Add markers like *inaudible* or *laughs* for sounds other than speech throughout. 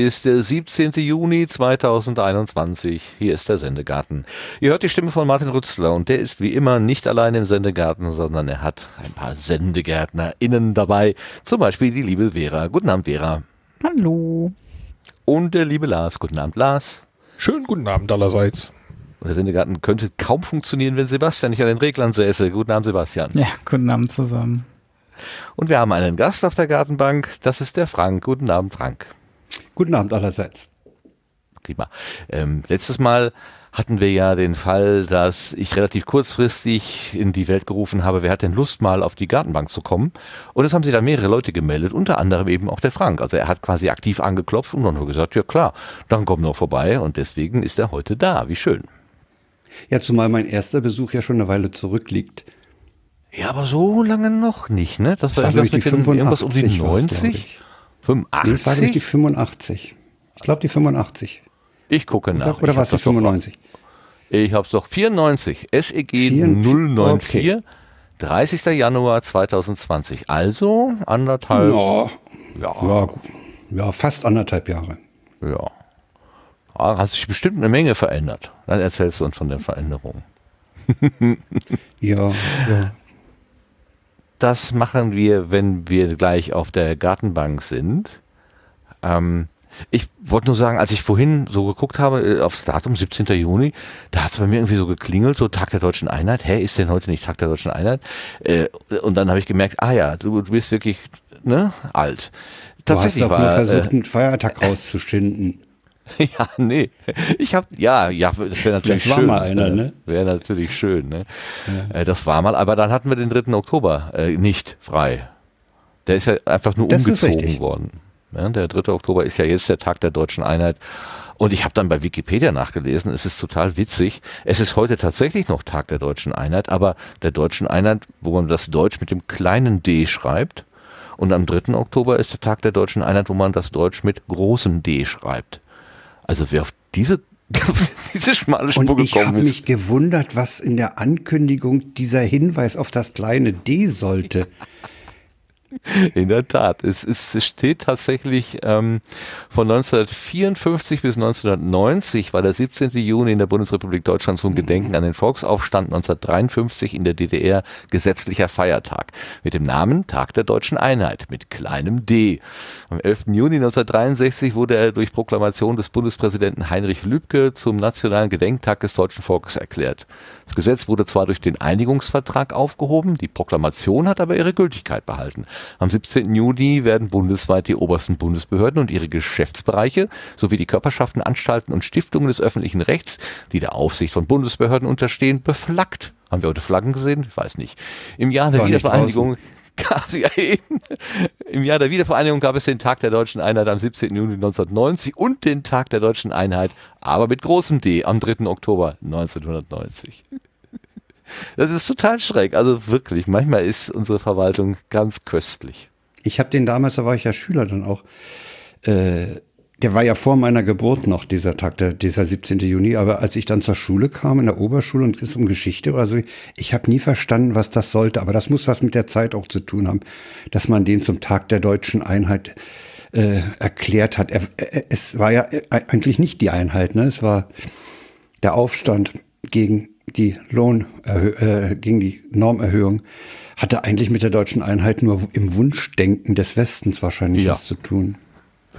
Es ist der 17. Juni 2021. Hier ist der Sendegarten. Ihr hört die Stimme von Martin Rützler und der ist wie immer nicht allein im Sendegarten, sondern er hat ein paar SendegärtnerInnen dabei. Zum Beispiel die liebe Vera. Guten Abend, Vera. Hallo. Und der liebe Lars. Guten Abend, Lars. Schönen guten Abend allerseits. Und der Sendegarten könnte kaum funktionieren, wenn Sebastian nicht an den Reglern säße. Guten Abend, Sebastian. Ja, guten Abend zusammen. Und wir haben einen Gast auf der Gartenbank. Das ist der Frank. Guten Abend, Frank. Guten Abend allerseits. Prima. Ähm, letztes Mal hatten wir ja den Fall, dass ich relativ kurzfristig in die Welt gerufen habe, wer hat denn Lust mal auf die Gartenbank zu kommen? Und es haben sich da mehrere Leute gemeldet, unter anderem eben auch der Frank. Also er hat quasi aktiv angeklopft und dann nur gesagt, ja klar, dann komm noch vorbei und deswegen ist er heute da. Wie schön. Ja, zumal mein erster Besuch ja schon eine Weile zurückliegt. Ja, aber so lange noch nicht, ne? Das, war, das war irgendwas die 85 um die 90? 85? Nee, das war nämlich die 85. Ich glaube die 85. Ich gucke nach. Oder, oder war es die 95? Doch, ich habe es doch 94. SEG 094. Okay. 30. Januar 2020. Also anderthalb. Ja, ja. ja, ja fast anderthalb Jahre. Ja. Ah, hat sich bestimmt eine Menge verändert. Dann erzählst du uns von den Veränderungen. ja, ja. Das machen wir, wenn wir gleich auf der Gartenbank sind. Ähm, ich wollte nur sagen, als ich vorhin so geguckt habe äh, aufs Datum 17. Juni, da hat es bei mir irgendwie so geklingelt, so Tag der Deutschen Einheit. Hä, ist denn heute nicht Tag der Deutschen Einheit? Äh, und dann habe ich gemerkt, ah ja, du, du bist wirklich ne, alt. Du hast doch nur versucht, äh, einen Feiertag rauszuschinden. *laughs* Ja, nee. Ich habe ja, ja, das wäre natürlich das schön. war mal einer, äh, ne? Wäre natürlich schön, ne? Ja. Äh, das war mal, aber dann hatten wir den 3. Oktober äh, nicht frei. Der ist ja einfach nur das umgezogen worden. Ja, der 3. Oktober ist ja jetzt der Tag der deutschen Einheit. Und ich habe dann bei Wikipedia nachgelesen, es ist total witzig. Es ist heute tatsächlich noch Tag der deutschen Einheit, aber der deutschen Einheit, wo man das Deutsch mit dem kleinen d schreibt. Und am 3. Oktober ist der Tag der deutschen Einheit, wo man das Deutsch mit großem d schreibt. Also wer auf diese *laughs* diese schmale Spur Und ich gekommen ist. Ich habe mich gewundert, was in der Ankündigung dieser Hinweis auf das kleine D sollte. *laughs* In der Tat. Es, es steht tatsächlich ähm, von 1954 bis 1990 war der 17. Juni in der Bundesrepublik Deutschland zum Gedenken an den Volksaufstand 1953 in der DDR gesetzlicher Feiertag mit dem Namen Tag der Deutschen Einheit mit kleinem D. Am 11. Juni 1963 wurde er durch Proklamation des Bundespräsidenten Heinrich Lübke zum nationalen Gedenktag des deutschen Volkes erklärt. Das Gesetz wurde zwar durch den Einigungsvertrag aufgehoben, die Proklamation hat aber ihre Gültigkeit behalten. Am 17. Juni werden bundesweit die obersten Bundesbehörden und ihre Geschäftsbereiche sowie die Körperschaften, Anstalten und Stiftungen des öffentlichen Rechts, die der Aufsicht von Bundesbehörden unterstehen, beflaggt. Haben wir heute Flaggen gesehen? Ich weiß nicht. Im Jahr der Wiedervereinigung gab ja eben. Im Jahr der Wiedervereinigung gab es den Tag der deutschen Einheit am 17. Juni 1990 und den Tag der deutschen Einheit, aber mit großem D am 3. Oktober 1990. Das ist total schräg. Also wirklich, manchmal ist unsere Verwaltung ganz köstlich. Ich habe den damals, da war ich ja Schüler dann auch, äh, der war ja vor meiner Geburt noch, dieser Tag, der, dieser 17. Juni. Aber als ich dann zur Schule kam, in der Oberschule und es um Geschichte oder so, ich habe nie verstanden, was das sollte. Aber das muss was mit der Zeit auch zu tun haben, dass man den zum Tag der deutschen Einheit äh, erklärt hat. Er, er, es war ja eigentlich nicht die Einheit, ne? Es war der Aufstand gegen die Lohn, äh, gegen die Normerhöhung hatte eigentlich mit der deutschen Einheit nur im Wunschdenken des Westens wahrscheinlich ja. was zu tun.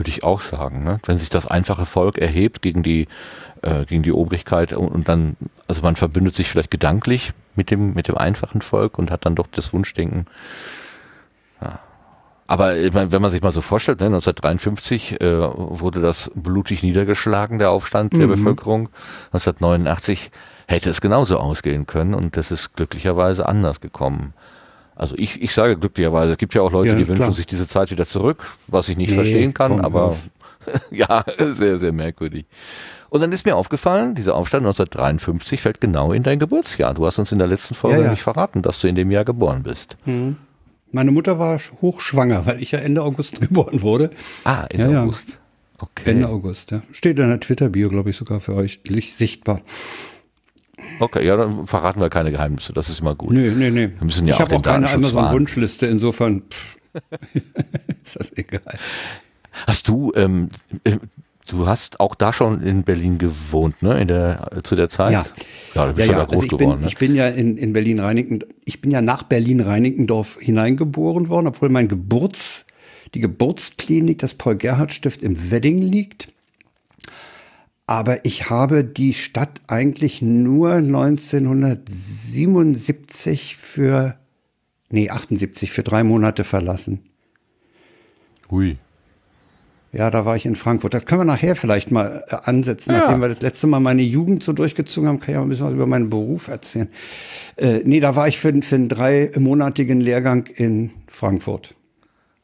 Würde ich auch sagen. Ne? Wenn sich das einfache Volk erhebt gegen die, äh, gegen die Obrigkeit und, und, dann, also man verbündet sich vielleicht gedanklich mit dem, mit dem einfachen Volk und hat dann doch das Wunschdenken. Ja. Aber wenn man sich mal so vorstellt, ne, 1953 äh, wurde das blutig niedergeschlagen, der Aufstand mhm. der Bevölkerung. 1989 hätte es genauso ausgehen können und das ist glücklicherweise anders gekommen. Also ich, ich sage glücklicherweise, es gibt ja auch Leute, ja, die wünschen sich diese Zeit wieder zurück, was ich nicht nee, verstehen kann, aber *laughs* ja, sehr, sehr merkwürdig. Und dann ist mir aufgefallen, dieser Aufstand 1953 fällt genau in dein Geburtsjahr. Du hast uns in der letzten Folge ja, ja. nicht verraten, dass du in dem Jahr geboren bist. Mhm. Meine Mutter war hochschwanger, weil ich ja Ende August *laughs* geboren wurde. Ah, Ende August. Okay. Ende August, ja. Steht in der Twitter-Bio, glaube ich, sogar für euch sichtbar. Okay, ja, dann verraten wir keine Geheimnisse. Das ist immer gut. Nee, nee, nee. Wir müssen ja ich habe auch keine Amazon-Wunschliste, insofern *laughs* ist das egal. Hast du, ähm, äh, du hast auch da schon in Berlin gewohnt, ne? In der, zu der Zeit? Ja. Ja, du bist ja, ja. da groß also ich geworden. Bin, ne? Ich bin ja in, in Berlin-Reinickendorf, ich bin ja nach Berlin-Reinickendorf hineingeboren worden, obwohl mein Geburts, die Geburtsklinik, das Paul-Gerhardt-Stift im Wedding liegt. Aber ich habe die Stadt eigentlich nur 1977 für, nee, 78 für drei Monate verlassen. Ui. Ja, da war ich in Frankfurt. Das können wir nachher vielleicht mal äh, ansetzen. Ja. Nachdem wir das letzte Mal meine Jugend so durchgezogen haben, kann ich auch ein bisschen was über meinen Beruf erzählen. Äh, nee, da war ich für, für einen dreimonatigen Lehrgang in Frankfurt.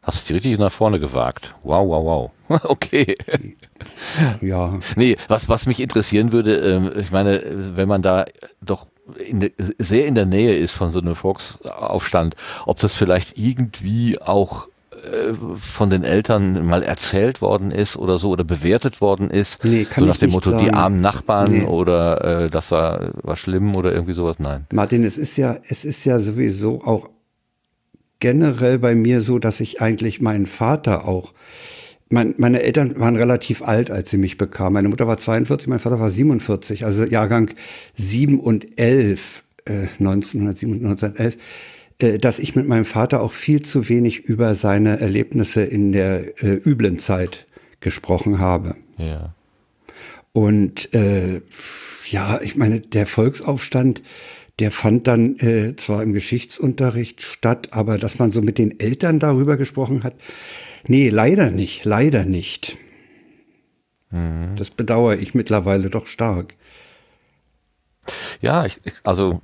Hast du dich richtig nach vorne gewagt. Wow, wow, wow. *laughs* okay. *laughs* Ja. Nee, was, was mich interessieren würde, ähm, ich meine, wenn man da doch in de, sehr in der Nähe ist von so einem Volksaufstand, ob das vielleicht irgendwie auch äh, von den Eltern mal erzählt worden ist oder so oder bewertet worden ist. Nee, kann so nach dem Motto, die sagen. armen Nachbarn Nee. oder äh, das war, war schlimm oder irgendwie sowas. Nein. Martin, es ist ja, es ist ja sowieso auch generell bei mir so, dass ich eigentlich meinen Vater auch, mein, meine Eltern waren relativ alt, als sie mich bekamen. Meine Mutter war 42, mein Vater war 47, also Jahrgang 7 und 11, äh, 1907 und 1911, äh, dass ich mit meinem Vater auch viel zu wenig über seine Erlebnisse in der äh, üblen Zeit gesprochen habe. Ja. Und äh, ja, ich meine, der Volksaufstand, der fand dann äh, zwar im Geschichtsunterricht statt, aber dass man so mit den Eltern darüber gesprochen hat, nee, leider nicht, leider nicht. Das bedauere ich mittlerweile doch stark. Ja, ich, also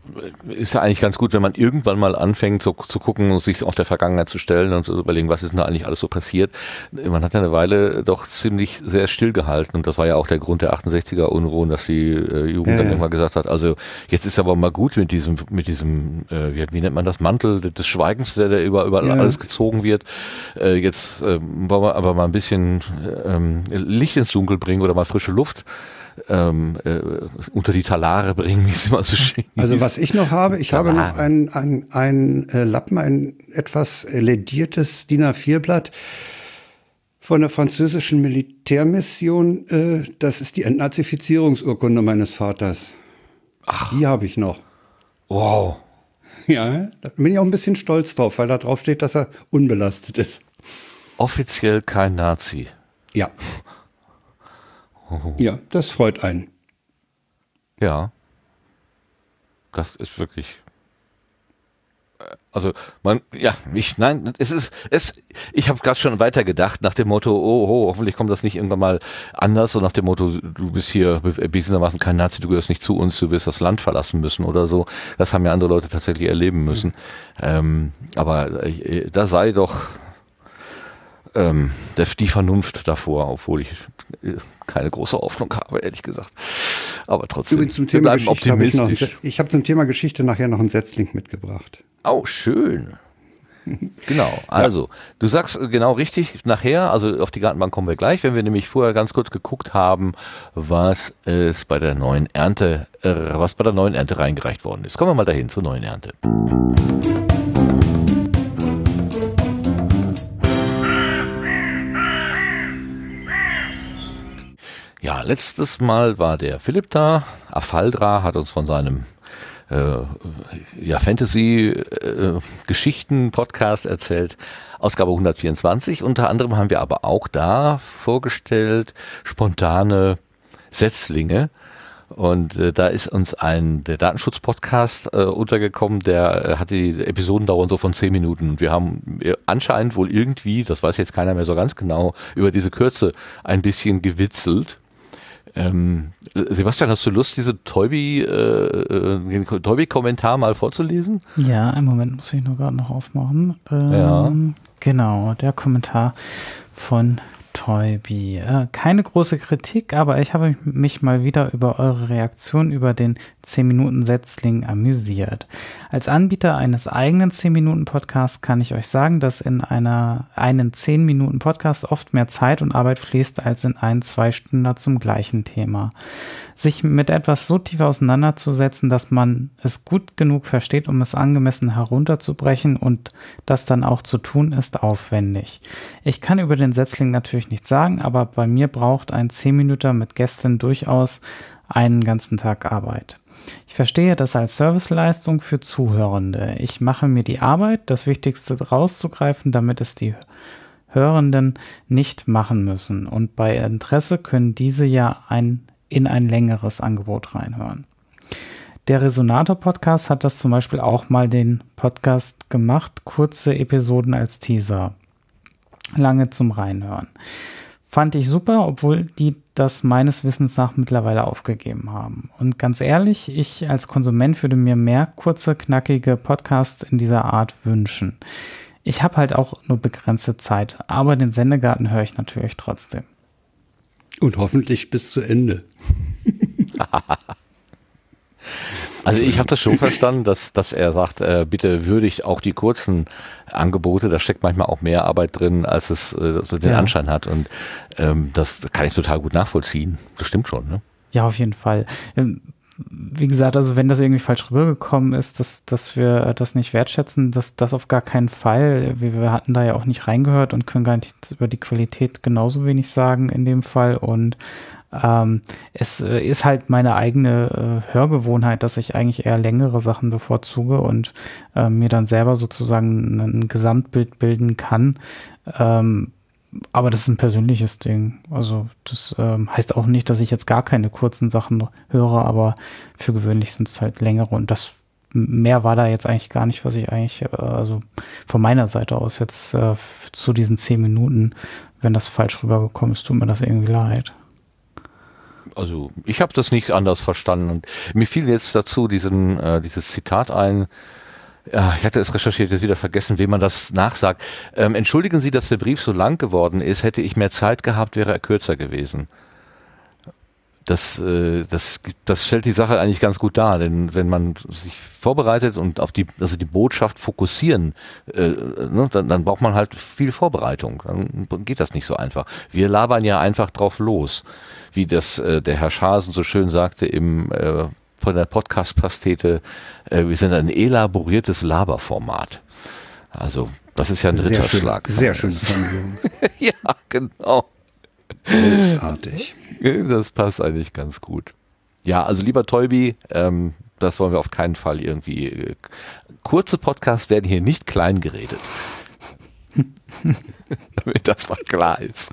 ist ja eigentlich ganz gut, wenn man irgendwann mal anfängt zu, zu gucken und sich auch der Vergangenheit zu stellen und zu überlegen, was ist denn da eigentlich alles so passiert. Man hat ja eine Weile doch ziemlich sehr stillgehalten und das war ja auch der Grund der 68er Unruhen, dass die äh, Jugend Ja, dann ja. irgendwann gesagt hat, also jetzt ist aber mal gut mit diesem, mit diesem, äh, wie, wie nennt man das, Mantel des Schweigens, der, der über, über Ja. alles gezogen wird. Äh, jetzt äh, wollen wir aber mal ein bisschen äh, ähm, Licht ins Dunkel bringen oder mal frische Luft ähm, äh, unter die Talare bringen, wie es immer so schön Also was ich noch habe, ich habe noch ein, ein, ein äh, Lappen, ein etwas lediertes DIN A4-Blatt von der französischen Militärmission. Äh, das ist die Entnazifizierungsurkunde meines Vaters. Ach. Die habe ich noch. Wow. Ja, da bin ich auch ein bisschen stolz drauf, weil da drauf steht, dass er unbelastet ist. Offiziell kein Nazi. Ja. Ja, das freut einen. Ja. Das ist wirklich. äh, Also man, ja, ich, nein, es ist, es, ich habe gerade schon weiter gedacht nach dem Motto, oh, oh, hoffentlich kommt das nicht irgendwann mal anders, so nach dem Motto, du bist hier bewiesenermaßen kein Nazi, du gehörst nicht zu uns, du wirst das Land verlassen müssen oder so. Das haben ja andere Leute tatsächlich erleben müssen. Ähm, aber äh, da sei doch ähm, der, die Vernunft davor, obwohl ich äh, keine große Hoffnung habe, ehrlich gesagt. Aber trotzdem, Übrigens zum wir Thema bleiben Geschichte habe ich noch, optimistisch. ich habe zum Thema Geschichte nachher noch einen Setzling mitgebracht. Oh, schön. Genau, *laughs* also du sagst äh, genau richtig nachher, also auf die Gartenbank kommen wir gleich, wenn wir nämlich vorher ganz kurz geguckt haben, was es bei der neuen Ernte, äh, was bei der neuen Ernte reingereicht worden ist. Kommen wir mal dahin zur neuen Ernte. Ja, letztes Mal war der Philipp da. Afaldra hat uns von seinem äh, ja, Fantasy-Geschichten-Podcast erzählt. Ausgabe 124. Unter anderem haben wir aber auch da vorgestellt spontane Setzlinge. Und äh, da ist uns ein der Datenschutz-Podcast äh, untergekommen, der äh, hat die Episodendauer so von zehn Minuten. Und wir haben äh, anscheinend wohl irgendwie, das weiß jetzt keiner mehr so ganz genau, über diese Kürze ein bisschen gewitzelt. Ähm, Sebastian, hast du Lust, diese Toybi, äh, äh, den Toybi-Kommentar mal vorzulesen? Ja, einen Moment muss ich nur gerade noch aufmachen. Ähm, Ja. Genau, der Kommentar von Toybi. Äh, keine große Kritik, aber ich habe mich mal wieder über eure Reaktion über den 10-Minuten-Setzling amüsiert. Als Anbieter eines eigenen 10-Minuten-Podcasts kann ich euch sagen, dass in einer, einen 10-Minuten-Podcast oft mehr Zeit und Arbeit fließt als in einen zwei Stunden zum gleichen Thema. Sich mit etwas so tief auseinanderzusetzen, dass man es gut genug versteht, um es angemessen herunterzubrechen und das dann auch zu tun, ist aufwendig. Ich kann über den Setzling natürlich nicht sagen, aber bei mir braucht ein 10 Minuten mit Gästen durchaus einen ganzen Tag Arbeit. Ich verstehe das als Serviceleistung für Zuhörende. Ich mache mir die Arbeit, das Wichtigste rauszugreifen, damit es die Hörenden nicht machen müssen. Und bei Interesse können diese ja ein, in ein längeres Angebot reinhören. Der Resonator-Podcast hat das zum Beispiel auch mal den Podcast gemacht, kurze Episoden als Teaser. Lange zum Reinhören. Fand ich super, obwohl die das meines Wissens nach mittlerweile aufgegeben haben. Und ganz ehrlich, ich als Konsument würde mir mehr kurze, knackige Podcasts in dieser Art wünschen. Ich habe halt auch nur begrenzte Zeit, aber den Sendegarten höre ich natürlich trotzdem. Und hoffentlich bis zu Ende. *laughs* Also ich habe das schon verstanden, dass, dass er sagt, äh, bitte würdigt auch die kurzen Angebote. Da steckt manchmal auch mehr Arbeit drin, als es äh, den ja. Anschein hat. Und ähm, das kann ich total gut nachvollziehen. Das stimmt schon. Ne? Ja, auf jeden Fall. Wie gesagt, also wenn das irgendwie falsch rübergekommen ist, dass, dass wir das nicht wertschätzen, dass das auf gar keinen Fall. Wir, wir hatten da ja auch nicht reingehört und können gar nichts über die Qualität genauso wenig sagen in dem Fall. Und ähm, es äh, ist halt meine eigene äh, Hörgewohnheit, dass ich eigentlich eher längere Sachen bevorzuge und äh, mir dann selber sozusagen ein Gesamtbild bilden kann. Ähm, aber das ist ein persönliches Ding. Also das ähm, heißt auch nicht, dass ich jetzt gar keine kurzen Sachen höre, aber für gewöhnlich sind es halt längere und das mehr war da jetzt eigentlich gar nicht, was ich eigentlich, äh, also von meiner Seite aus jetzt äh, zu diesen zehn Minuten, wenn das falsch rübergekommen ist, tut mir das irgendwie leid also ich habe das nicht anders verstanden. Und mir fiel jetzt dazu diesen, äh, dieses Zitat ein. Ja, ich hatte es recherchiert, jetzt wieder vergessen, wem man das nachsagt. Ähm, entschuldigen Sie, dass der Brief so lang geworden ist. Hätte ich mehr Zeit gehabt, wäre er kürzer gewesen. Das, äh, das, das stellt die Sache eigentlich ganz gut dar, denn wenn man sich vorbereitet und auf die, also die Botschaft fokussieren, äh, ne, dann, dann braucht man halt viel Vorbereitung. Dann geht das nicht so einfach. Wir labern ja einfach drauf los wie das äh, der Herr Schasen so schön sagte im äh, von der Podcast-Pastete, äh, wir sind ein elaboriertes Laberformat. Also, das ist ja ein Ritterschlag. Sehr schön. Sehr *laughs* schön ja, genau. Großartig. Das passt eigentlich ganz gut. Ja, also lieber Tolbi, ähm, das wollen wir auf keinen Fall irgendwie. Äh, kurze Podcasts werden hier nicht klein geredet. *laughs* *laughs* Damit das mal klar ist.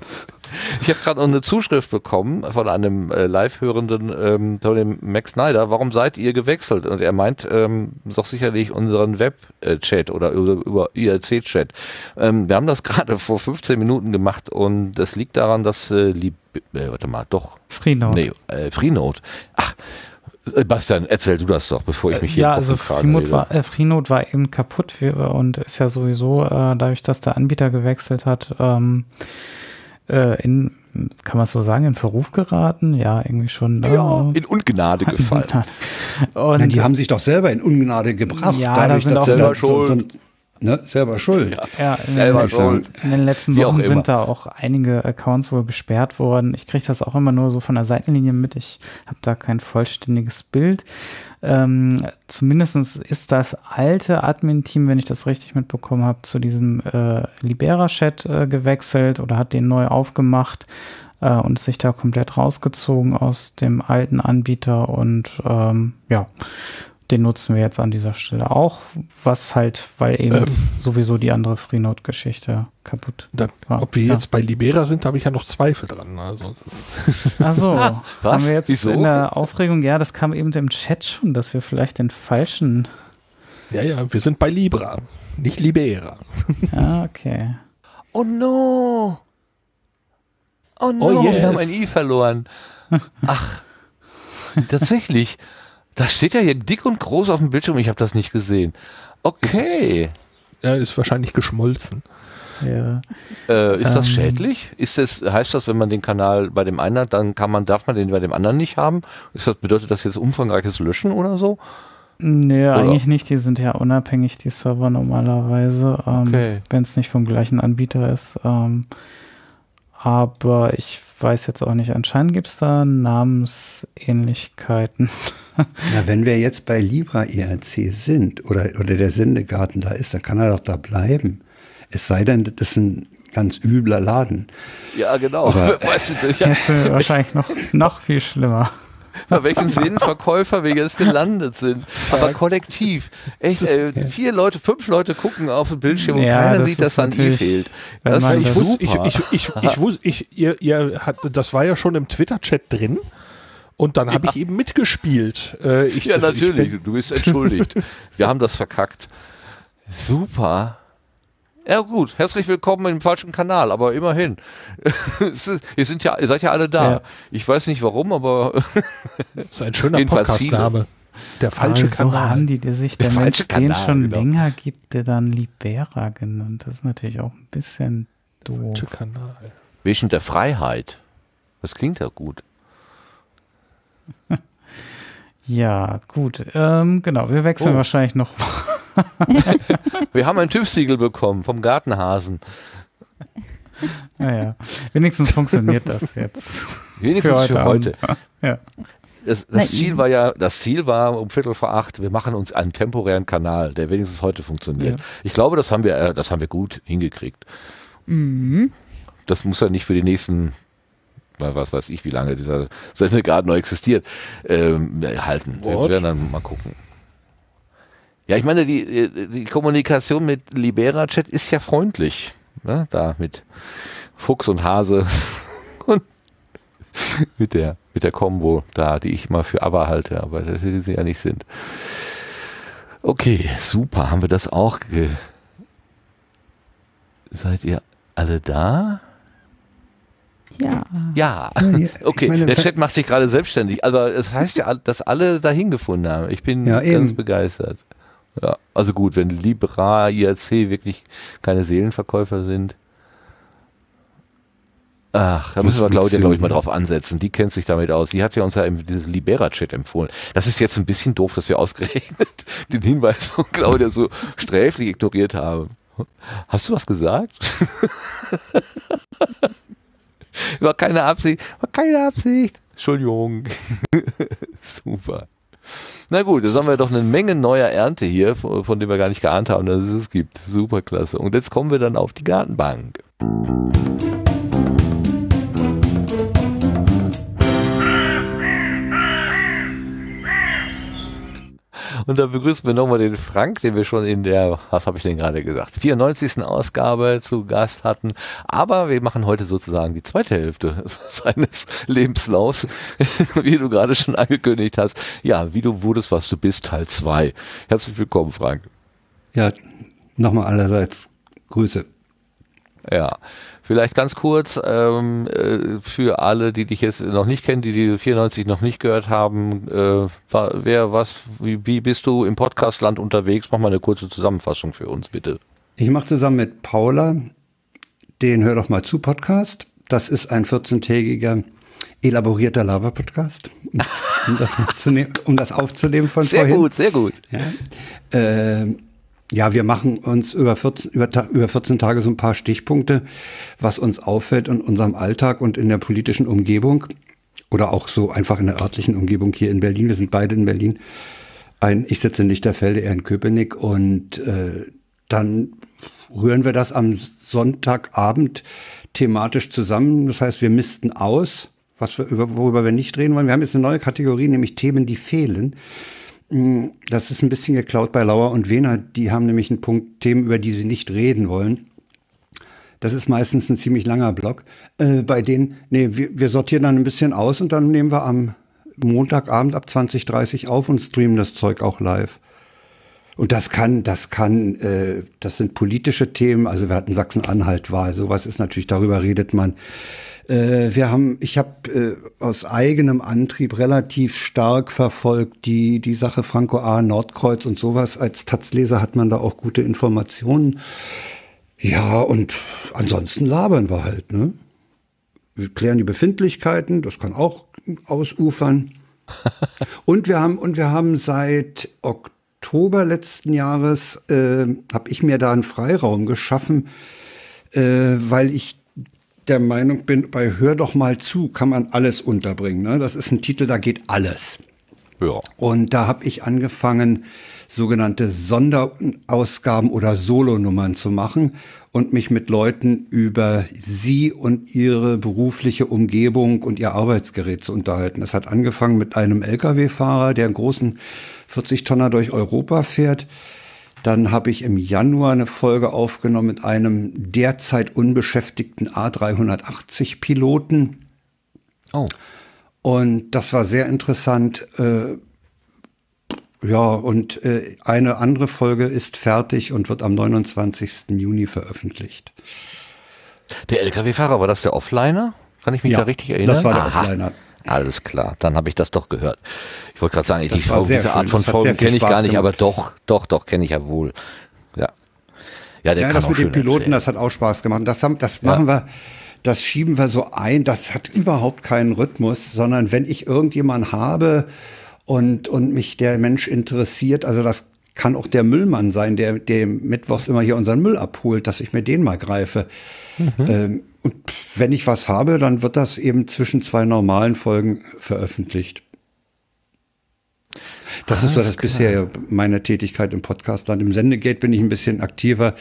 Ich habe gerade noch eine Zuschrift bekommen von einem äh, Live-Hörenden, ähm, dem Max Snyder. Warum seid ihr gewechselt? Und er meint ähm, doch sicherlich unseren Web-Chat oder über, über IRC-Chat. Ähm, wir haben das *laughs* gerade vor 15 Minuten gemacht und das liegt daran, dass äh, Lieb äh, warte mal, doch. Freenode. Nee, äh, Freenode. Ach, Bastian, erzähl du das doch, bevor ich mich hier Ja, also Freenode war, äh, Freenode war eben kaputt und ist ja sowieso, äh, dadurch, dass der Anbieter gewechselt hat, ähm, äh, in, kann man so sagen, in Verruf geraten? Ja, irgendwie schon. Ja, äh, in Ungnade gefallen. Und, ja, die haben sich doch selber in Ungnade gebracht. Ja, dadurch, da sind auch selber schuld. So, so Ne? Selber schuld. Ja, ja in, selber den, schuld. in den letzten Wochen sind da auch einige Accounts wohl gesperrt worden. Ich kriege das auch immer nur so von der Seitenlinie mit. Ich habe da kein vollständiges Bild. Ähm, Zumindest ist das alte Admin-Team, wenn ich das richtig mitbekommen habe, zu diesem äh, Libera-Chat äh, gewechselt oder hat den neu aufgemacht äh, und sich da komplett rausgezogen aus dem alten Anbieter und ähm, ja, den nutzen wir jetzt an dieser Stelle auch, was halt, weil eben ähm, sowieso die andere Freenode-Geschichte kaputt da, war. Ob wir ja. jetzt bei Libera sind, habe ich ja noch Zweifel dran. Also *laughs* Ach so, ah, haben wir jetzt Wieso? in der Aufregung, ja, das kam eben im Chat schon, dass wir vielleicht den falschen... Ja, ja, wir sind bei Libra, nicht Libera. Ja, *laughs* okay. Oh no! Oh no, oh yes. wir haben ein I verloren. Ach, tatsächlich. Das steht ja hier dick und groß auf dem Bildschirm, ich habe das nicht gesehen. Okay. Er ist wahrscheinlich geschmolzen. Ja. Äh, ist das ähm, schädlich? Ist das, heißt das, wenn man den Kanal bei dem einen hat, dann kann man, darf man den bei dem anderen nicht haben? Ist das, bedeutet das jetzt umfangreiches Löschen oder so? Nee, oder? eigentlich nicht. Die sind ja unabhängig, die Server normalerweise, ähm, okay. wenn es nicht vom gleichen Anbieter ist. Ähm, aber ich weiß jetzt auch nicht. Anscheinend gibt es da Namensähnlichkeiten. *laughs* Na, wenn wir jetzt bei Libra IRC sind oder, oder der Sendegarten da ist, dann kann er doch da bleiben. Es sei denn, das ist ein ganz übler Laden. Ja, genau. Aber- *laughs* weißt du, ja, Jetzt sind wir wahrscheinlich noch, noch viel schlimmer. bei welchen Seelenverkäufer wir jetzt gelandet sind. Aber kollektiv. Echt, äh, vier Leute, fünf Leute gucken auf den Bildschirm und Ja, keiner das sieht, dass dann natürlich- fehlt. Das ist das- Ich wusste, ich, super. ich, ich, ich, ich, ihr, ihr hat, das war ja schon im Twitter-Chat drin. Und dann habe ich eben mitgespielt. Äh, ich, *laughs* ja, ich natürlich. bin- du bist entschuldigt. *laughs* Wir haben das verkackt. Super. Ja gut, herzlich willkommen im falschen Kanal, aber immerhin. *laughs* Ist, ihr, sind ja, ihr seid ja alle da. Ja. Ich weiß nicht warum, aber Das ist ein schöner Podcast-Name. Der falsche Aber so Kanal. haben die, der sich Der der, Mensch falsche den Kanal, schon genau. länger gibt, der dann Libera genannt. Das ist natürlich auch ein bisschen doof. Falsche Kanal. wegen der Freiheit. Das klingt ja gut. Ja, gut. Ähm, genau, wir wechseln Oh. wahrscheinlich noch. *laughs* Wir haben ein TÜV-Siegel bekommen vom Gartenhasen. Naja, wenigstens funktioniert das jetzt. Wenigstens für heute. Abend. Ja. Das, das Ziel war ja, das Ziel war um Viertel vor acht, wir machen uns einen temporären Kanal, der wenigstens heute funktioniert. Ja. Ich glaube, das haben wir, äh, das haben wir gut hingekriegt. Das muss ja nicht für die nächsten, weil was weiß ich, wie lange dieser Sendegarten noch existiert, ähm, halten. Wir What? werden dann mal gucken. Ja, ich meine, die, äh, die Kommunikation mit Libera-Chat ist ja freundlich. Ne? Da mit Fuchs und Hase *laughs* und mit der, mit der Combo da, die ich mal für aber halte, aber das die sie ja nicht sind. Okay, super. Haben wir das auch Seid ihr alle da? Ja. Ja. *laughs* Okay, meine, der Chat macht sich gerade selbstständig, aber es heißt ja, dass alle dahin gefunden haben. Ich bin Ja, ganz eben. begeistert. Ja, also gut, wenn Libra, IRC wirklich keine Seelenverkäufer sind. Ach, da Muss müssen wir Claudia, glaube ich, mal drauf ansetzen. Die kennt sich damit aus. Die hat ja uns ja dieses Libera-Chat empfohlen. Das ist jetzt ein bisschen doof, dass wir ausgerechnet *laughs* den Hinweis von Claudia so sträflich ignoriert haben. Hast du was gesagt? *laughs* War keine Absicht. War keine Absicht. Entschuldigung. *laughs* Super. Na gut, jetzt haben wir doch eine Menge neuer Ernte hier, von von dem wir gar nicht geahnt haben, dass es es gibt. Super klasse. Und jetzt kommen wir dann auf die Gartenbank. Und da begrüßen wir nochmal den Frank, den wir schon in der, was habe ich denn gerade gesagt, 94. Ausgabe zu Gast hatten. Aber wir machen heute sozusagen die zweite Hälfte *laughs* seines Lebenslaufs, *laughs* wie du gerade schon angekündigt hast. Ja, wie du wurdest, was du bist, Teil 2. Herzlich willkommen, Frank. Ja, nochmal allerseits Grüße. Ja, vielleicht ganz kurz ähm, äh, für alle, die dich jetzt noch nicht kennen, die die 94 noch nicht gehört haben. Äh, wer, was, wie, wie bist du im Podcastland unterwegs? Mach mal eine kurze Zusammenfassung für uns, bitte. Ich mache zusammen mit Paula den Hör doch mal zu Podcast. Das ist ein 14-tägiger elaborierter Laber-Podcast, um *laughs* um das aufzunehmen von Sehr vorhin. gut, sehr gut. Ja, ähm, ja, wir machen uns über 14, über, über 14 Tage so ein paar Stichpunkte, was uns auffällt in unserem Alltag und in der politischen Umgebung oder auch so einfach in der örtlichen Umgebung hier in Berlin. Wir sind beide in Berlin. Ein, ich sitze in Lichterfelde, er in Köpenick und äh, dann rühren wir das am Sonntagabend thematisch zusammen. Das heißt, wir missten aus, was wir, über, worüber wir nicht reden wollen. Wir haben jetzt eine neue Kategorie, nämlich Themen, die fehlen. Das ist ein bisschen geklaut bei Lauer und Wehner. Die haben nämlich einen Punkt Themen, über die sie nicht reden wollen. Das ist meistens ein ziemlich langer Block. Äh, bei denen, nee, wir, wir sortieren dann ein bisschen aus und dann nehmen wir am Montagabend ab 20.30 auf und streamen das Zeug auch live. Und das kann, das kann, äh, das sind politische Themen. Also wir hatten Sachsen-Anhalt-Wahl, sowas ist natürlich, darüber redet man. Äh, wir haben, ich habe äh, aus eigenem Antrieb relativ stark verfolgt die, die Sache Franco A. Nordkreuz und sowas. Als Taz-Leser hat man da auch gute Informationen. Ja, und ansonsten labern wir halt, ne? Wir klären die Befindlichkeiten, das kann auch ausufern. *laughs* und wir haben, und wir haben seit Oktober letzten Jahres, äh, habe ich mir da einen Freiraum geschaffen, äh, weil ich der Meinung bin, bei Hör doch mal zu kann man alles unterbringen. Ne? Das ist ein Titel, da geht alles. Ja. Und da habe ich angefangen, sogenannte Sonderausgaben oder Solonummern zu machen und mich mit Leuten über sie und ihre berufliche Umgebung und ihr Arbeitsgerät zu unterhalten. Das hat angefangen mit einem Lkw-Fahrer, der einen großen 40-Tonner durch Europa fährt. Dann habe ich im Januar eine Folge aufgenommen mit einem derzeit unbeschäftigten A380-Piloten. Oh. Und das war sehr interessant. Äh, ja, und äh, eine andere Folge ist fertig und wird am 29. Juni veröffentlicht. Der LKW-Fahrer, war das der Offliner? Kann ich mich da richtig erinnern? Das war der Aha. Offliner. Alles klar, dann habe ich das doch gehört. Ich wollte gerade sagen, sehr diese Art schön. von Das hat Folgen kenne ich Spaß gar nicht, gemacht. aber doch, doch, doch, kenne ich ja wohl. Ja. Ja, der Ja, kann das auch mit den Piloten, erzählen. das hat auch Spaß gemacht. Das, haben, das machen wir, das schieben wir so ein. Das hat überhaupt keinen Rhythmus, sondern wenn ich irgendjemanden habe und, und mich der Mensch interessiert, also das kann auch der Müllmann sein, der, der mittwochs immer hier unseren Müll abholt, dass ich mir den mal greife. Ähm, und wenn ich was habe, dann wird das eben zwischen zwei normalen Folgen veröffentlicht. Das ist so das bisher meine Tätigkeit im Podcastland. Im Sendegate bin ich ein bisschen aktiver,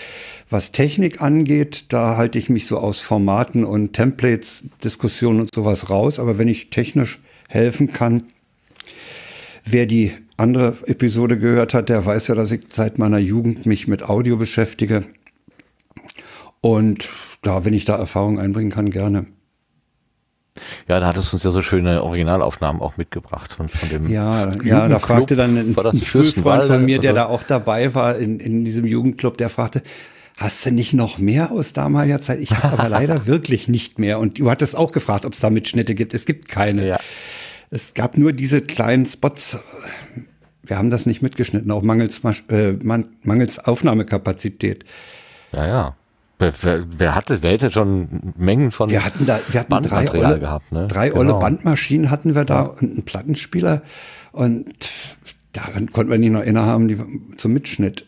was Technik angeht. Da halte ich mich so aus Formaten und Templates, Diskussionen und sowas raus. Aber wenn ich technisch helfen kann, wer die andere Episode gehört hat, der weiß ja, dass ich seit meiner Jugend mich mit Audio beschäftige. Und da, wenn ich da Erfahrung einbringen kann, gerne. Ja, da hattest du uns ja so schöne Originalaufnahmen auch mitgebracht von, von dem Ja, ja, da fragte dann ein, ein Schulfreund von mir, der da auch dabei war in, in diesem Jugendclub, der fragte, hast du nicht noch mehr aus damaliger Zeit? Ich habe aber leider *laughs* wirklich nicht mehr. Und du hattest auch gefragt, ob es da Mitschnitte gibt. Es gibt keine. Ja. Es gab nur diese kleinen Spots. Wir haben das nicht mitgeschnitten, auch mangels, äh, man- mangels Aufnahmekapazität. Ja, ja. Wer, wer, wer hatte, wer hätte schon Mengen von Wir hatten da, wir hatten drei olle, gehabt, ne? drei Genau. olle Bandmaschinen hatten wir da und einen Plattenspieler und daran konnten wir nicht noch eine haben, die zum Mitschnitt.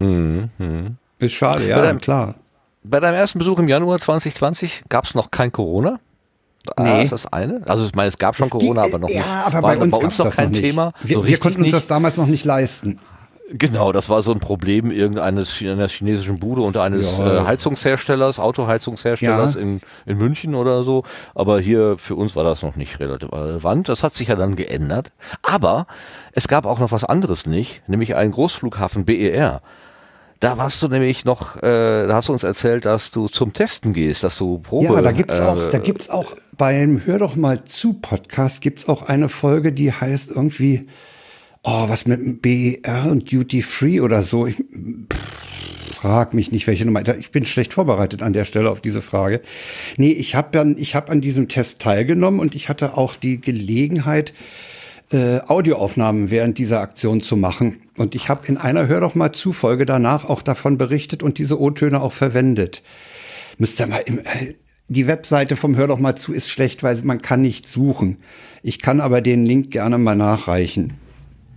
Ist schade, ja, Bei deinem- klar. Bei deinem ersten Besuch im Januar 2020 gab es noch kein Corona? Ah, Nee. ist das eine? Also ich meine, es gab schon Es Corona, aber noch nicht. Ja, aber war bei uns, bei gab's noch das kein noch. Thema. Wir, so wir konnten uns nicht. das damals noch nicht leisten. Genau, das war so ein Problem irgendeines einer chinesischen Bude und eines Ja. äh, Heizungsherstellers, Autoheizungsherstellers Ja. in, in München oder so. Aber hier für uns war das noch nicht relativ relevant. Das hat sich ja dann geändert. Aber es gab auch noch was anderes nicht, nämlich einen Großflughafen BER. Da warst du nämlich noch, äh, da hast du uns erzählt, dass du zum Testen gehst, dass du Probe. Ja, da gibt's auch, äh, da gibt's auch beim Hör doch mal zu Podcast gibt's auch eine Folge, die heißt irgendwie, oh, was mit dem BER und Duty Free oder so. Ich pff, frag mich nicht, welche Nummer. Ich bin schlecht vorbereitet an der Stelle auf diese Frage. Nee, ich habe dann, ich habe an diesem Test teilgenommen und ich hatte auch die Gelegenheit, äh, Audioaufnahmen während dieser Aktion zu machen. Und ich habe in einer Hör doch mal zu Folge danach auch davon berichtet und diese O-Töne auch verwendet. Müsst ihr mal im, äh, die Webseite vom Hör doch mal zu ist schlecht, weil man kann nicht suchen. Ich kann aber den Link gerne mal nachreichen.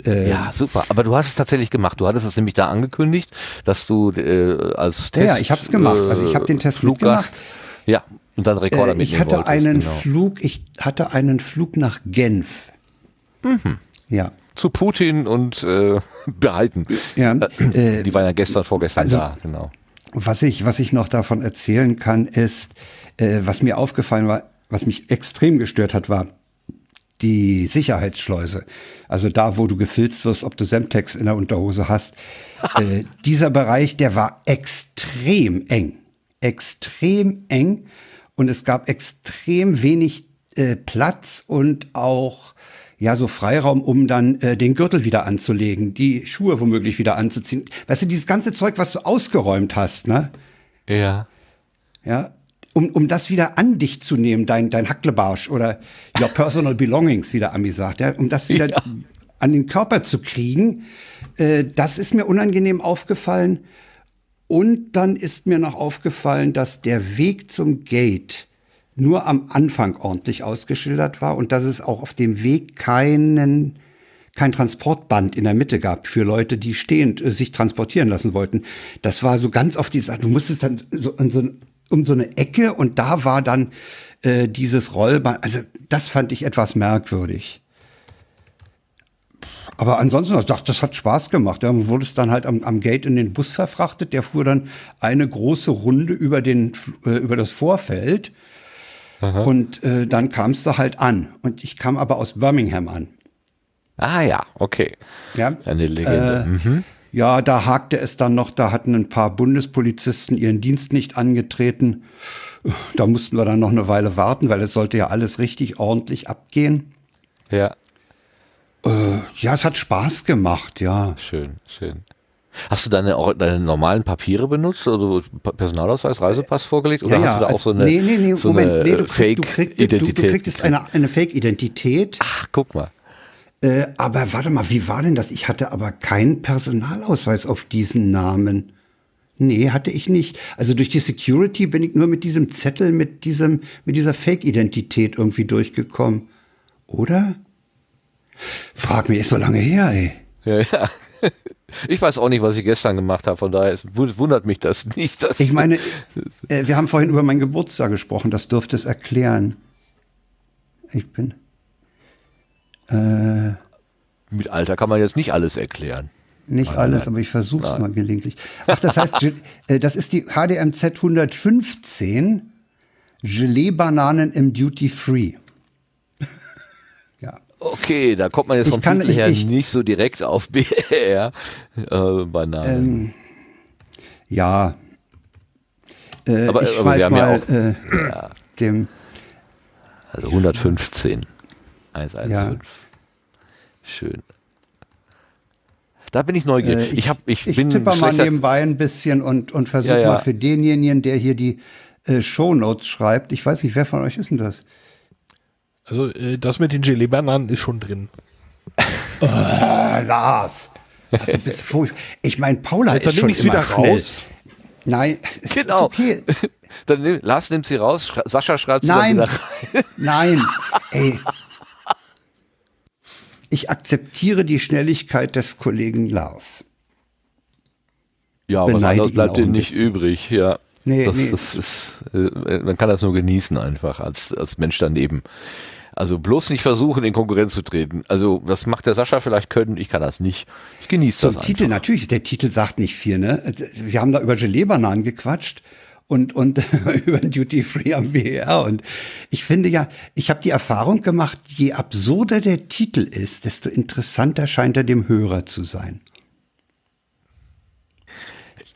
Äh, Ja, super. Aber du hast es tatsächlich gemacht. Du hattest es nämlich da angekündigt, dass du äh, als Test. Ja, ja, ich hab's gemacht. Also ich hab den Test Fluggast, Ja, und dann Rekorder Äh, ich hatte wolltest, einen genau. Flug, ich hatte einen Flug nach Genf. Mhm. Ja. zu Putin und äh, *laughs* behalten. Ja, äh, Die waren ja gestern, vorgestern also- da, genau. Was ich, was ich noch davon erzählen kann, ist, äh, was mir aufgefallen war, was mich extrem gestört hat, war die Sicherheitsschleuse. Also da, wo du gefilzt wirst, ob du Semtex in der Unterhose hast. *laughs* äh, dieser Bereich, der war extrem eng. Extrem eng. Und es gab extrem wenig äh, Platz und auch ja, so Freiraum, um dann äh, den Gürtel wieder anzulegen, die Schuhe womöglich wieder anzuziehen. Weißt du, dieses ganze Zeug, was du ausgeräumt hast, ne? Ja. Ja, um, um das wieder an dich zu nehmen, dein, dein Hacklebarsch oder your personal belongings, wie der Ami sagt, ja, um das wieder Ja. an den Körper zu kriegen, äh, das ist mir unangenehm aufgefallen. Und dann ist mir noch aufgefallen, dass der Weg zum Gate nur am Anfang ordentlich ausgeschildert war und dass es auch auf dem Weg keinen kein Transportband in der Mitte gab für Leute, die stehend äh, sich transportieren lassen wollten. Das war so ganz oft die Sache. Du musstest dann so, so um so eine Ecke und da war dann äh, dieses Rollband. Also das fand ich etwas merkwürdig. Aber ansonsten, ich dachte, das hat Spaß gemacht. Ja, wurde es dann halt am, am Gate in den Bus verfrachtet. Der fuhr dann eine große Runde über, den, äh, über das Vorfeld. Und äh, dann kam es da halt an. Und ich kam aber aus Birmingham an. Ah ja, okay. Ja, Eine Legende. Äh, mhm. ja da hakte es dann noch. Da hatten ein paar Bundespolizisten ihren Dienst nicht angetreten. Da mussten wir dann noch eine Weile warten, weil es sollte ja alles richtig ordentlich abgehen. Ja, Äh, ja, es hat Spaß gemacht, ja. schön, schön. Hast du deine, deine normalen Papiere benutzt, also Personalausweis, Reisepass vorgelegt, oder ja, hast du da auch also- so eine, nee, nee, nee, so Moment, nee, du, äh, krieg, du, kriegst, du, du Fake-Identität? kriegst eine, eine Fake-Identität. Ach, guck mal. Äh, aber warte mal, wie war denn das? Ich hatte aber keinen Personalausweis auf diesen Namen. Nee, hatte ich nicht. Also durch die Security bin ich nur mit diesem Zettel, mit diesem, mit dieser Fake-Identität irgendwie durchgekommen. Oder? Frag mich, ist so lange her, ey. Ja, ja. Ich weiß auch nicht, was ich gestern gemacht habe, von daher wundert mich das nicht. Dass Ich meine, *laughs* äh, wir haben vorhin über meinen Geburtstag gesprochen, das dürfte es erklären. Ich bin. Äh, mit Alter kann man jetzt nicht alles erklären. Nicht Nein, alles, nein. aber ich versuche es mal gelegentlich. Ach, das heißt, *laughs* äh, das ist die HDMZ 115 Gelee-Bananen im Duty Free. Ja. Okay, da kommt man jetzt Ich vom kann- Titel ich- her ich- nicht so direkt auf *laughs* BR äh, Bananen. Ja. Äh, Aber- ich aber wir schmeiß haben ja mal auch- äh, dem. also 115. 115. Ja. Schön. Da bin ich neugierig. Äh, ich, hab, ich, ich bin tippe mal nebenbei ein bisschen und, und versuche Ja, ja. mal für denjenigen, der hier die äh, Shownotes schreibt. Ich weiß nicht, wer von euch ist denn das? Also äh, das mit den Gelee-Bananen ist schon drin. Äh, Lars. Also bist furch- ich meine, Paula Dann ist nehme schon ich es immer wieder schnell. raus. Nein, es Genau. ist okay. *laughs* Dann nimm, Lars nimmt sie raus, schra- Sascha schreibt sie Nein, dann wieder rein. *laughs* nein, ey. Ich akzeptiere die Schnelligkeit des Kollegen Lars. Ja, anderes ihn bleibt ein nicht bisschen. übrig. Ja, Nee, das, nee. das ist, äh, man kann das nur genießen einfach als, als Mensch daneben. Also bloß nicht versuchen, in Konkurrenz zu treten. Also das macht der Sascha vielleicht können, ich kann das nicht. Ich genieße Zum das Titel, einfach. natürlich, der Titel sagt nicht viel, ne? Wir haben da über Gelee-Bananen gequatscht und, und *laughs* über Duty Free am BR. Und ich finde ja, ich habe die Erfahrung gemacht, je absurder der Titel ist, desto interessanter scheint er dem Hörer zu sein.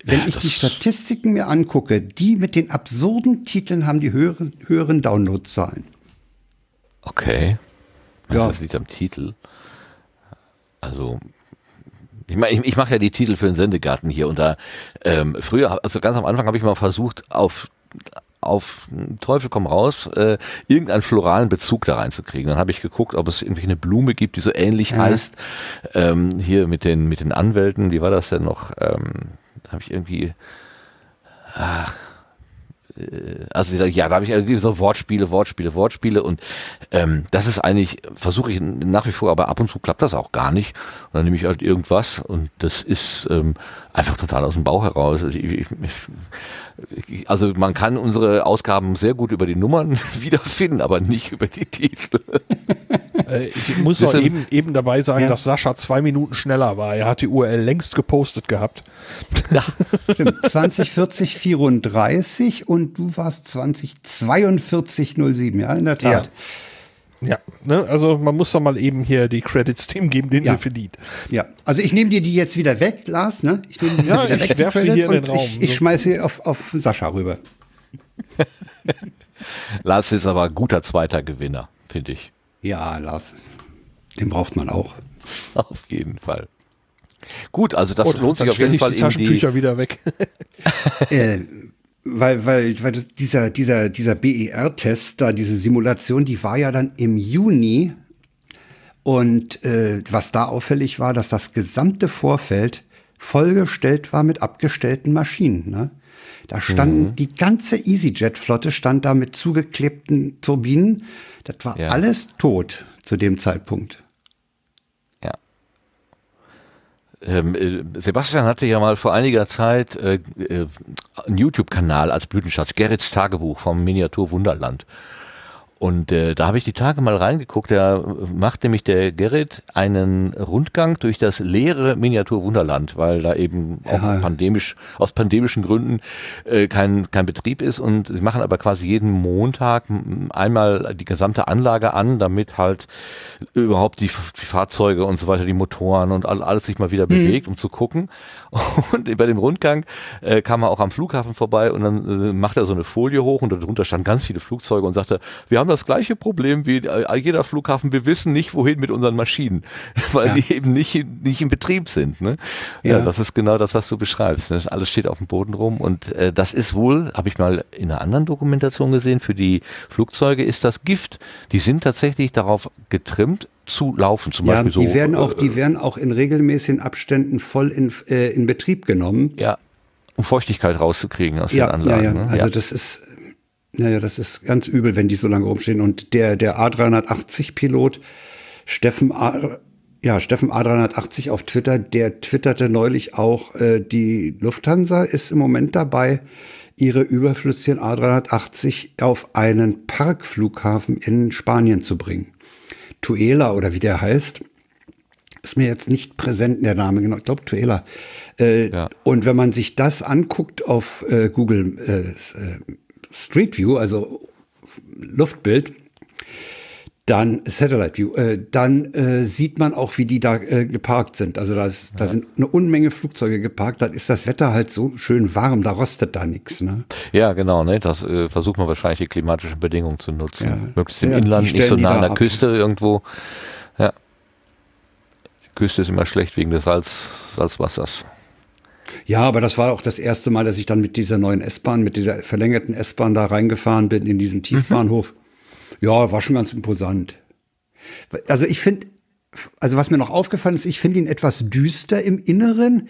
Wenn Ja, ich die Statistiken mir angucke, die mit den absurden Titeln haben die höheren, höheren Downloadzahlen. Okay. Ja. Das liegt am Titel. Also, ich meine, ich, ich mache ja die Titel für den Sendegarten hier und da ähm, früher, also ganz am Anfang habe ich mal versucht, auf auf Teufel komm raus, äh, irgendeinen floralen Bezug da reinzukriegen. Dann habe ich geguckt, ob es irgendwie eine Blume gibt, die so ähnlich heißt. Ähm, hier mit den mit den Anwälten, wie war das denn noch? Ähm, da habe ich irgendwie also da- ja, da habe ich irgendwie so Wortspiele, Wortspiele, Wortspiele und ähm, das ist eigentlich, versuche ich nach wie vor, aber ab und zu klappt das auch gar nicht. Und dann nehme ich halt irgendwas und das ist ähm, einfach total aus dem Bauch heraus. Also, ich, ich, ich, also man kann unsere Ausgaben sehr gut über die Nummern *laughs* wiederfinden, aber nicht über die Titel. *laughs* Äh, ich muss noch eben, eben dabei sagen, Ja. dass Sascha zwei Minuten schneller war. Er hat die URL längst gepostet gehabt. *laughs* Stimmt, 2040 34 und du warst 2042 07, ja, in der Tat. Ja, ne? also man muss doch mal eben hier die Credits dem geben, den Ja. sie verdient. Ja, also ich nehme dir die jetzt wieder weg, Lars, ne? Ich nehme die Ja, wieder ich weg, die werf sie hier in den und Raum. Ich, ich schmeiße sie auf, auf Sascha rüber. *laughs* Lars ist aber ein guter zweiter Gewinner, finde ich. Ja, Lars. Den braucht man auch. *laughs* Auf jeden Fall. Gut, also das Und lohnt sich auf jeden Fall die in die, Taschentücher wieder weg. *laughs* äh, weil, weil, weil dieser, dieser, dieser BER-Test, da diese Simulation, die war ja dann im Juni. Und äh, was da auffällig war, dass das gesamte Vorfeld vollgestellt war mit abgestellten Maschinen. Ne? Da standen die ganze EasyJet-Flotte stand da mit zugeklebten Turbinen. Das war Ja. alles tot zu dem Zeitpunkt. Ja. Ähm, äh, Sebastian hatte ja mal vor einiger Zeit äh, äh, einen YouTube-Kanal als Blütenschatz, Gerrits Tagebuch vom Miniatur Wunderland. Und äh, da habe ich die Tage mal reingeguckt. Da macht nämlich der Gerrit einen Rundgang durch das leere Miniatur-Wunderland, weil da eben auch Ja. pandemisch, aus pandemischen Gründen äh, kein, kein Betrieb ist. Und sie machen aber quasi jeden Montag einmal die gesamte Anlage an, damit halt überhaupt die, die Fahrzeuge und so weiter, die Motoren und all, alles sich mal wieder bewegt, um zu gucken. Und bei dem Rundgang äh, kam er auch am Flughafen vorbei und dann äh, macht er so eine Folie hoch und darunter standen ganz viele Flugzeuge und sagte, wir haben das gleiche Problem wie äh, jeder Flughafen, wir wissen nicht, wohin mit unseren Maschinen, *laughs* weil Ja. die eben nicht, in- nicht in Betrieb sind. Ne? Ja. Ja. das ist genau das, was du beschreibst. Ne? Alles steht auf dem Boden rum und äh, das ist wohl, habe ich mal in einer anderen Dokumentation gesehen, für die Flugzeuge ist das Gift. Die sind tatsächlich darauf getrimmt, zu laufen, zum Ja, Beispiel so. die werden auch, äh, die werden auch in regelmäßigen Abständen voll in, äh, in Betrieb genommen. ja, um Feuchtigkeit rauszukriegen aus Ja, den Anlagen. ja, ja. Ne? Also ja. das ist, naja, das ist ganz übel, wenn die so lange rumstehen. Und der, der A380-Pilot, Steffen A, ja, Steffen A380 auf Twitter, der twitterte neulich auch, äh, die Lufthansa ist im Moment dabei, ihre überflüssigen A380 auf einen Parkflughafen in Spanien zu bringen. Tuela oder wie der heißt, ist mir jetzt nicht präsent der Name, genau, ich glaube Tuela. Äh, Ja. Und wenn man sich das anguckt auf äh, Google äh, äh, Street View, also Luftbild, dann Satellite View, äh, dann äh, sieht man auch, wie die da äh, geparkt sind. Also da, ist, da sind eine Unmenge Flugzeuge geparkt. Da ist das Wetter halt so schön warm, da rostet da nichts. Ne? Ja, genau, ne? Das äh, versucht man wahrscheinlich die klimatischen Bedingungen zu nutzen. Ja. Möglichst im Ja, Inland, nicht so nah an der ab. Küste irgendwo. Ja. Küste ist immer schlecht wegen des Salz, Salzwassers. Ja, aber das war auch das erste Mal, dass ich dann mit dieser neuen S-Bahn, mit dieser verlängerten S-Bahn da reingefahren bin in diesen Tiefbahnhof. Ja, war schon ganz imposant. Also ich finde, also was mir noch aufgefallen ist, ich finde ihn etwas düster im Inneren.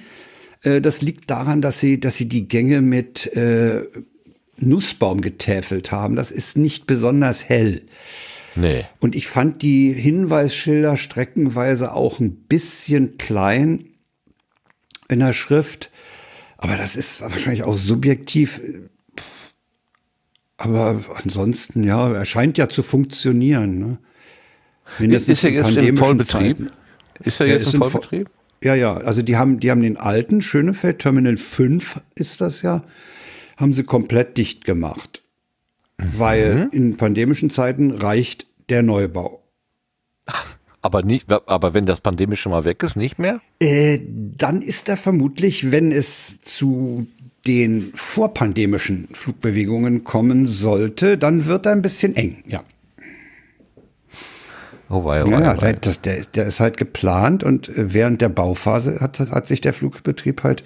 Äh, Das liegt daran, dass sie, dass sie die Gänge mit äh, Nussbaum getäfelt haben. Das ist nicht besonders hell. Nee. Und ich fand die Hinweisschilder streckenweise auch ein bisschen klein in der Schrift. Aber das ist wahrscheinlich auch subjektiv. Aber ansonsten, ja, er scheint ja zu funktionieren. Ne? Ist, ist er in jetzt im pandemischen Vollbetrieb? Zeiten. Ist er jetzt ist Vo- Vollbetrieb? Ja, ja, also die haben, die haben den alten Schönefeld Terminal 5 ist das ja, haben sie komplett dicht gemacht. Weil Mhm. in pandemischen Zeiten reicht der Neubau. Aber nicht, aber wenn das pandemische mal weg ist, nicht mehr? Äh, dann ist er vermutlich, wenn es zu den vorpandemischen Flugbewegungen kommen sollte, dann wird er ein bisschen eng, ja. Oh wei, oh Ja, wei, ja oh wei. der, das, der, der ist halt geplant und äh, während der Bauphase hat, hat sich der Flugbetrieb halt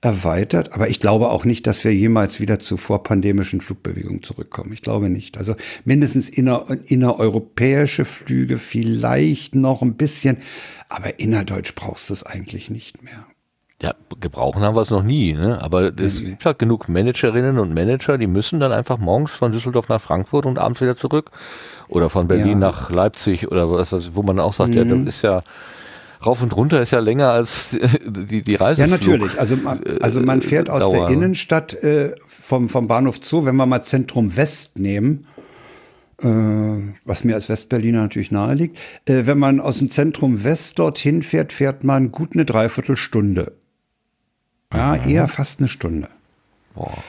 erweitert. Aber ich glaube auch nicht, dass wir jemals wieder zu vorpandemischen Flugbewegungen zurückkommen. Ich glaube nicht. Also mindestens inner, innereuropäische Flüge vielleicht noch ein bisschen, aber innerdeutsch brauchst du es eigentlich nicht mehr. Ja, gebrauchen haben wir es noch nie, ne? aber es gibt halt genug Managerinnen und Manager, die müssen dann einfach morgens von Düsseldorf nach Frankfurt und abends wieder zurück oder von Berlin Ja. Mhm. nach Leipzig oder was, wo man auch sagt, ja, das ist ja rauf und runter ist ja länger als *laughs* die, die Reise. Ja, natürlich. Also man, also man fährt aus Dauer, der ne? Innenstadt äh, vom, vom Bahnhof Zoo, wenn wir mal Zentrum West nehmen, äh, was mir als Westberliner natürlich nahe liegt. Äh, wenn man aus dem Zentrum West dorthin fährt, fährt man gut eine Dreiviertelstunde. Ja, eher fast eine Stunde. Boah.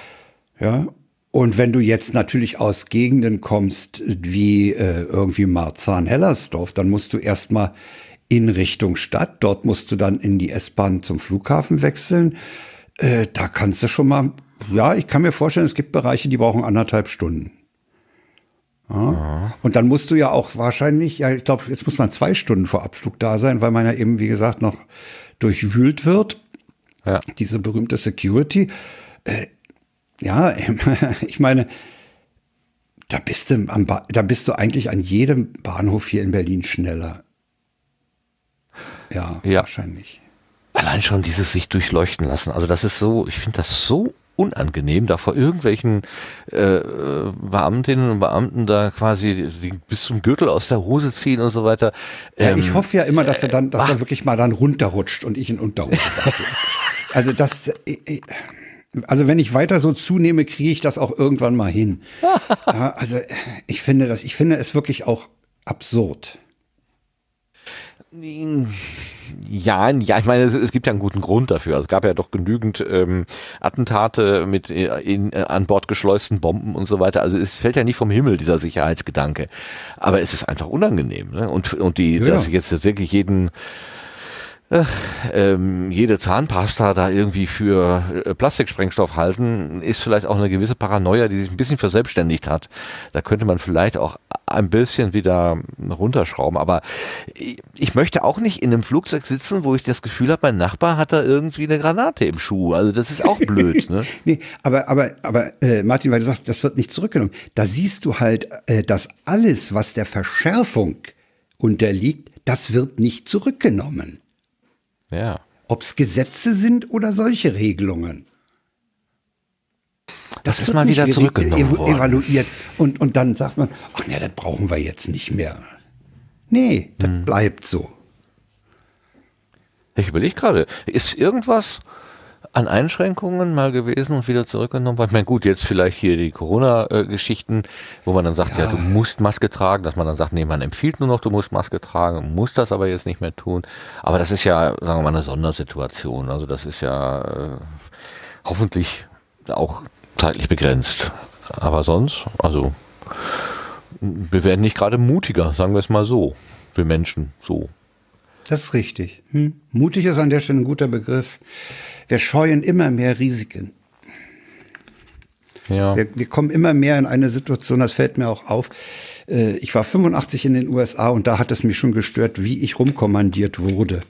Ja. Und wenn du jetzt natürlich aus Gegenden kommst wie äh, irgendwie Marzahn-Hellersdorf, dann musst du erstmal in Richtung Stadt. Dort musst du dann in die S-Bahn zum Flughafen wechseln. Äh, da kannst du schon mal, ja, ich kann mir vorstellen, es gibt Bereiche, die brauchen anderthalb Stunden. Ja. Und dann musst du ja auch wahrscheinlich, ja, ich glaube, jetzt muss man zwei Stunden vor Abflug da sein, weil man ja eben, wie gesagt, noch durchwühlt wird Ja. diese berühmte Security. Äh, ja, *laughs* ich meine, da bist du am ba da bist du eigentlich an jedem Bahnhof hier in Berlin schneller. Ja, Ja. wahrscheinlich. Allein schon dieses sich durchleuchten lassen. Also das ist so, ich finde das so unangenehm, da vor irgendwelchen äh, äh, Beamtinnen und Beamten da quasi bis zum Gürtel aus der Hose ziehen und so weiter. Ja, Ähm, ich hoffe ja immer, dass er dann, dass er wirklich mal dann runterrutscht und ich in Unterhose *laughs* sage. Also das, ich, ich, also wenn ich weiter so zunehme, kriege ich das auch irgendwann mal hin. *laughs* also ich finde das, ich finde es wirklich auch absurd. Ja, ja, ich meine, es, es, gibt ja einen guten Grund dafür. Also es gab ja doch genügend ähm, Attentate mit äh, in, äh, an Bord geschleusten Bomben und so weiter. Also es fällt ja nicht vom Himmel, dieser Sicherheitsgedanke. Aber es ist einfach unangenehm. Ne? Und, und die, ja. dass ich jetzt wirklich jeden ähm, jede Zahnpasta da irgendwie für äh, Plastiksprengstoff halten, ist vielleicht auch eine gewisse Paranoia, die sich ein bisschen verselbstständigt hat. Da könnte man vielleicht auch ein bisschen wieder runterschrauben. Aber ich möchte auch nicht in einem Flugzeug sitzen, wo ich das Gefühl habe, mein Nachbar hat da irgendwie eine Granate im Schuh. Also das ist auch blöd. *laughs* Ne? nee, aber, aber, aber äh, Martin, weil du sagst, das wird nicht zurückgenommen. Da siehst du halt, äh, dass alles, was der Verschärfung unterliegt, das wird nicht zurückgenommen. Ja. Ob es Gesetze sind oder solche Regelungen. Das, das ist mal wieder zurückgenommen worden. evaluiert und, und dann sagt man, ach ne, das brauchen wir jetzt nicht mehr. Nee, das hm. bleibt so. Ich überlege gerade, ist irgendwas, an Einschränkungen mal gewesen und wieder zurückgenommen worden? Ich meine, gut, jetzt vielleicht hier die Corona-Geschichten, wo man dann sagt, ja. ja. du musst Maske tragen, dass man dann sagt, nee, man empfiehlt nur noch, du musst Maske tragen, muss das aber jetzt nicht mehr tun. Aber das ist ja, sagen wir mal, eine Sondersituation. Also das ist ja äh, hoffentlich auch zeitlich begrenzt. Aber sonst, also wir werden nicht gerade mutiger, sagen wir es mal so, wir Menschen so. Das ist richtig. Hm. Mutig ist an der Stelle ein guter Begriff. Wir scheuen immer mehr Risiken. Ja. Wir, wir kommen immer mehr in eine Situation, das fällt mir auch auf. Äh, ich war 85 in den USA und da hat es mich schon gestört, wie ich rumkommandiert wurde.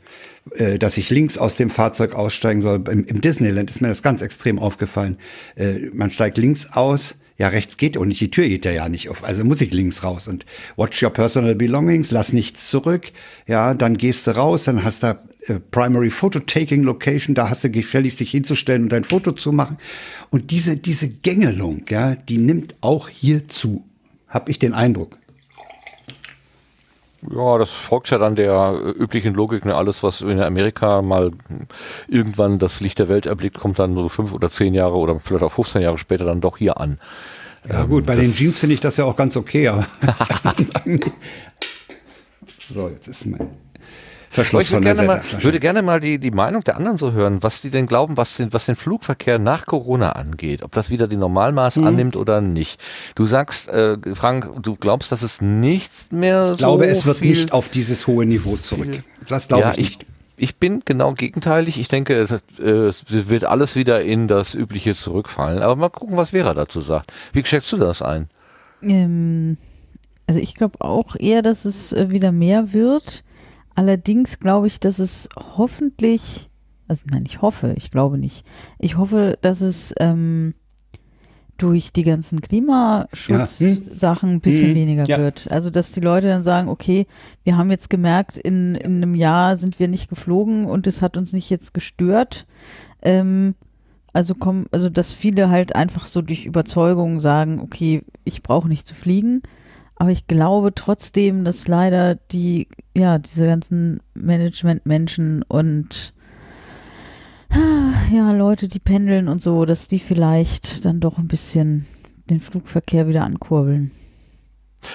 Äh, dass ich links aus dem Fahrzeug aussteigen soll. Im Disneyland ist mir das ganz extrem aufgefallen. Äh, man steigt links aus, ja, rechts geht und nicht, die Tür geht ja nicht auf, also muss ich links raus und watch your personal belongings, lass nichts zurück, ja, dann gehst du raus, dann hast du äh, Primary Photo Taking Location, da hast du gefälligst dich hinzustellen und dein Foto zu machen. Und diese, diese Gängelung, ja, die nimmt auch hier zu, habe ich den Eindruck. Ja, das folgt ja dann der üblichen Logik. Ne? Alles, was in Amerika mal irgendwann das Licht der Welt erblickt, kommt dann so fünf oder zehn Jahre oder vielleicht auch 15 Jahre später dann doch hier an. Ja gut, bei den Jeans finde ich das ja auch ganz okay, aber *laughs* *laughs* so, jetzt ist mein Verschluss ich von der mal, würde gerne mal die, die Meinung der anderen so hören, was die denn glauben, was den, was den Flugverkehr nach Corona angeht, ob das wieder die Normalmaß mhm. annimmt oder nicht. Du sagst, äh, Frank, du glaubst, dass es nicht mehr Ich glaube, es wird nicht auf dieses hohe Niveau zurück. Das glaube ja, ich nicht. Ich, ich bin genau gegenteilig. Ich denke, es, es, wird alles wieder in das Übliche zurückfallen. Aber mal gucken, was Vera dazu sagt. Wie schätzt du das ein? Ähm, also ich glaube auch eher, dass es äh, wieder mehr wird. Allerdings glaube ich, dass es hoffentlich, also nein, ich hoffe, ich glaube nicht. Ich hoffe, dass es ähm, durch die ganzen Klimaschutzsachen ja. ein bisschen hm. weniger ja. wird. Also, dass die Leute dann sagen, okay, wir haben jetzt gemerkt, in, in einem Jahr sind wir nicht geflogen und es hat uns nicht jetzt gestört. Ähm, also kommen, also dass viele halt einfach so durch Überzeugung sagen, okay, ich brauche nicht zu fliegen. Aber ich glaube trotzdem, dass leider die, ja, diese ganzen Management-Menschen und ja, Leute, die pendeln und so, dass die vielleicht dann doch ein bisschen den Flugverkehr wieder ankurbeln.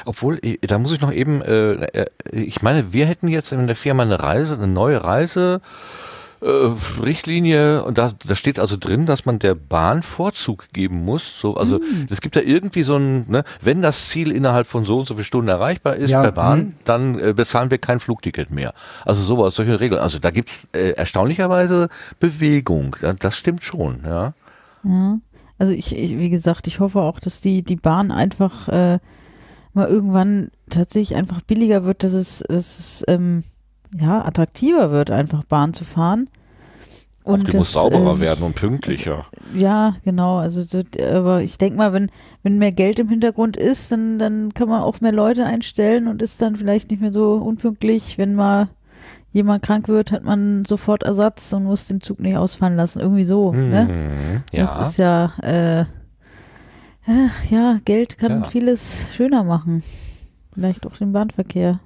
Obwohl, da muss ich noch eben, äh, äh, ich meine, wir hätten jetzt in der Firma eine Reise, eine neue Reise äh, Richtlinie und da, da steht also drin, dass man der Bahn Vorzug geben muss. So, also mm. es gibt da irgendwie so ein, ne, wenn das Ziel innerhalb von so und so vielen Stunden erreichbar ist ja, per Bahn, mm. dann äh, bezahlen wir kein Flugticket mehr. Also sowas, solche Regeln. Also da gibt's äh, erstaunlicherweise Bewegung. Das stimmt schon, ja. Ja. Also ich, ich, wie gesagt, ich hoffe auch, dass die, die Bahn einfach äh, mal irgendwann tatsächlich einfach billiger wird, dass es, dass es ähm, ja, attraktiver wird, einfach Bahn zu fahren. Und Auch die das, muss sauberer äh, werden und pünktlicher. Das, ja, genau. Also, so, aber ich denke mal, wenn, wenn mehr Geld im Hintergrund ist, dann, dann kann man auch mehr Leute einstellen und ist dann vielleicht nicht mehr so unpünktlich. Wenn mal jemand krank wird, hat man sofort Ersatz und muss den Zug nicht ausfallen lassen. Irgendwie so. Mhm, ne? ja. Das ist ja, äh, ja, Geld kann ja. vieles schöner machen. Vielleicht auch den Bahnverkehr.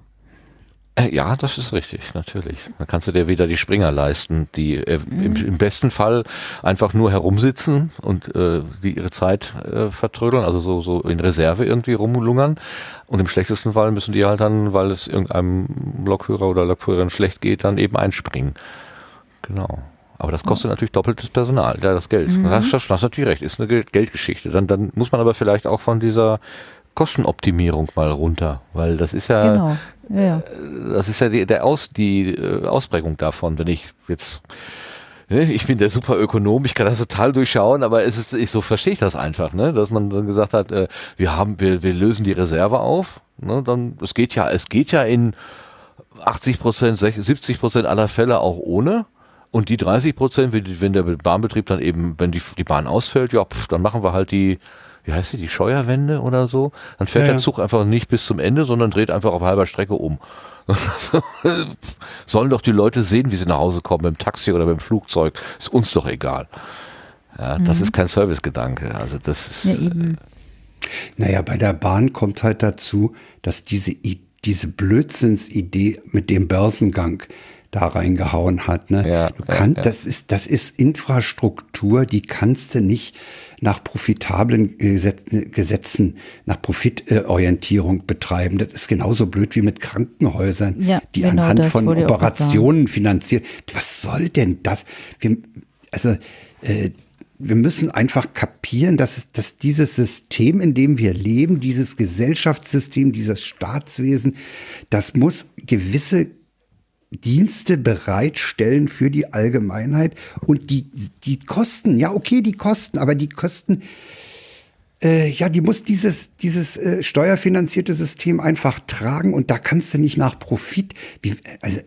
Äh, ja, das ist richtig, natürlich. Dann kannst du dir wieder die Springer leisten, die äh, im, im, besten Fall einfach nur herumsitzen und äh, die ihre Zeit äh, vertrödeln, also so, so in Reserve irgendwie rumlungern. Und im schlechtesten Fall müssen die halt dann, weil es irgendeinem Lokführer oder Lokführerin schlecht geht, dann eben einspringen. Genau. Aber das kostet natürlich doppeltes Personal, ja, das Geld. Mhm. Das, das, das hast natürlich recht, ist eine Geldgeschichte. Dann, dann muss man aber vielleicht auch von dieser Kostenoptimierung mal runter, weil das ist ja, genau. ja. Äh, das ist ja die, der Aus, die äh, Ausprägung davon, wenn ich jetzt ne, ich bin der super Ökonom, ich kann das total durchschauen, aber es ist, ich so verstehe ich das einfach, ne, dass man dann gesagt hat, äh, wir haben, wir, wir lösen die Reserve auf, ne, dann, es geht ja, es geht ja in 80 Prozent, 70 Prozent aller Fälle auch ohne. Und die 30 Prozent, wenn der Bahnbetrieb dann eben, wenn die, die Bahn ausfällt, ja, pf, dann machen wir halt die, wie heißt die, die Scheuerwende oder so. Dann fährt ja, der Zug einfach nicht bis zum Ende, sondern dreht einfach auf halber Strecke um. *laughs* Sollen doch die Leute sehen, wie sie nach Hause kommen, mit dem Taxi oder mit dem Flugzeug. Ist uns doch egal. Ja, mhm. Das ist kein Servicegedanke. Also das ist. Ja, eben. Naja, bei der Bahn kommt halt dazu, dass diese, diese Blödsinnsidee mit dem Börsengang da reingehauen hat. Ne? Ja, du kannst, ja, ja. das ist, das ist Infrastruktur, die kannst du nicht nach profitablen Gesetzen, nach Profitorientierung betreiben. Das ist genauso blöd wie mit Krankenhäusern, ja, die genau anhand von Operationen finanziert. Was soll denn das? Wir, also äh, wir müssen einfach kapieren, dass, dass dieses System, in dem wir leben, dieses Gesellschaftssystem, dieses Staatswesen, das muss gewisse Dienste bereitstellen für die Allgemeinheit und die, die Kosten, ja, okay, die Kosten, aber die Kosten, äh, ja, die muss dieses, dieses äh, steuerfinanzierte System einfach tragen und da kannst du nicht nach Profit, wie, also,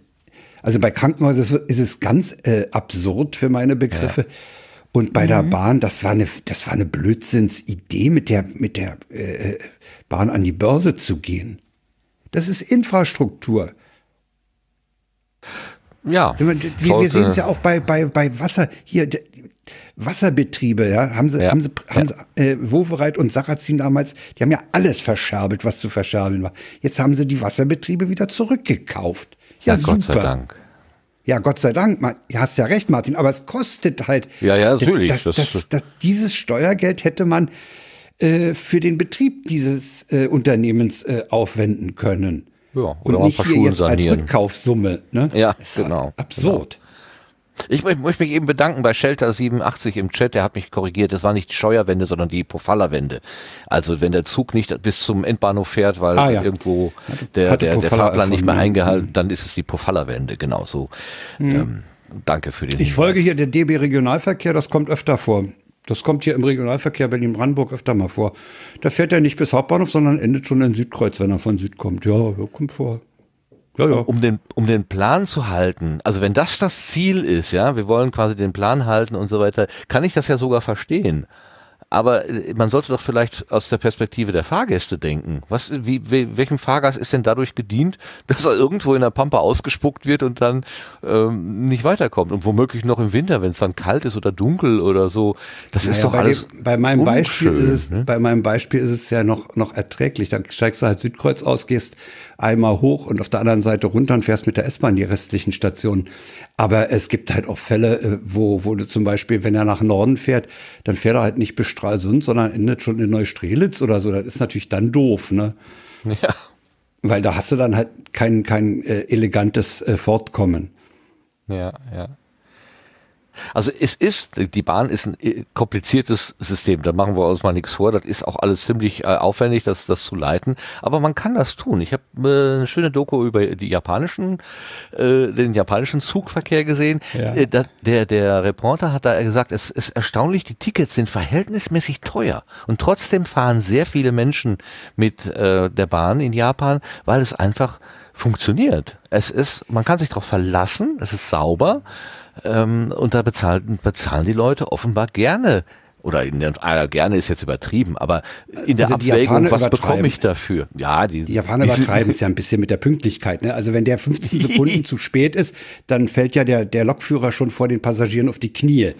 also bei Krankenhäusern ist es ganz äh, absurd für meine Begriffe. Ja. Und bei mhm. der Bahn, das war eine, das war eine Blödsinnsidee, mit der, mit der äh, Bahn an die Börse zu gehen. Das ist Infrastruktur. Ja. Wir, wir sehen es ja auch bei, bei, bei Wasser, hier, Wasserbetriebe, ja, haben sie, ja. haben sie, haben ja. sie äh, Wovereit und Sarrazin damals, die haben ja alles verscherbelt, was zu verscherbeln war. Jetzt haben sie die Wasserbetriebe wieder zurückgekauft. Ja, ja super. Gott sei Dank. Ja, Gott sei Dank, du hast ja recht, Martin, aber es kostet halt. Ja, ja, natürlich. Das, das, das, das dieses Steuergeld hätte man äh, für den Betrieb dieses äh, Unternehmens äh, aufwenden können. Ja, und nicht hier jetzt sanieren. als Rückkaufssumme. Ne? Ja, genau. Absurd. Genau. Ich möchte mich eben bedanken bei Shelter87 im Chat, der hat mich korrigiert. Das war nicht die Steuerwende, sondern die Pofalla-Wende. Also wenn der Zug nicht bis zum Endbahnhof fährt, weil ah, ja. irgendwo der, der, der Fahrplan nicht mehr eingehalten, dann ist es die Pofalla-Wende, genau so. Mhm. Ähm, danke für den Ich Hinweis. folge hier der DB Regionalverkehr, das kommt öfter vor. Das kommt hier im Regionalverkehr Berlin-Brandenburg öfter mal vor. Da fährt er nicht bis Hauptbahnhof, sondern endet schon in Südkreuz, wenn er von Süd kommt. Ja, kommt vor. Ja, ja. Um, den, um den Plan zu halten, also wenn das das Ziel ist, ja, wir wollen quasi den Plan halten und so weiter, kann ich das ja sogar verstehen. Aber äh, man sollte doch vielleicht aus der Perspektive der Fahrgäste denken. Was, wie, welchem Fahrgast ist denn dadurch gedient, *laughs* dass er irgendwo in der Pampa ausgespuckt wird und dann ähm, nicht weiterkommt? Und womöglich noch im Winter, wenn es dann kalt ist oder dunkel oder so. Das naja, ist doch bei alles. Dem, bei meinem Beispiel ist es, ne? bei meinem Beispiel ist es ja noch, noch erträglich. Dann steigst du halt Südkreuz aus, gehst einmal hoch und auf der anderen Seite runter und fährst mit der S-Bahn die restlichen Stationen. Aber es gibt halt auch Fälle, äh, wo, wo du zum Beispiel, wenn er nach Norden fährt, dann fährt er halt nicht bis Stralsund, sondern endet schon in Neustrelitz oder so. Das ist natürlich dann doof, ne? Ja. Weil da hast du dann halt kein, kein äh, elegantes äh, Fortkommen. Ja, ja. Also es ist, die Bahn ist ein äh, kompliziertes System, da machen wir uns mal nichts vor, das ist auch alles ziemlich äh, aufwendig, das, das zu leiten, aber man kann das tun. Ich habe äh, eine schöne Doku über die japanischen, äh, den japanischen Zugverkehr gesehen. Ja. Äh, da, der, der Reporter hat da gesagt, es ist erstaunlich, die Tickets sind verhältnismäßig teuer und trotzdem fahren sehr viele Menschen mit äh, der Bahn in Japan, weil es einfach funktioniert. Es ist, man kann sich darauf verlassen, es ist sauber. Ähm, und da bezahlen, bezahlen die Leute offenbar gerne oder in der, ah, gerne ist jetzt übertrieben, aber in der also Abwägung, was bekomme ich dafür? Ja, die, die Japaner die übertreiben es *laughs* ja ein bisschen mit der Pünktlichkeit. Ne? Also wenn der 15 *laughs* Sekunden zu spät ist, dann fällt ja der, der Lokführer schon vor den Passagieren auf die Knie,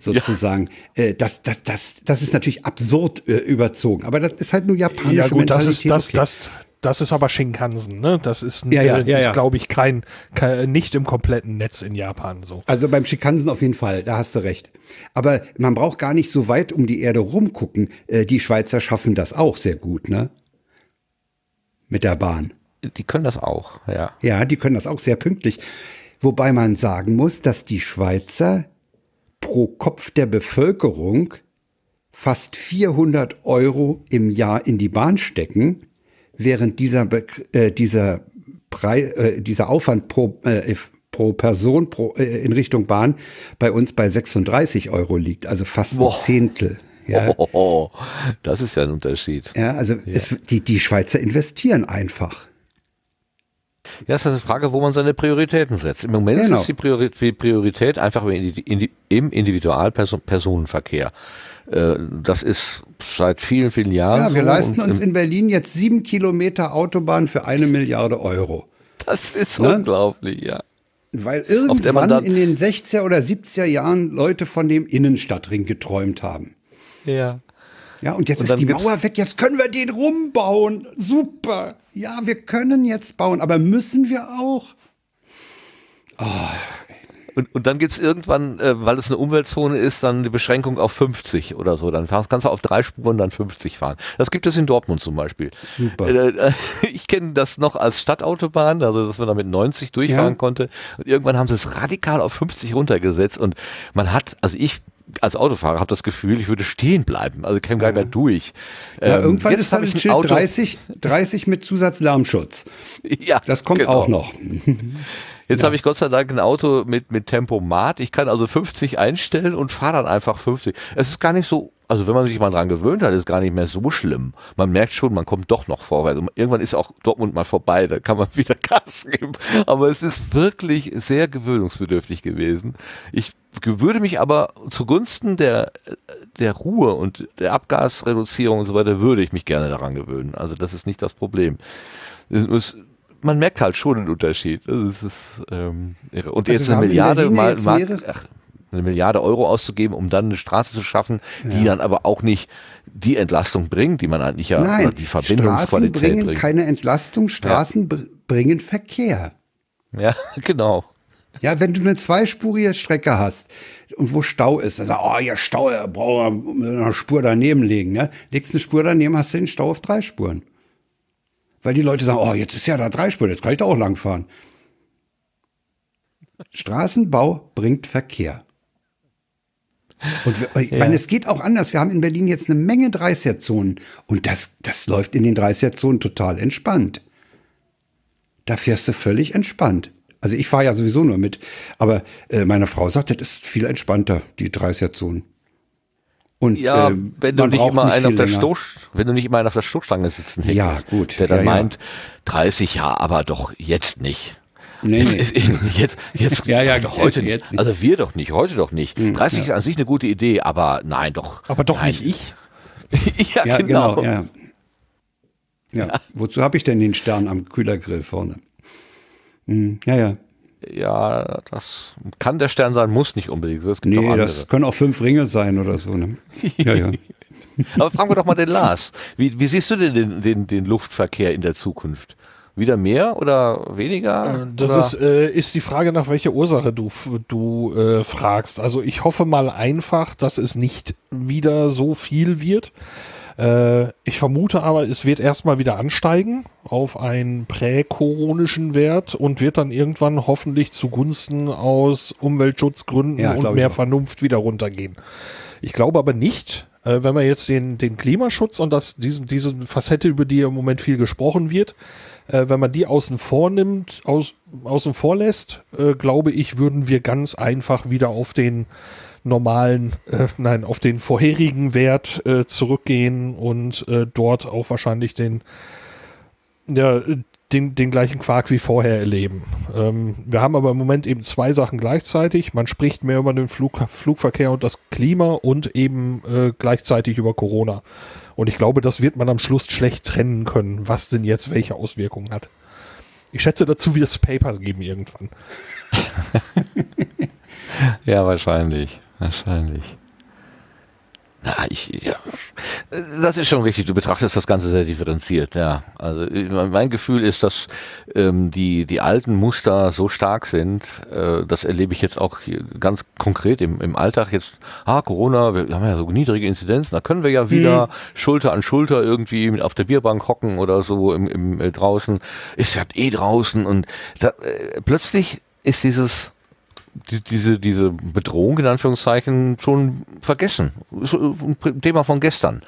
sozusagen. Ja. Äh, das, das, das, das ist natürlich absurd äh, überzogen, aber das ist halt nur japanische ja, gut, Mentalität. Das ist, das, okay. das, das ist aber Shinkansen, ne? Das ist, Ja, ja, äh, ja, ist ja. glaube ich, kein, kein, nicht im kompletten Netz in Japan so. Also beim Schikansen auf jeden Fall, da hast du recht. Aber man braucht gar nicht so weit um die Erde rumgucken. Äh, die Schweizer schaffen das auch sehr gut, ne? Mit der Bahn. Die können das auch, ja. Ja, die können das auch sehr pünktlich. Wobei man sagen muss, dass die Schweizer pro Kopf der Bevölkerung fast 400 Euro im Jahr in die Bahn stecken, während dieser, Be äh, dieser, Prei äh, dieser Aufwand pro, äh, pro Person pro, äh, in Richtung Bahn bei uns bei 36 Euro liegt, also fast Boah. ein Zehntel. Ja, Oh, das ist ja ein Unterschied. ja also Es, die, die Schweizer investieren einfach. Ja, es ist eine Frage, wo man seine Prioritäten setzt. Im Moment Genau. ist die Priorität, die Priorität einfach im Indi- Indi- im Individualpersonenverkehr. Äh, Das ist seit vielen, vielen Jahren. Ja, wir so leisten uns in Berlin jetzt sieben Kilometer Autobahn für eine Milliarde Euro. Das ist Ne? unglaublich, ja. Weil irgendwann dann- in den 60er oder 70er Jahren Leute von dem Innenstadtring geträumt haben. Ja. Ja, und jetzt Und ist die Mauer weg, jetzt können wir den rumbauen. Super. Ja, wir können jetzt bauen, aber müssen wir auch? Und, und dann gibt's irgendwann, äh, weil es eine Umweltzone ist, dann die Beschränkung auf 50 oder so. Dann fahrst, kannst du auf drei Spuren dann 50 fahren. Das gibt es in Dortmund zum Beispiel. Super. Äh, äh, *laughs* ich kenne das noch als Stadtautobahn, also dass man da mit 90 durchfahren Ja. konnte. Und irgendwann haben sie es radikal auf 50 runtergesetzt. Und man hat, also ich als Autofahrer habe das Gefühl, ich würde stehen bleiben. Also ich käme gar nicht mehr durch. Ja, Ähm, irgendwann ist dann ich ein Schild Auto. 30, 30 mit Zusatzlärmschutz. *laughs* Ja, Das kommt genau. auch noch. *laughs* Jetzt habe ich Gott sei Dank ein Auto mit, mit Tempomat. Ich kann also 50 einstellen und fahre dann einfach 50. Es ist gar nicht so, also wenn man sich mal dran gewöhnt hat, ist es gar nicht mehr so schlimm. Man merkt schon, man kommt doch noch vorwärts. Irgendwann ist auch Dortmund mal vorbei, da kann man *laughs* wieder Gas geben. Aber es ist wirklich sehr gewöhnungsbedürftig gewesen. Ich würde mich aber zugunsten der, der Ruhe und der Abgasreduzierung und so weiter, würde ich mich gerne daran gewöhnen. Also das ist nicht das Problem. Es man merkt halt schon einen Unterschied. Das ist ähm, irre. Und Also jetzt eine Milliarde mal, mal ach, eine Milliarde Euro auszugeben, um dann eine Straße zu schaffen, die dann aber auch nicht die Entlastung bringt, die man eigentlich ja oder Nein, die Straßen Verbindungsqualität bringen bringt. keine Entlastung, Straßen br- bringen Verkehr. Ja, *laughs* genau. Ja, wenn du eine zweispurige Strecke hast und wo Stau ist, du, oh, ja, Stau, ja, brauchen wir eine Spur daneben legen. Ne? Legst eine Spur daneben, hast du den Stau auf drei Spuren. Weil die Leute sagen, oh, jetzt ist ja da drei Spuren, jetzt kann ich da auch lang fahren. Straßenbau bringt Verkehr. Und wir, ich meine, es geht auch anders. Wir haben in Berlin jetzt eine Menge 30er-Zonen und das, das läuft in den 30er-Zonen total entspannt. Da fährst du völlig entspannt. Also ich fahre ja sowieso nur mit, aber äh, meine Frau sagt, das ist viel entspannter, die 30er-Zonen. Und Ja, äh, wenn du man nicht braucht immer einen auf viel der. Stoß, wenn du nicht immer einen auf der Stoßstange sitzen hättest, Ja, gut. der dann Ja, ja. meint, 30 ja, aber doch jetzt nicht. Nee, *laughs* nee. *laughs* Jetzt, jetzt, *laughs* Ja, ja, heute jetzt nicht. nicht. Also wir doch nicht, heute doch nicht. 30 ist an sich eine gute Idee, aber nein, doch. Aber doch nein. nicht ich. ja, Ja, genau. genau. ja. Ja. Wozu habe ich denn den Stern am Kühlergrill vorne? Hm, ja, ja. Ja, das kann der Stern sein, muss nicht unbedingt. Es gibt Nee, das können auch fünf Ringe sein oder so. Ne? *laughs* Ja, ja. Aber fragen wir doch mal den Lars. Wie, wie siehst du denn den, den, den Luftverkehr in der Zukunft? Wieder mehr oder weniger? Das oder? ist, äh, ist die Frage, nach welcher Ursache du, du äh, fragst. Also ich hoffe mal einfach, dass es nicht wieder so viel wird. Äh, ich vermute aber, es wird erstmal wieder ansteigen auf einen präkoronischen Wert und wird dann irgendwann hoffentlich zugunsten aus Umweltschutzgründen Ja, und mehr. Vernunft wieder runtergehen. Ich glaube aber nicht, äh, wenn man jetzt den, den Klimaschutz und das, diesen, diese Facette, über die im Moment viel gesprochen wird, äh, wenn man die außen vor nimmt, aus, außen vor lässt, äh, glaube ich, würden wir ganz einfach wieder auf den normalen, äh, nein, auf den vorherigen Wert äh, zurückgehen und äh, dort auch wahrscheinlich den, ja, den, den gleichen Quark wie vorher erleben. Ähm, wir haben aber im Moment eben zwei Sachen gleichzeitig. Man spricht mehr über den Flug, Flugverkehr und das Klima und eben äh, gleichzeitig über Corona. Und ich glaube, das wird man am Schluss schlecht trennen können, was denn jetzt welche Auswirkungen hat. Ich schätze dazu, wird es Paper geben irgendwann. *laughs* Ja, wahrscheinlich. Wahrscheinlich. Na, ich, ja. Das ist schon richtig. Du betrachtest das Ganze sehr differenziert, ja. Also mein Gefühl ist, dass ähm, die, die alten Muster so stark sind, äh, das erlebe ich jetzt auch hier ganz konkret im, im Alltag. Jetzt, ah, Corona, wir haben ja so niedrige Inzidenzen, da können wir ja wieder hm. Schulter an Schulter irgendwie mit auf der Bierbank hocken oder so im, im äh, draußen. Ist ja eh draußen und da, äh, plötzlich ist dieses die, diese, diese Bedrohung in Anführungszeichen schon vergessen. Ein Thema von gestern.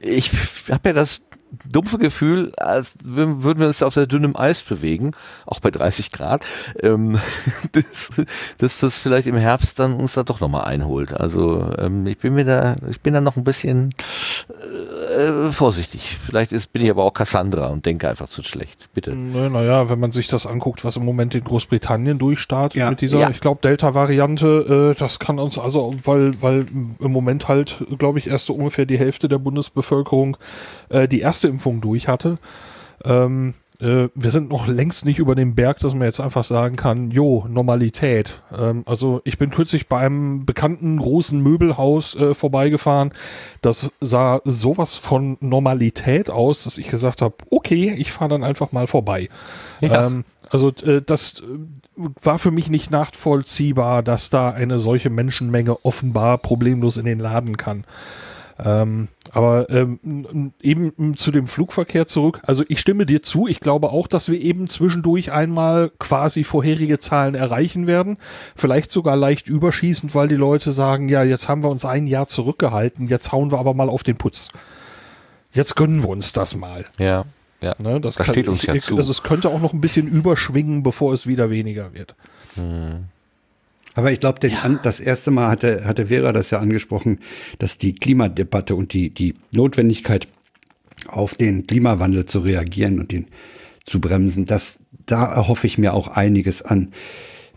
Ich habe ja das dumpfe Gefühl, als würden wir uns auf sehr dünnem Eis bewegen, auch bei 30 Grad, ähm, *laughs* dass, dass das vielleicht im Herbst dann uns da doch nochmal einholt. Also ähm, ich bin mir da, ich bin da noch ein bisschen äh, vorsichtig. Vielleicht ist, bin ich aber auch Cassandra und denke einfach zu schlecht. Bitte. Naja, wenn man sich das anguckt, was im Moment in Großbritannien durchstartet ja. mit dieser, ja. ich glaube, Delta-Variante, äh, das kann uns also, weil, weil im Moment halt, glaube ich, erst so ungefähr die Hälfte der Bundesbevölkerung äh, die erste Impfung durch hatte. Ähm, äh, wir sind noch längst nicht über dem Berg, dass man jetzt einfach sagen kann, jo, Normalität. Ähm, also ich bin kürzlich bei einem bekannten großen Möbelhaus äh, vorbeigefahren. Das sah sowas von Normalität aus, dass ich gesagt habe, okay, ich fahre dann einfach mal vorbei. Ja. Ähm, also äh, das äh, war für mich nicht nachvollziehbar, dass da eine solche Menschenmenge offenbar problemlos in den Laden kann. Ähm, aber ähm, eben zu dem Flugverkehr zurück. Also ich stimme dir zu. Ich glaube auch, dass wir eben zwischendurch einmal quasi vorherige Zahlen erreichen werden. Vielleicht sogar leicht überschießend, weil die Leute sagen, ja, jetzt haben wir uns ein Jahr zurückgehalten. Jetzt hauen wir aber mal auf den Putz. Jetzt gönnen wir uns das mal. Ja. Ja, ne, das, das kann, steht uns ich, ja zu. Also es könnte auch noch ein bisschen überschwingen, bevor es wieder weniger wird. Hm. Aber ich glaube, ja. das erste Mal hatte, hatte Vera das ja angesprochen, dass die Klimadebatte und die, die Notwendigkeit, auf den Klimawandel zu reagieren und den zu bremsen, das, da erhoffe ich mir auch einiges an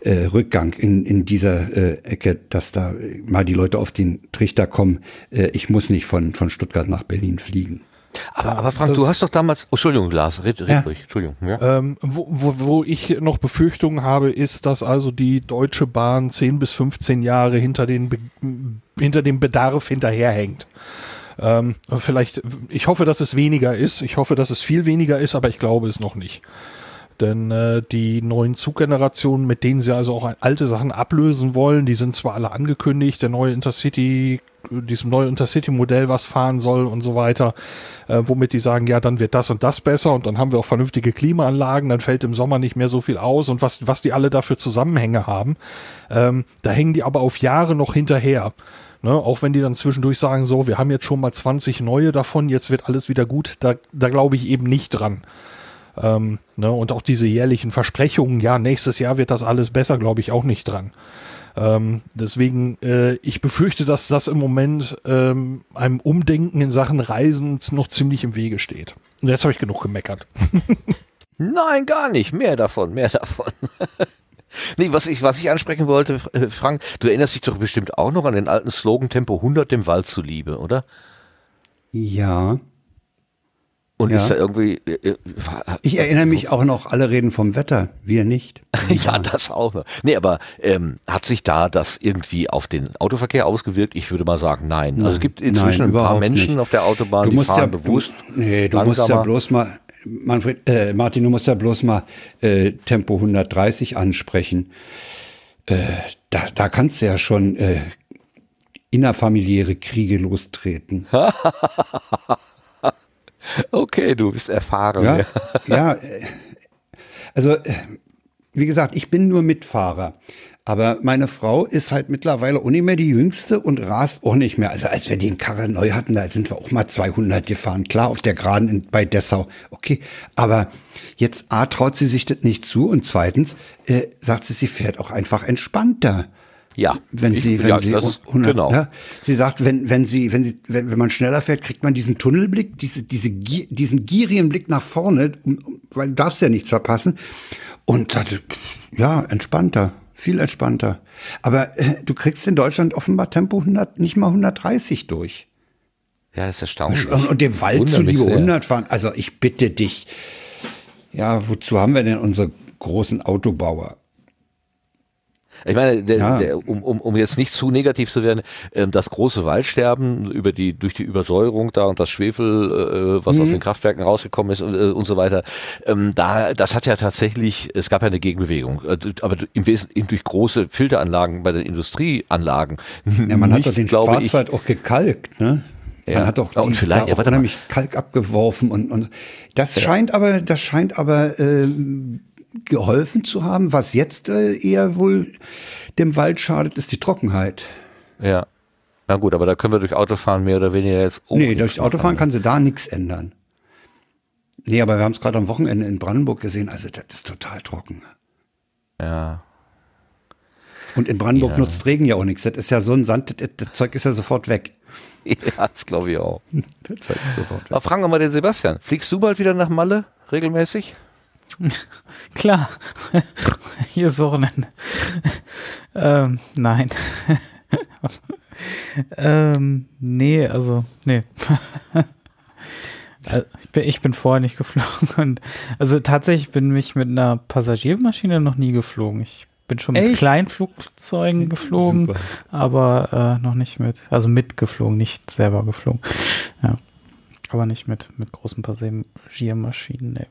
äh, Rückgang in, in dieser äh, Ecke, dass da mal die Leute auf den Trichter kommen. Äh, ich muss nicht von, von Stuttgart nach Berlin fliegen. Aber, aber Frank, das, du hast doch damals, oh, Entschuldigung, Lars, red, red ja. ruhig, Entschuldigung. Ja. Ähm, wo, wo, wo ich noch Befürchtungen habe, ist, dass also die Deutsche Bahn 10 bis 15 Jahre hinter, den, hinter dem Bedarf hinterherhängt. Ähm, vielleicht, ich hoffe, dass es weniger ist. Ich hoffe, dass es viel weniger ist, aber ich glaube es noch nicht. Denn äh, die neuen Zuggenerationen, mit denen sie also auch alte Sachen ablösen wollen, die sind zwar alle angekündigt, der neue Intercity, diesem neuen Intercity-Modell, was fahren soll und so weiter, äh, womit die sagen, ja, dann wird das und das besser und dann haben wir auch vernünftige Klimaanlagen, dann fällt im Sommer nicht mehr so viel aus und was, was die alle dafür Zusammenhänge haben, ähm, da hängen die aber auf Jahre noch hinterher. Ne, auch wenn die dann zwischendurch sagen, so, wir haben jetzt schon mal 20 neue davon, jetzt wird alles wieder gut, da, da glaube ich eben nicht dran. Ähm, ne, und auch diese jährlichen Versprechungen, ja, nächstes Jahr wird das alles besser, glaube ich auch nicht dran. Ähm, deswegen, äh, ich befürchte, dass das im Moment ähm, einem Umdenken in Sachen Reisen noch ziemlich im Wege steht. Und jetzt habe ich genug gemeckert. *laughs* Nein, gar nicht. Mehr davon, mehr davon. *laughs* nee, was ich, was ich ansprechen wollte, äh, Frank, du erinnerst dich doch bestimmt auch noch an den alten Slogan Tempo 100 dem Wald zuliebe, oder? Ja. Und ja. ist da irgendwie. Äh, äh ich erinnere mich auch noch, alle reden vom Wetter, wir nicht. *laughs* ja, das auch. Nee, aber ähm, hat sich da das irgendwie auf den Autoverkehr ausgewirkt? Ich würde mal sagen, nein. nein also es gibt inzwischen nein, ein paar Menschen nicht. auf der Autobahn, du die fahren ja, bewusst. Du, nee, du langsamer. musst ja bloß mal. Manfred, äh, Martin, du musst ja bloß mal äh, Tempo 130 ansprechen. Äh, da, da kannst du ja schon äh, innerfamiliäre Kriege lostreten. *laughs* Okay, du bist erfahren. Ja, ja äh, also äh, wie gesagt, ich bin nur Mitfahrer. Aber meine Frau ist halt mittlerweile auch nicht mehr die Jüngste und rast auch nicht mehr. Also als wir den Karre neu hatten, da sind wir auch mal 200 gefahren. Klar, auf der Geraden in, bei Dessau. Okay, aber jetzt A, traut sie sich das nicht zu und zweitens äh, sagt sie, sie fährt auch einfach entspannter. Ja, wenn sie, wenn ja, sie, 100, genau. Ja, sie sagt, wenn, wenn sie, wenn sie, wenn, wenn man schneller fährt, kriegt man diesen Tunnelblick, diese, diese, diesen gierigen Blick nach vorne, weil du darfst ja nichts verpassen. Und sagte, ja, entspannter, viel entspannter. Aber äh, du kriegst in Deutschland offenbar Tempo 100, nicht mal 130 durch. Ja, ist erstaunlich. Und, dem Wald zu lieber 100 fahren. Also ich bitte dich. Ja, wozu haben wir denn unsere großen Autobauer? Ich meine, der, ja. der, um, um, um jetzt nicht zu negativ zu werden, äh, das große Waldsterben über die, durch die Übersäuerung da und das Schwefel, äh, was mhm. aus den Kraftwerken rausgekommen ist und, äh, und so weiter, ähm, da, das hat ja tatsächlich, es gab ja eine Gegenbewegung, äh, aber im Wesentlichen durch große Filteranlagen bei den Industrieanlagen. Ja, man nicht, hat doch den Schwarzwald ich, auch gekalkt, ne? Ja. Man hat doch und vielleicht, ja, unheimlich Kalk abgeworfen und, und das ja. scheint aber, das scheint aber äh, geholfen zu haben. Was jetzt äh, eher wohl dem Wald schadet, ist die Trockenheit. Ja. Na gut, aber da können wir durch Autofahren mehr oder weniger jetzt. Auch nee, durch Autofahren kann sie da nichts ändern. Nee, aber wir haben es gerade am Wochenende in Brandenburg gesehen, also das ist total trocken. Ja. Und in Brandenburg ja. nutzt Regen ja auch nichts. Das ist ja so ein Sand, das, das Zeug ist ja sofort weg. *laughs* Ja, das glaube ich auch. Das Zeug ist sofort weg. Aber fragen wir mal den Sebastian. Fliegst du bald wieder nach Malle regelmäßig? *laughs* Klar, *laughs* hier ist Wochenende. ähm, nein. *laughs* ähm, nee, also, nee. Also, ich, bin, ich bin vorher nicht geflogen und also tatsächlich bin ich mit einer Passagiermaschine noch nie geflogen. Ich bin schon mit Echt? Kleinflugzeugen geflogen, Super. aber äh, noch nicht mit, also mitgeflogen, nicht selber geflogen. Ja. Aber nicht mit, mit großen Passagiermaschinen, nee.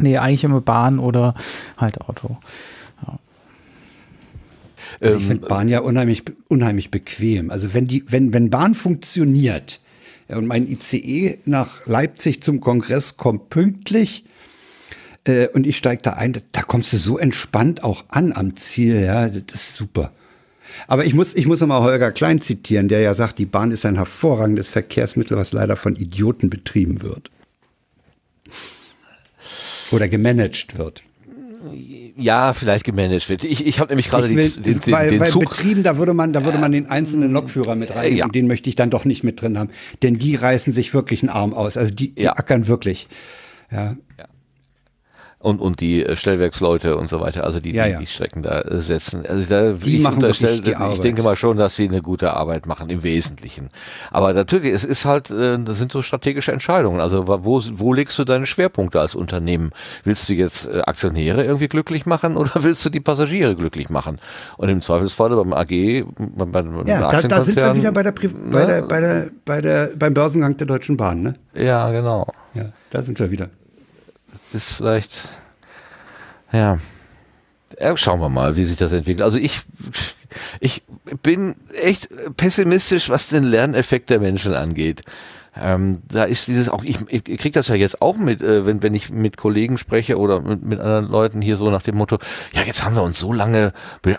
Nee, eigentlich immer Bahn oder halt Auto. Ja. Also ich finde Bahn ja unheimlich, unheimlich bequem. Also wenn die, wenn, wenn Bahn funktioniert und mein ICE nach Leipzig zum Kongress kommt pünktlich äh, und ich steige da ein, da kommst du so entspannt auch an am Ziel, ja, das ist super. Aber ich muss, ich muss nochmal Holger Klein zitieren, der ja sagt, die Bahn ist ein hervorragendes Verkehrsmittel, was leider von Idioten betrieben wird. Oder gemanagt wird. Ja, vielleicht gemanagt wird. Ich, ich habe nämlich gerade den, den, den, weil, den Zug. Betrieben, da würde man, da würde man den einzelnen Lokführer mit rein, ja. den möchte ich dann doch nicht mit drin haben. Denn die reißen sich wirklich einen Arm aus. Also die, die ja. ackern wirklich. Ja. Und, und die äh, Stellwerksleute und so weiter, also die, ja, die, ja. die Strecken da äh, setzen. Also da, die ich machen die ich denke mal schon, dass sie eine gute Arbeit machen im Wesentlichen. Aber natürlich, es ist halt, äh, das sind so strategische Entscheidungen. Also wo, wo legst du deine Schwerpunkte als Unternehmen? Willst du jetzt Aktionäre irgendwie glücklich machen *laughs* oder willst du die Passagiere glücklich machen? Und im Zweifelsfall beim AG, beim, beim ja, da, da sind wir wieder bei der, Pri ne? bei der, bei der, bei der, beim Börsengang der Deutschen Bahn, ne? Ja, genau. Ja, da sind wir wieder das ist vielleicht, ja, schauen wir mal, wie sich das entwickelt. Also ich, ich bin echt pessimistisch, was den Lerneffekt der Menschen angeht. Ähm, da ist dieses auch, ich, ich kriege das ja jetzt auch mit, äh, wenn, wenn ich mit Kollegen spreche oder mit, mit anderen Leuten hier so nach dem Motto, ja, jetzt haben wir uns so lange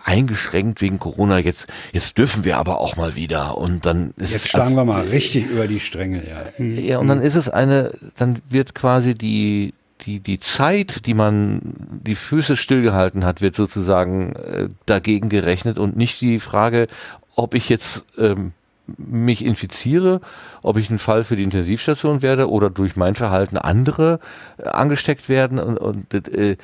eingeschränkt wegen Corona, jetzt, jetzt dürfen wir aber auch mal wieder. Und dann ist Jetzt schlagen wir mal richtig über die Stränge, ja. Ja, und dann ist es eine, dann wird quasi die, die, die Zeit, die man die Füße stillgehalten hat, wird sozusagen äh, dagegen gerechnet und nicht die Frage, ob ich jetzt ähm, mich infiziere, ob ich ein Fall für die Intensivstation werde oder durch mein Verhalten andere äh, angesteckt werden und, und äh,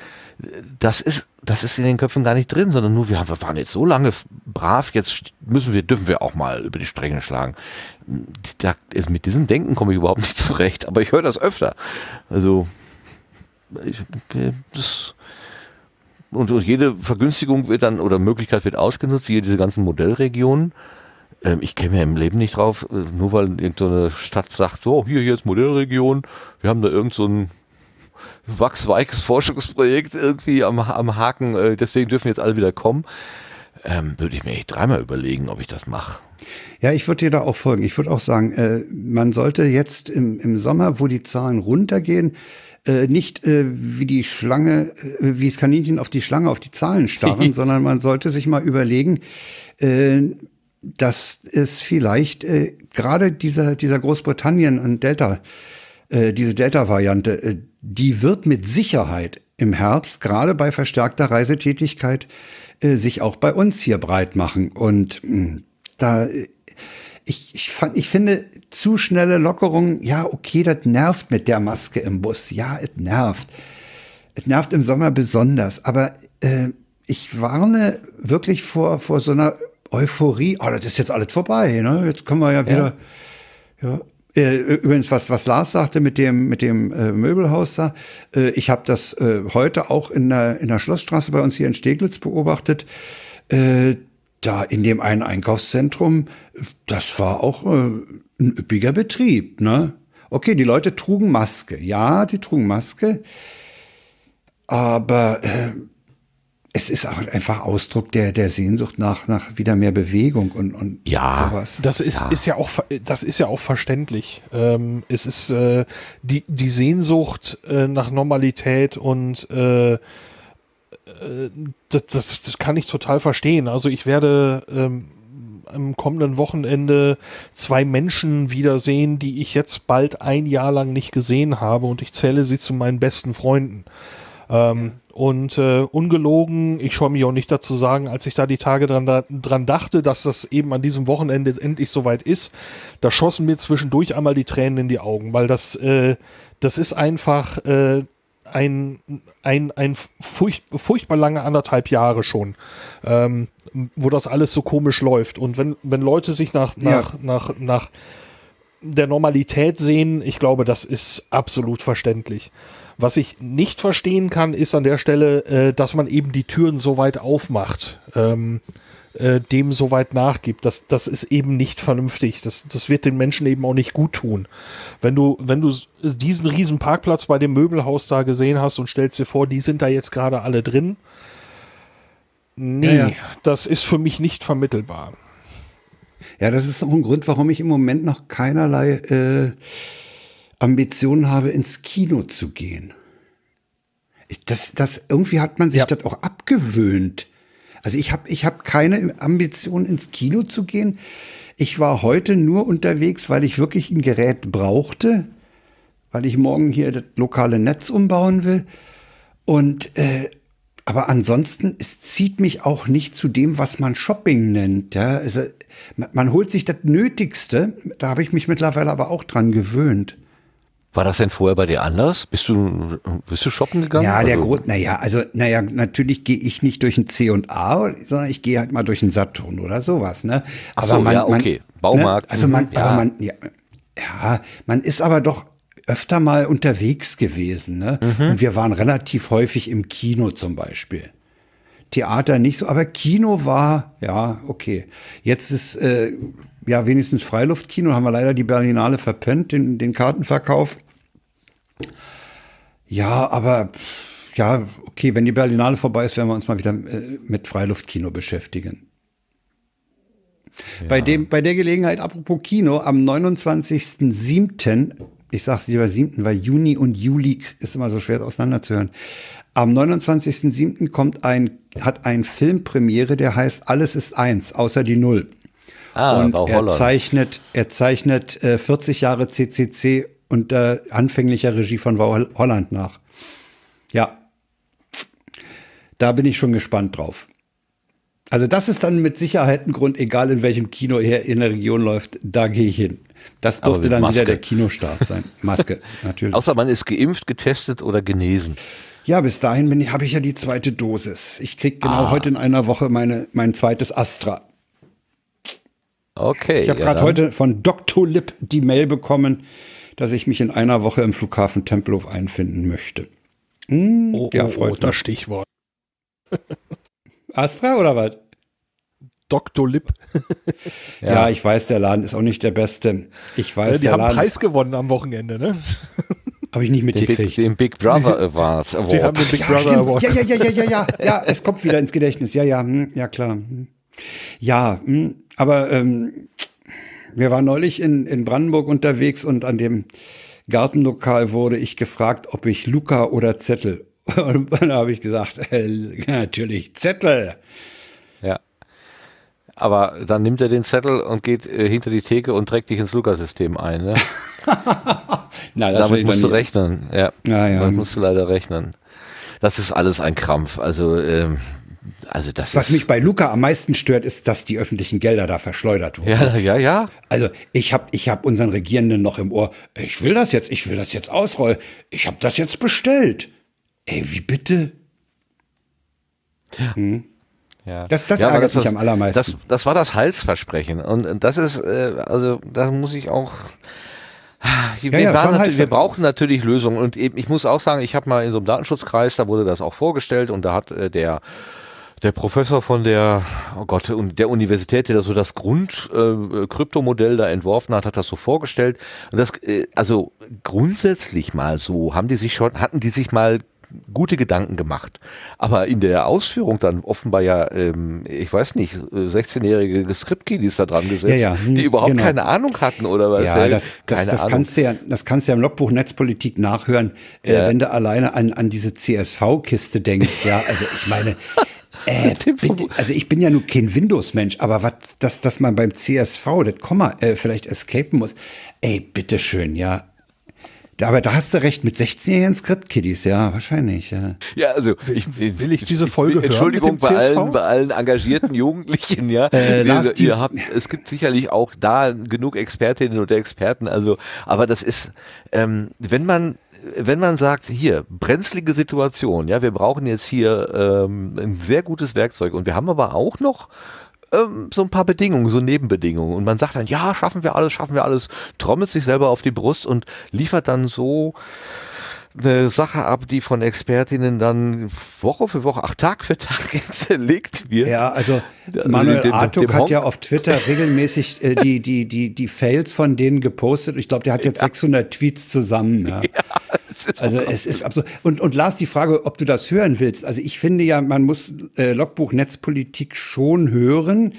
das ist das ist in den Köpfen gar nicht drin, sondern nur wir, haben, wir waren jetzt so lange brav, jetzt müssen wir dürfen wir auch mal über die Stränge schlagen. Da, mit diesem Denken komme ich überhaupt nicht *laughs* zurecht, aber ich höre das öfter. Also ich, das, und, und, jede Vergünstigung wird dann oder Möglichkeit wird ausgenutzt, hier diese ganzen Modellregionen. Ähm, ich käme ja im Leben nicht drauf, äh, nur weil irgendeine Stadt sagt, so, hier jetzt Modellregion, wir haben da irgend so ein wachsweiches Forschungsprojekt irgendwie am, am Haken, äh, deswegen dürfen jetzt alle wieder kommen. Ähm, würde ich mir echt dreimal überlegen, ob ich das mache. Ja, ich würde dir da auch folgen. Ich würde auch sagen, äh, man sollte jetzt im, im Sommer, wo die Zahlen runtergehen, äh, nicht äh, wie die Schlange, äh, wie das Kaninchen auf die Schlange, auf die Zahlen starren, *laughs* sondern man sollte sich mal überlegen, äh, dass es vielleicht äh, gerade dieser, dieser Großbritannien und Delta, äh, diese Delta-Variante, äh, die wird mit Sicherheit im Herbst, gerade bei verstärkter Reisetätigkeit, äh, sich auch bei uns hier breit machen. Und mh, hm, da äh, ich, ich, fand, ich finde, zu schnelle Lockerungen, ja, okay, das nervt mit der Maske im Bus. Ja, es nervt. Es nervt im Sommer besonders. Aber äh, ich warne wirklich vor, vor so einer Euphorie. Oh, das ist jetzt alles vorbei. Ne? Jetzt können wir ja wieder. Ja. ja Äh, übrigens, was, was Lars sagte mit dem, mit dem äh, Möbelhaus da, äh, ich habe das äh, heute auch in der, in der Schlossstraße bei uns hier in Steglitz beobachtet. Da in dem einen Einkaufszentrum, das war auch äh, ein üppiger Betrieb, ne? Okay, die Leute trugen Maske. Ja, die trugen Maske. Aber äh, es ist auch einfach Ausdruck der, der Sehnsucht nach, nach wieder mehr Bewegung und, und ja, sowas. Das ist, ja. ist ja auch, das ist ja auch verständlich. Ähm, es ist äh, die, die Sehnsucht äh, nach Normalität und äh das, das, das kann ich total verstehen. Also ich werde ähm, am kommenden Wochenende zwei Menschen wiedersehen, die ich jetzt bald ein Jahr lang nicht gesehen habe und ich zähle sie zu meinen besten Freunden. Ähm, und äh, ungelogen, ich schaue mich auch nicht dazu sagen, als ich da die Tage dran, da, dran dachte, dass das eben an diesem Wochenende endlich soweit ist, da schossen mir zwischendurch einmal die Tränen in die Augen, weil das, äh, das ist einfach äh, ein, ein, ein furcht, furchtbar lange anderthalb Jahre schon, ähm, wo das alles so komisch läuft. Und wenn, wenn Leute sich nach, nach, ja. nach, nach der Normalität sehen, ich glaube, das ist absolut verständlich. Was ich nicht verstehen kann, ist an der Stelle, äh, dass man eben die Türen so weit aufmacht, ähm, äh, dem so weit nachgibt. Das, das ist eben nicht vernünftig. Das, das wird den Menschen eben auch nicht gut tun. Wenn du, wenn du diesen riesen Parkplatz bei dem Möbelhaus da gesehen hast und stellst dir vor, die sind da jetzt gerade alle drin. Nee, ja, ja. das ist für mich nicht vermittelbar. Ja, das ist auch ein Grund, warum ich im Moment noch keinerlei äh, Ambitionen habe, ins Kino zu gehen. Das, das, irgendwie hat man sich ja. das auch abgewöhnt. Also ich habe ich hab keine Ambition, ins Kino zu gehen. Ich war heute nur unterwegs, weil ich wirklich ein Gerät brauchte, weil ich morgen hier das lokale Netz umbauen will. Und äh, aber ansonsten, es zieht mich auch nicht zu dem, was man Shopping nennt. Ja? Also, man, holt sich das Nötigste. Da habe ich mich mittlerweile aber auch dran gewöhnt. War das denn vorher bei dir anders? Bist du, bist du shoppen gegangen? Ja, der also, Grund, naja, also, naja, natürlich gehe ich nicht durch ein C und A, sondern ich gehe halt mal durch einen Saturn oder sowas, ne? Aber so, man, ja, okay. Man, Baumarkt. Ne? Also man, mhm, ja. aber man, ja, ja, man ist aber doch öfter mal unterwegs gewesen, ne? Mhm. Und wir waren relativ häufig im Kino zum Beispiel. Theater nicht so, aber Kino war, ja, okay. Jetzt ist, äh, ja, wenigstens Freiluftkino, haben wir leider die Berlinale verpennt, den, den Kartenverkauf. Ja, aber ja, okay, wenn die Berlinale vorbei ist, werden wir uns mal wieder äh, mit Freiluftkino beschäftigen. Ja. Bei, dem, bei der Gelegenheit, apropos Kino, am 29.07., ich sage es lieber 7., weil Juni und Juli ist immer so schwer auseinanderzuhören. Am 29.07. kommt ein, hat ein Filmpremiere, der heißt Alles ist eins, außer die Null. Ah, und er zeichnet, er zeichnet äh, 40 Jahre CCC unter anfänglicher Regie von Wow Holland nach. Ja, da bin ich schon gespannt drauf. Also das ist dann mit Sicherheit ein Grund, egal in welchem Kino er in der Region läuft, da gehe ich hin. Das durfte dann Maske. wieder der Kinostart sein. Maske, *laughs* natürlich. Außer man ist geimpft, getestet oder genesen. Ja, bis dahin habe ich ja die zweite Dosis. Ich kriege genau ah. heute in einer Woche meine, mein zweites Astra. Okay. Ich habe ja, gerade heute von Dr. Lip die Mail bekommen, dass ich mich in einer Woche im Flughafen Tempelhof einfinden möchte. Hm, oh, ja, oh, freut oh, das Stichwort. *laughs* Astra oder was? Dr. Lip. ja. ja. ich weiß, der Laden ist auch nicht der beste. Ich weiß, ja, die haben Laden Preis gewonnen am Wochenende, ne? *laughs* Habe ich nicht mitgekriegt. Den Big, den Big Brother Award. Die haben den Big ja, Brother Award. Ja, ja, ja, ja, ja, ja, ja, es kommt wieder ins Gedächtnis. Ja, ja, hm, ja, klar. Hm. Ja, hm, aber ähm, wir waren neulich in, in Brandenburg unterwegs und an dem Gartenlokal wurde ich gefragt, ob ich Luca oder Zettel. *laughs* Und dann habe ich gesagt, äh, natürlich Zettel. Ja. Aber dann nimmt er den Zettel und geht äh, hinter die Theke und trägt dich ins Luca-System ein. Ne? *laughs* Na, Damit musst du rechnen. Ja. ja, ja. Damit musst du leider rechnen. Das ist alles ein Krampf. Also ähm, also das Was mich bei Luca am meisten stört, ist, dass die öffentlichen Gelder da verschleudert wurden. Ja, ja, ja. Also ich habe ich hab unseren Regierenden noch im Ohr, ich will das jetzt, ich will das jetzt ausrollen. Ich habe das jetzt bestellt. Ey, wie bitte? Ja. Hm? Ja. Das, das ja, ärgert das, mich am allermeisten. Das, das war das Halsversprechen. Und das ist, äh, also da muss ich auch Wir, Ja, ja, halt- wir brauchen natürlich Lösungen und eben, ich muss auch sagen, ich habe mal in so einem Datenschutzkreis, da wurde das auch vorgestellt und da hat äh, der der Professor von der, oh Gott, und der Universität, der das so das Grund-Kryptomodell da entworfen hat, hat das so vorgestellt. Und das, äh, also grundsätzlich mal so, haben die sich schon, hatten die sich mal gute Gedanken gemacht. Aber in der Ausführung dann offenbar ja, ähm, ich weiß nicht, äh, 16-jährige Script-Kiddies da dran gesetzt, Ja, ja, hm, die überhaupt genau. keine Ahnung hatten oder was. Ja, das, das, das, kannst du ja, das kannst du ja im Logbuch Netzpolitik nachhören, äh, Ja. wenn du alleine an, an diese CSV-Kiste denkst. Ja, also ich meine, äh, *laughs* vom- bitte, also ich bin ja nur kein Windows-Mensch, aber was, dass, dass man beim CSV das Komma äh, vielleicht escapen muss, ey, bitteschön, ja. Aber da hast du recht, mit 16-jährigen Script-Kiddies, ja, wahrscheinlich, ja. Ja, also ich, will ich diese Folge hören Entschuldigung bei allen, bei allen engagierten *laughs* Jugendlichen, ja. Äh, ihr, Lars, die- ihr habt, es gibt sicherlich auch da genug Expertinnen oder Experten, also, aber das ist, ähm, wenn man wenn man sagt, hier, brenzlige Situation, ja, wir brauchen jetzt hier ähm, ein sehr gutes Werkzeug und wir haben aber auch noch ähm, so ein paar Bedingungen, so Nebenbedingungen. Und man sagt dann, ja, schaffen wir alles, schaffen wir alles, trommelt sich selber auf die Brust und liefert dann so eine Sache ab, die von Expertinnen dann Woche für Woche, ach Tag für Tag *laughs* zerlegt wird. Ja, also Also Manuel dem- dem Artuk hat Honk- ja auf Twitter regelmäßig äh, die, die, die, die Fails von denen gepostet. Ich glaube, der hat jetzt 600 Tweets zusammen. Ja. *laughs* Ist Also es ist absurd. Und, und Lars, die Frage, ob du das hören willst. Also ich finde ja, man muss äh, Logbuch Netzpolitik schon hören.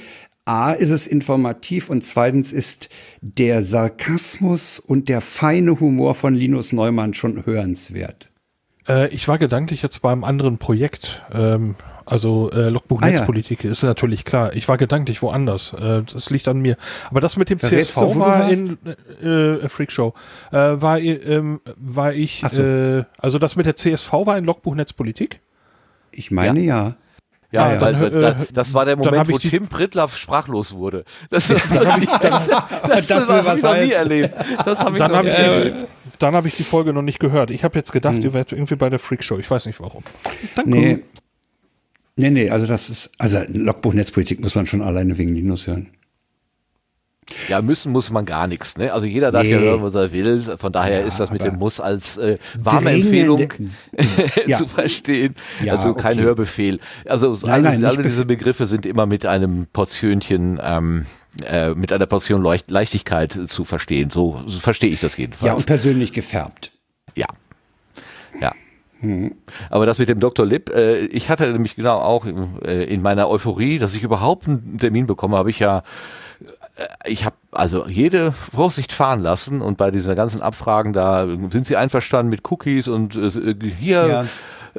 A, ist es informativ und zweitens ist der Sarkasmus und der feine Humor von Linus Neumann schon hörenswert. Äh, ich war gedanklich jetzt beim anderen Projekt. Ähm, also äh, Logbuch Ah, ja. Netzpolitik ist natürlich klar. Ich war gedanklich woanders. Äh, das liegt an mir. Aber das mit dem Verrätst CSV du, war in äh, Freakshow. Äh, war, ähm, war ich, so. äh, also das mit der CSV war in Logbuch Netzpolitik. Ich meine ja. Ja, Ah, weil, dann, weil, äh, da- das war der Moment, ich wo Tim Prittlaff sprachlos wurde. Das, das, *laughs* das, das, Das will habe was ich noch nie erlebt. Das habe ich Dann noch habe nie ich, erlebt. dann hab ich die Folge noch nicht gehört. Ich habe jetzt gedacht, Hm. ihr werdet irgendwie bei der Freakshow. Ich weiß nicht warum. Danke. Nee. Nee, nee, also das ist, also Logbuch Netzpolitik muss man schon alleine wegen Linus hören. Ja, müssen muss man gar nichts. Ne? Also jeder darf ja Nee. hören, was er will. Von daher Ja, ist das mit dem Muss als äh, warme Empfehlung *laughs* Ja. zu verstehen. Ja, also kein okay. Hörbefehl. Also Nein, alles, nein, alle diese Begriffe sind immer mit einem Portionchen, ähm, äh, mit einer Portion Leucht Leichtigkeit zu verstehen. So, so verstehe ich das jedenfalls. Ja, und persönlich gefärbt. Ja. Ja. Aber das mit dem Dr. Lipp, äh, ich hatte nämlich genau auch äh, in meiner Euphorie, dass ich überhaupt einen Termin bekomme, habe ich ja, ich habe also jede Vorsicht fahren lassen und bei dieser ganzen Abfragen da sind Sie einverstanden mit Cookies und äh, hier Ja.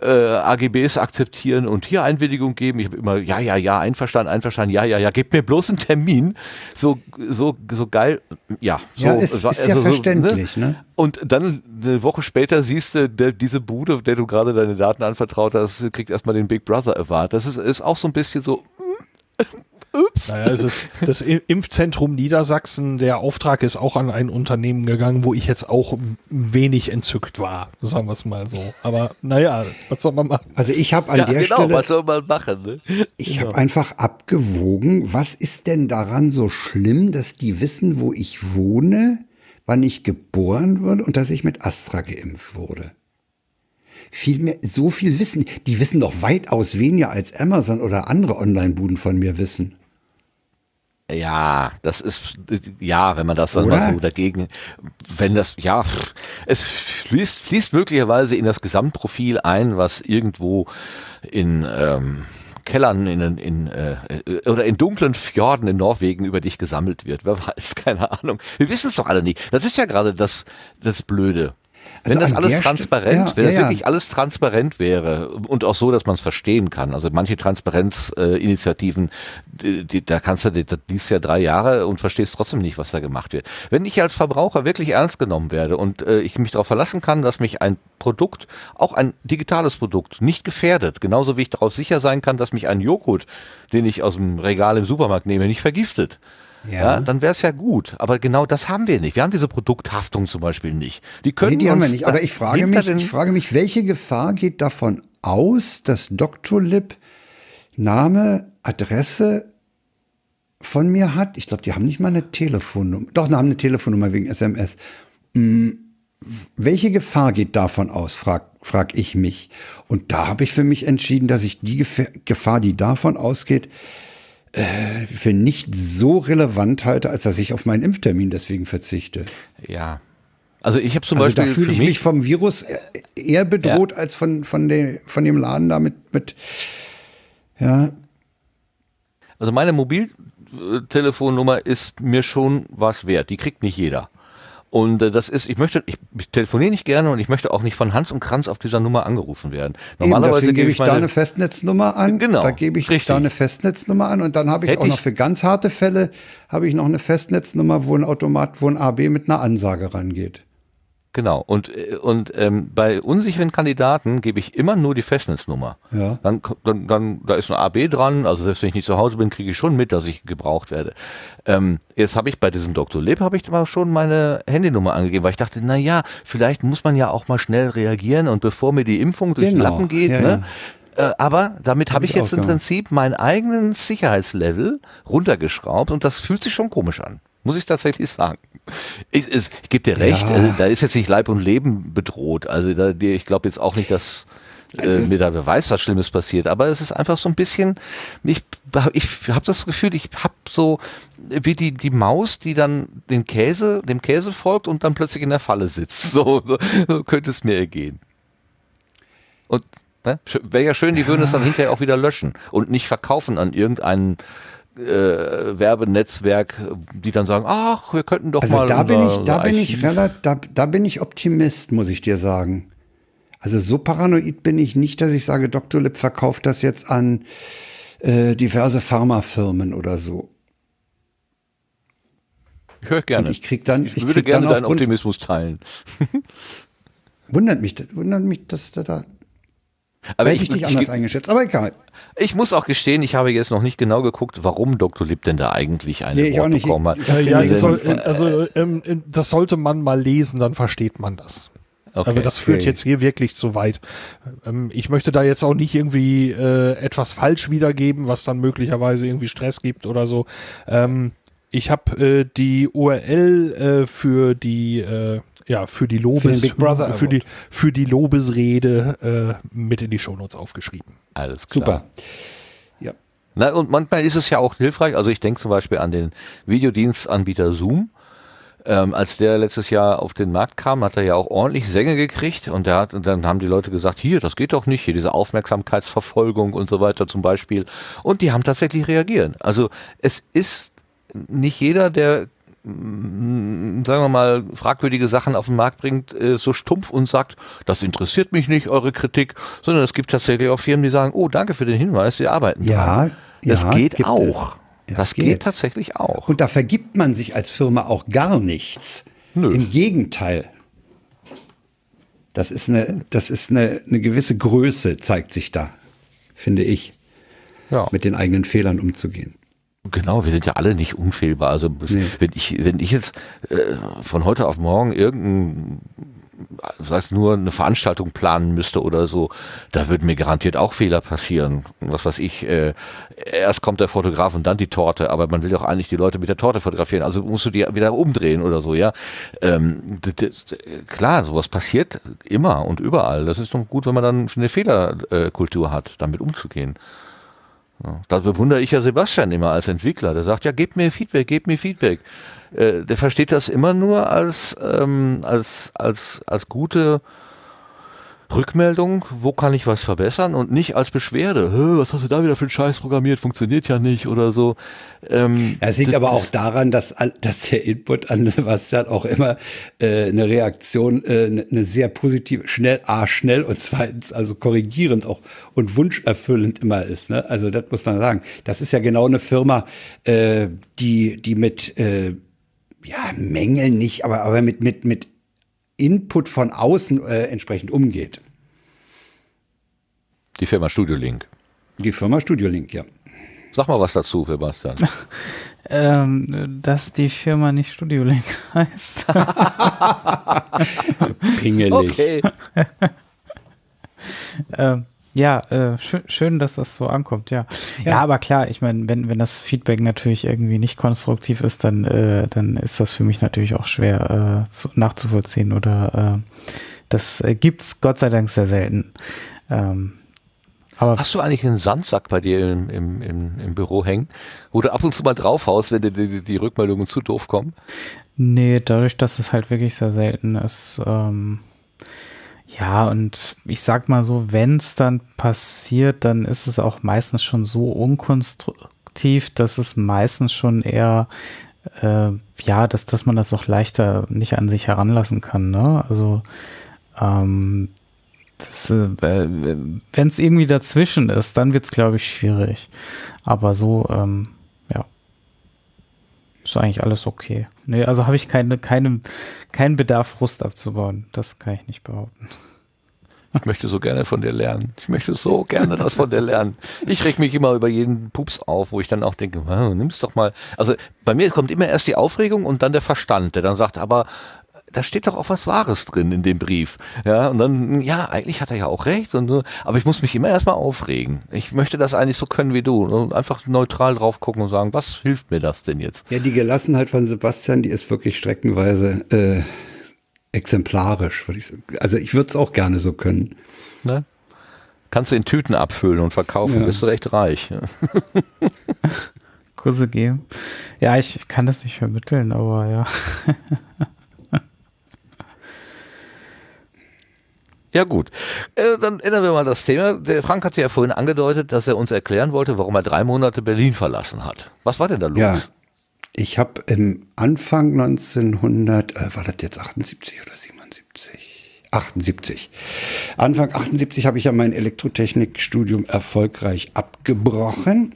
äh, AGBs akzeptieren und hier Einwilligung geben. Ich habe immer, ja, ja, ja, einverstanden, einverstanden, ja, ja, ja, gib mir bloß einen Termin. So, so, so geil, ja. So, Ja, ist- ist ja so- verständlich, ne? Und dann eine Woche später siehst du, der, diese Bude, der du gerade deine Daten anvertraut hast, kriegt erstmal den Big Brother Award. Das ist, ist auch so ein bisschen so, ups. Naja, es ist das I- Impfzentrum Niedersachsen, der Auftrag ist auch an ein Unternehmen gegangen, wo ich jetzt auch wenig entzückt war, sagen wir es mal so. Aber naja, was soll man machen? Also ich habe an Ja, der genau, Stelle, was soll man machen? Ne? ich habe einfach abgewogen, was ist denn daran so schlimm, dass die wissen, wo ich wohne, wann ich geboren wurde und dass ich mit Astra geimpft wurde. Viel mehr, so viel wissen, die wissen doch weitaus weniger als Amazon oder andere Online-Buden von mir wissen. Ja, das ist, ja, wenn man das dann Oder? mal so dagegen, wenn das, ja, es fließt, fließt möglicherweise in das Gesamtprofil ein, was irgendwo in, ähm, Kellern in, in äh, oder in dunklen Fjorden in Norwegen über dich gesammelt wird. Wer weiß, *laughs* keine Ahnung. Wir wissen es doch alle nicht. Das ist ja gerade das, das Blöde. Wenn Also das an alles transparent, ja, wenn das ja, ja. wirklich alles transparent wäre und auch so, dass man es verstehen kann. Also manche Transparenzinitiativen, äh, da kannst du, das liest ja drei Jahre und verstehst trotzdem nicht, was da gemacht wird. Wenn ich als Verbraucher wirklich ernst genommen werde und äh, ich mich darauf verlassen kann, dass mich ein Produkt, auch ein digitales Produkt, nicht gefährdet, genauso wie ich darauf sicher sein kann, dass mich ein Joghurt, den ich aus dem Regal im Supermarkt nehme, nicht vergiftet. Ja, dann wäre es ja gut. Aber genau das haben wir nicht. Wir haben diese Produkthaftung zum Beispiel nicht. Die können Nee, die haben wir nicht. Aber ich frage mich, ich frage mich, welche Gefahr geht davon aus, dass Dr. Lip Name, Adresse von mir hat? Ich glaube, die haben nicht mal eine Telefonnummer. Doch, die haben eine Telefonnummer wegen SMS. welche Gefahr geht davon aus, frag, frag ich mich. Und da habe ich für mich entschieden, dass ich die Gef- Gefahr, die davon ausgeht, äh, für nicht so relevant halte, als dass ich auf meinen Impftermin deswegen verzichte. Ja. Also ich habe zum Also da Beispiel fühle für ich mich vom Virus e- eher bedroht als von, von, der, von dem Laden da mit, mit ja, Also meine Mobiltelefonnummer ist mir schon was wert. Die kriegt nicht jeder. Und äh, das ist, ich möchte, ich, ich telefoniere nicht gerne und ich möchte auch nicht von Hans und Kranz auf dieser Nummer angerufen werden. Eben, Normalerweise deswegen gebe ich da meine, eine Festnetznummer an. Genau, Da gebe ich richtig. da eine Festnetznummer an und dann habe ich Hätte auch noch für ganz harte Fälle habe ich noch eine Festnetznummer, wo ein Automat, wo ein AB mit einer Ansage rangeht. Genau. Und, äh, und ähm, bei unsicheren Kandidaten gebe ich immer nur die Festnetznummer. Ja. Dann, dann, dann, da ist ein AB dran, also selbst wenn ich nicht zu Hause bin, kriege ich schon mit, dass ich gebraucht werde. Ähm, jetzt habe ich bei diesem Dr. Leb habe ich aber schon meine Handynummer angegeben, weil ich dachte, na ja, vielleicht muss man ja auch mal schnell reagieren und bevor mir die Impfung durch den Genau. Lappen geht, Ja, ne? Äh, aber damit habe ich ich jetzt im. Prinzip meinen eigenen Sicherheitslevel runtergeschraubt und das fühlt sich schon komisch an. Muss ich tatsächlich sagen. Ich, ich, ich gebe dir recht, Ja. äh, da ist jetzt nicht Leib und Leben bedroht. Also da, ich glaube jetzt auch nicht, dass äh, mir da wer weiß, was Schlimmes passiert. Aber es ist einfach so ein bisschen, ich, ich habe das Gefühl, ich habe so wie die, die Maus, die dann den Käse, dem Käse folgt und dann plötzlich in der Falle sitzt. So, so, so könnte es mir ergehen. Und ne, wäre ja schön, die würden es dann hinterher auch wieder löschen und nicht verkaufen an irgendeinen äh, Werbenetzwerk, die dann sagen, ach, wir könnten doch Also mal da bin ich, da bin ich relativ, da, da bin ich Optimist, muss ich dir sagen. Also so paranoid bin ich nicht, dass ich sage, Dr. Lipp verkauft das jetzt an äh, diverse Pharmafirmen oder so. Ich höre gerne. Und ich krieg dann- ich ich würde gerne deinen Optimismus teilen. *laughs* Wundert mich, wundert mich, dass da, da Aber hätte ich, ich dich ich, anders eingeschätzt. Aber egal. ich muss auch gestehen, ich habe jetzt noch nicht genau geguckt, warum Dr. Lipp denn da eigentlich eine Nee, ich Wort bekommen hat. Ich hab Äh, ja, ihr soll, äh, also ähm, das sollte man mal lesen, dann versteht man das. Okay. Aber das führt Okay. jetzt hier wirklich zu weit. Ähm, ich möchte da jetzt auch nicht irgendwie äh, etwas falsch wiedergeben, was dann möglicherweise irgendwie Stress gibt oder so. Ähm, ich habe äh, die URL äh, für die äh, ja für die Lobes Big Brother für die für die Lobesrede äh, mit in die Shownotes aufgeschrieben. Alles klar. Super. Ja. Na, und manchmal ist es ja auch hilfreich. Also ich denke zum Beispiel an den Videodienstanbieter Zoom. Ähm, als der letztes Jahr auf den Markt kam, hat er ja auch ordentlich Sänge gekriegt und, der hat, und dann haben die Leute gesagt, hier, das geht doch nicht, hier diese Aufmerksamkeitsverfolgung und so weiter zum Beispiel. Und die haben tatsächlich reagiert. Also es ist nicht jeder, der sagen wir mal, fragwürdige Sachen auf den Markt bringt, äh, so stumpf und sagt, das interessiert mich nicht, eure Kritik, sondern es gibt tatsächlich auch Firmen, die sagen, oh, danke für den Hinweis, wir arbeiten Ja, dran. Das ja, geht auch. es. Das es geht. geht. tatsächlich auch. Und da vergibt man sich als Firma auch gar nichts. Nö. Im Gegenteil. Das ist eine, das ist eine, eine gewisse Größe, zeigt sich da, finde ich, ja. mit den eigenen Fehlern umzugehen. Genau, wir sind ja alle nicht unfehlbar. Also es- Nee. wenn ich, wenn ich jetzt äh, von heute auf morgen irgendein, das heißt nur eine Veranstaltung planen müsste oder so, da würden mir garantiert auch Fehler passieren. Was weiß ich, äh, erst kommt der Fotograf und dann die Torte, aber man will ja auch eigentlich die Leute mit der Torte fotografieren, also musst du die wieder umdrehen oder so, ja. Ähm, klar, sowas passiert immer und überall. Das ist doch gut, wenn man dann eine Fehlerkultur hat, damit umzugehen. Da bewundere ich ja Sebastian immer als Entwickler. Der sagt, ja, gebt mir Feedback, gebt mir Feedback. Äh, der versteht das immer nur als, ähm, als, als, als gute Rückmeldung, wo kann ich was verbessern und nicht als Beschwerde. Was hast du da wieder für einen Scheiß programmiert, funktioniert ja nicht oder so. Ähm, Ja, es liegt aber auch daran, dass, dass der Input an *laughs* Sebastian auch immer äh, eine Reaktion, äh, eine, eine sehr positive, schnell, A, schnell und zweitens also korrigierend auch und wunscherfüllend immer ist. Ne? Also das muss man sagen. Das ist ja genau eine Firma, äh, die, die mit äh, ja, Mängeln nicht, aber, aber mit, mit, mit Input von außen äh, entsprechend umgeht. Die Firma Studio Link. Die Firma Studio Link, ja. Sag mal was dazu, Sebastian. *laughs* Ähm, dass die Firma nicht Studio Link *laughs* heißt. Pingelig. Okay. *laughs* ähm, Ja, äh, schön, schön, dass das so ankommt, ja. Ja, Ja. aber klar, ich meine, wenn, wenn das Feedback natürlich irgendwie nicht konstruktiv ist, dann, äh, dann ist das für mich natürlich auch schwer äh, zu, nachzuvollziehen oder äh, das äh, gibt's Gott sei Dank sehr selten. Ähm, aber Hast du eigentlich einen Sandsack bei dir im, im, im, im Büro hängen, wo du ab und zu mal draufhaust, wenn dir die, die, die Rückmeldungen zu doof kommen? Nee, dadurch, dass es halt wirklich sehr selten ist. Ähm, ja, und ich sag mal so, wenn es dann passiert, dann ist es auch meistens schon so unkonstruktiv, dass es meistens schon eher, äh, ja, dass, dass man das auch leichter nicht an sich heranlassen kann. Ne? Also, ähm, äh, wenn es irgendwie dazwischen ist, dann wird es, glaube ich, schwierig. Aber so, ähm, ist eigentlich alles okay. Nee, also habe ich keine, keine, keinen Bedarf, Frust abzubauen. Das kann ich nicht behaupten. Ich möchte so gerne von dir lernen. Ich möchte so gerne das von dir lernen. Ich reg mich immer über jeden Pups auf, wo ich dann auch denke, nimm's doch mal. Also bei mir kommt immer erst die Aufregung und dann der Verstand, der dann sagt, aber da steht doch auch was Wahres drin in dem Brief. Ja, und dann, ja, eigentlich hat er ja auch recht. Und, aber ich muss mich immer erstmal aufregen. Ich möchte das eigentlich so können wie du. Und einfach neutral drauf gucken und sagen, was hilft mir das denn jetzt? Ja, die Gelassenheit von Sebastian, die ist wirklich streckenweise äh, exemplarisch. würd ich sagen. Also ich würde es auch gerne so können. Ne? Kannst du in Tüten abfüllen und verkaufen, Ja. bist du recht reich. *laughs* Kurse geben. Ja, ich kann das nicht vermitteln, aber ja. *laughs* Ja gut, äh, dann ändern wir mal das Thema. Der Frank hat ja vorhin angedeutet, dass er uns erklären wollte, warum er drei Monate Berlin verlassen hat. Was war denn da los? Ja. Ich habe im Anfang 1900, äh, war das jetzt 78 oder 77? 78. Anfang 78 habe ich ja mein Elektrotechnikstudium erfolgreich abgebrochen.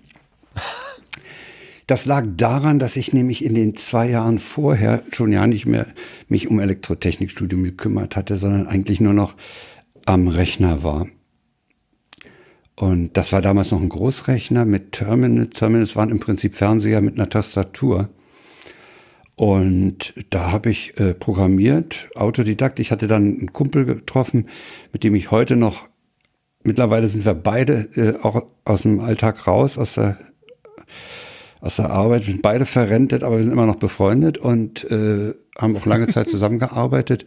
Das lag daran, dass ich nämlich in den zwei Jahren vorher schon ja nicht mehr mich um Elektrotechnikstudium gekümmert hatte, sondern eigentlich nur noch am Rechner war. Und das war damals noch ein Großrechner mit Terminal. Terminals waren im Prinzip Fernseher mit einer Tastatur. Und da habe ich äh, programmiert, Autodidakt. Ich hatte dann einen Kumpel getroffen, mit dem ich heute noch, mittlerweile sind wir beide äh, auch aus dem Alltag raus, aus der, aus der Arbeit. Wir sind beide verrentet, aber wir sind immer noch befreundet und äh, haben auch lange Zeit zusammengearbeitet.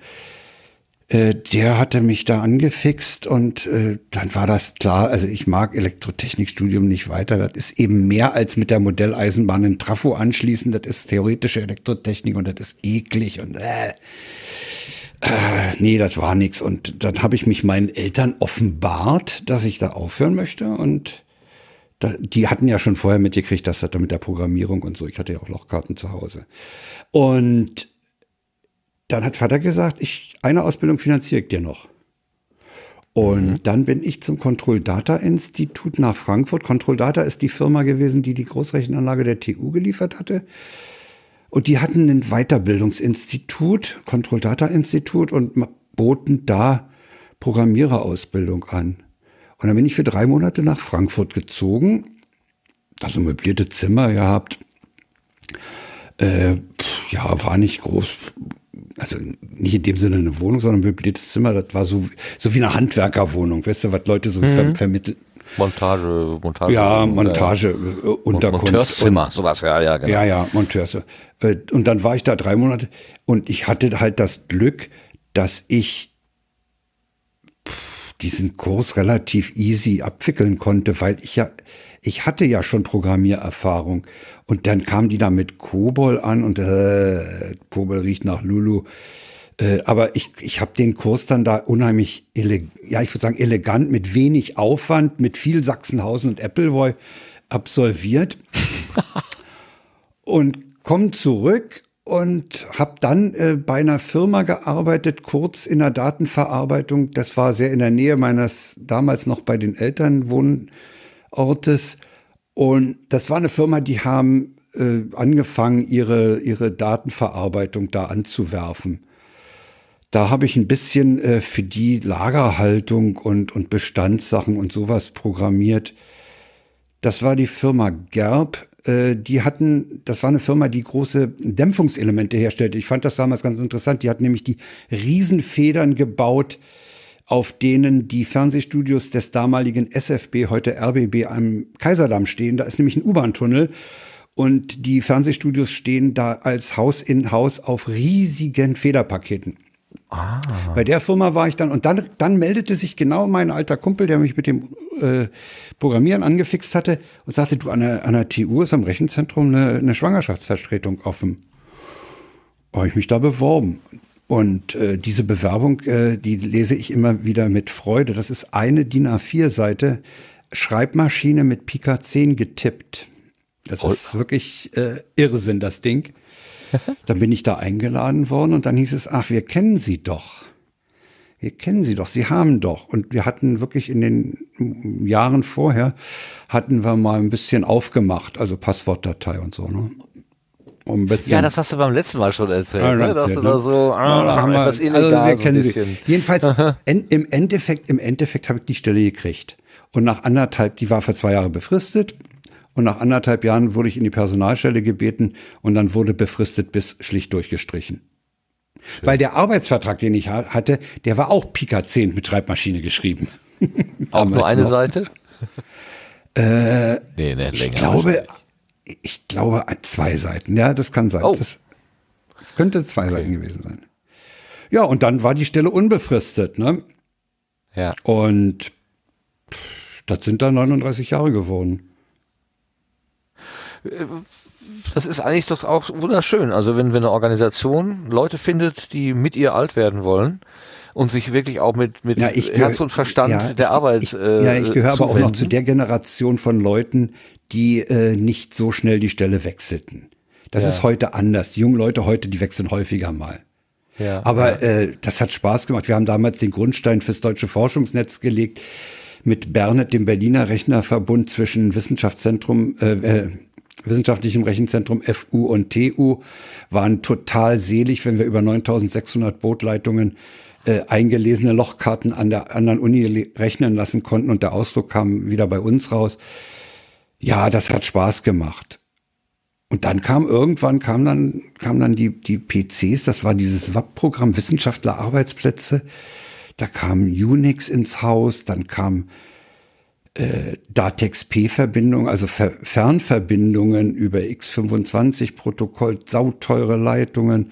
Äh, der hatte mich da angefixt und äh, dann war das klar, also ich mag Elektrotechnikstudium nicht weiter. Das ist eben mehr als mit der Modelleisenbahn ein Trafo anschließen. Das ist theoretische Elektrotechnik und das ist eklig und äh, äh, nee, das war nix. Und dann habe ich mich meinen Eltern offenbart, dass ich da aufhören möchte und da, die hatten ja schon vorher mitgekriegt, dass das da mit der Programmierung und so, ich hatte ja auch Lochkarten zu Hause. Und dann hat Vater gesagt, ich, eine Ausbildung finanziere ich dir noch. Und dann bin ich zum Control Data Institut nach Frankfurt. Control Data ist die Firma gewesen, die die Großrechenanlage der TU geliefert hatte. Und die hatten ein Weiterbildungsinstitut, Control Data Institut, und boten da Programmiererausbildung an. Und dann bin ich für drei Monate nach Frankfurt gezogen. Da so möblierte Zimmer gehabt. Äh, ja, war nicht groß. Also nicht in dem Sinne eine Wohnung, sondern ein möbliertes Zimmer. Das war so, so wie eine Handwerkerwohnung. Weißt du, was Leute so ver vermitteln. Montage, Montage. Ja, äh, Montage, äh, Unterkunft. Monteurszimmer, sowas, ja, ja, genau. Ja, ja, Monteurse. Äh, Und dann war ich da drei Monate und ich hatte halt das Glück, dass ich diesen Kurs relativ easy abwickeln konnte, weil ich ja, ich hatte ja schon Programmiererfahrung. Und dann kam die da mit Kobol an und äh, Kobol riecht nach Lulu. Äh, aber ich, ich habe den Kurs dann da unheimlich, ja, ich würde sagen, elegant, mit wenig Aufwand, mit viel Sachsenhausen und Appleboy absolviert *laughs* und komme zurück und habe dann äh, bei einer Firma gearbeitet, kurz in der Datenverarbeitung. Das war sehr in der Nähe meines damals noch bei den Eltern Wohnortes. Und das war eine Firma, die haben äh, angefangen, ihre, ihre Datenverarbeitung da anzuwerfen. Da habe ich ein bisschen äh, für die Lagerhaltung und, und Bestandssachen und sowas programmiert. Das war die Firma Gerb. Äh, die hatten, das war eine Firma, die große Dämpfungselemente herstellte. Ich fand das damals ganz interessant. Die hat nämlich die Riesenfedern gebaut auf denen die Fernsehstudios des damaligen SFB, heute RBB am Kaiserdamm stehen. Da ist nämlich ein U-Bahn-Tunnel und die Fernsehstudios stehen da als Haus in Haus auf riesigen Federpaketen. Ah. Bei der Firma war ich dann und dann, dann meldete sich genau mein alter Kumpel, der mich mit dem äh, Programmieren angefixt hatte und sagte, du, an der, an der TU ist am Rechenzentrum eine, eine Schwangerschaftsvertretung offen. Habe ich mich da beworben. Und äh, diese Bewerbung, äh, die lese ich immer wieder mit Freude. Das ist eine DIN A4-Seite, Schreibmaschine mit Pika 10 getippt. Das oh. ist wirklich äh, Irrsinn, das Ding. Dann bin ich da eingeladen worden und dann hieß es, ach, wir kennen Sie doch. Wir kennen Sie doch, Sie haben doch. Und wir hatten wirklich in den Jahren vorher, hatten wir mal ein bisschen aufgemacht, also Passwortdatei und so. Ne? Um ja, das hast du beim letzten Mal schon erzählt. Ja, ne? Dass du da so ah, ja, haben etwas wir, illegal also wir kennen so Sie. Jedenfalls, *laughs* en, im Endeffekt, im Endeffekt habe ich die Stelle gekriegt. Und nach anderthalb, die war für zwei Jahre befristet. Und nach anderthalb Jahren wurde ich in die Personalstelle gebeten und dann wurde befristet bis schlicht durchgestrichen. Schön. Weil der Arbeitsvertrag, den ich hatte, der war auch Pika 10 mit Schreibmaschine geschrieben. *laughs* auch nur eine noch. Seite? Äh, nee, ne, länger. Ich glaube, ich glaube, zwei Seiten. Ja, das kann sein. Oh. Das, das könnte zwei okay. Seiten gewesen sein. Ja, und dann war die Stelle unbefristet. Ne? Ja. Und das sind dann 39 Jahre geworden. Das ist eigentlich doch auch wunderschön. Also wenn, wenn eine Organisation Leute findet, die mit ihr alt werden wollen und sich wirklich auch mit, mit ja, Herz und Verstand ja, der Arbeit. Ich, äh, ja, ich gehöre aber auch noch zu der Generation von Leuten, die äh, nicht so schnell die Stelle wechselten. Das ja. ist heute anders. Die jungen Leute heute, die wechseln häufiger mal. Ja, Aber. Äh, das hat Spaß gemacht. Wir haben damals den Grundstein fürs deutsche Forschungsnetz gelegt mit Bernet, dem Berliner Rechnerverbund zwischen Wissenschaftszentrum, äh, äh, wissenschaftlichem Rechenzentrum FU und TU, waren total selig, wenn wir über 9600 Bootleitungen äh, eingelesene Lochkarten an der anderen Uni rechnen lassen konnten und der Ausdruck kam wieder bei uns raus. Ja, das hat Spaß gemacht. Und dann kam irgendwann kam dann kam dann die die PCs, das war dieses WAP-Programm Wissenschaftler Arbeitsplätze. Da kam Unix ins Haus, dann kam äh, Datex-P-Verbindung, also Ver Fernverbindungen über X25-Protokoll, sauteure Leitungen.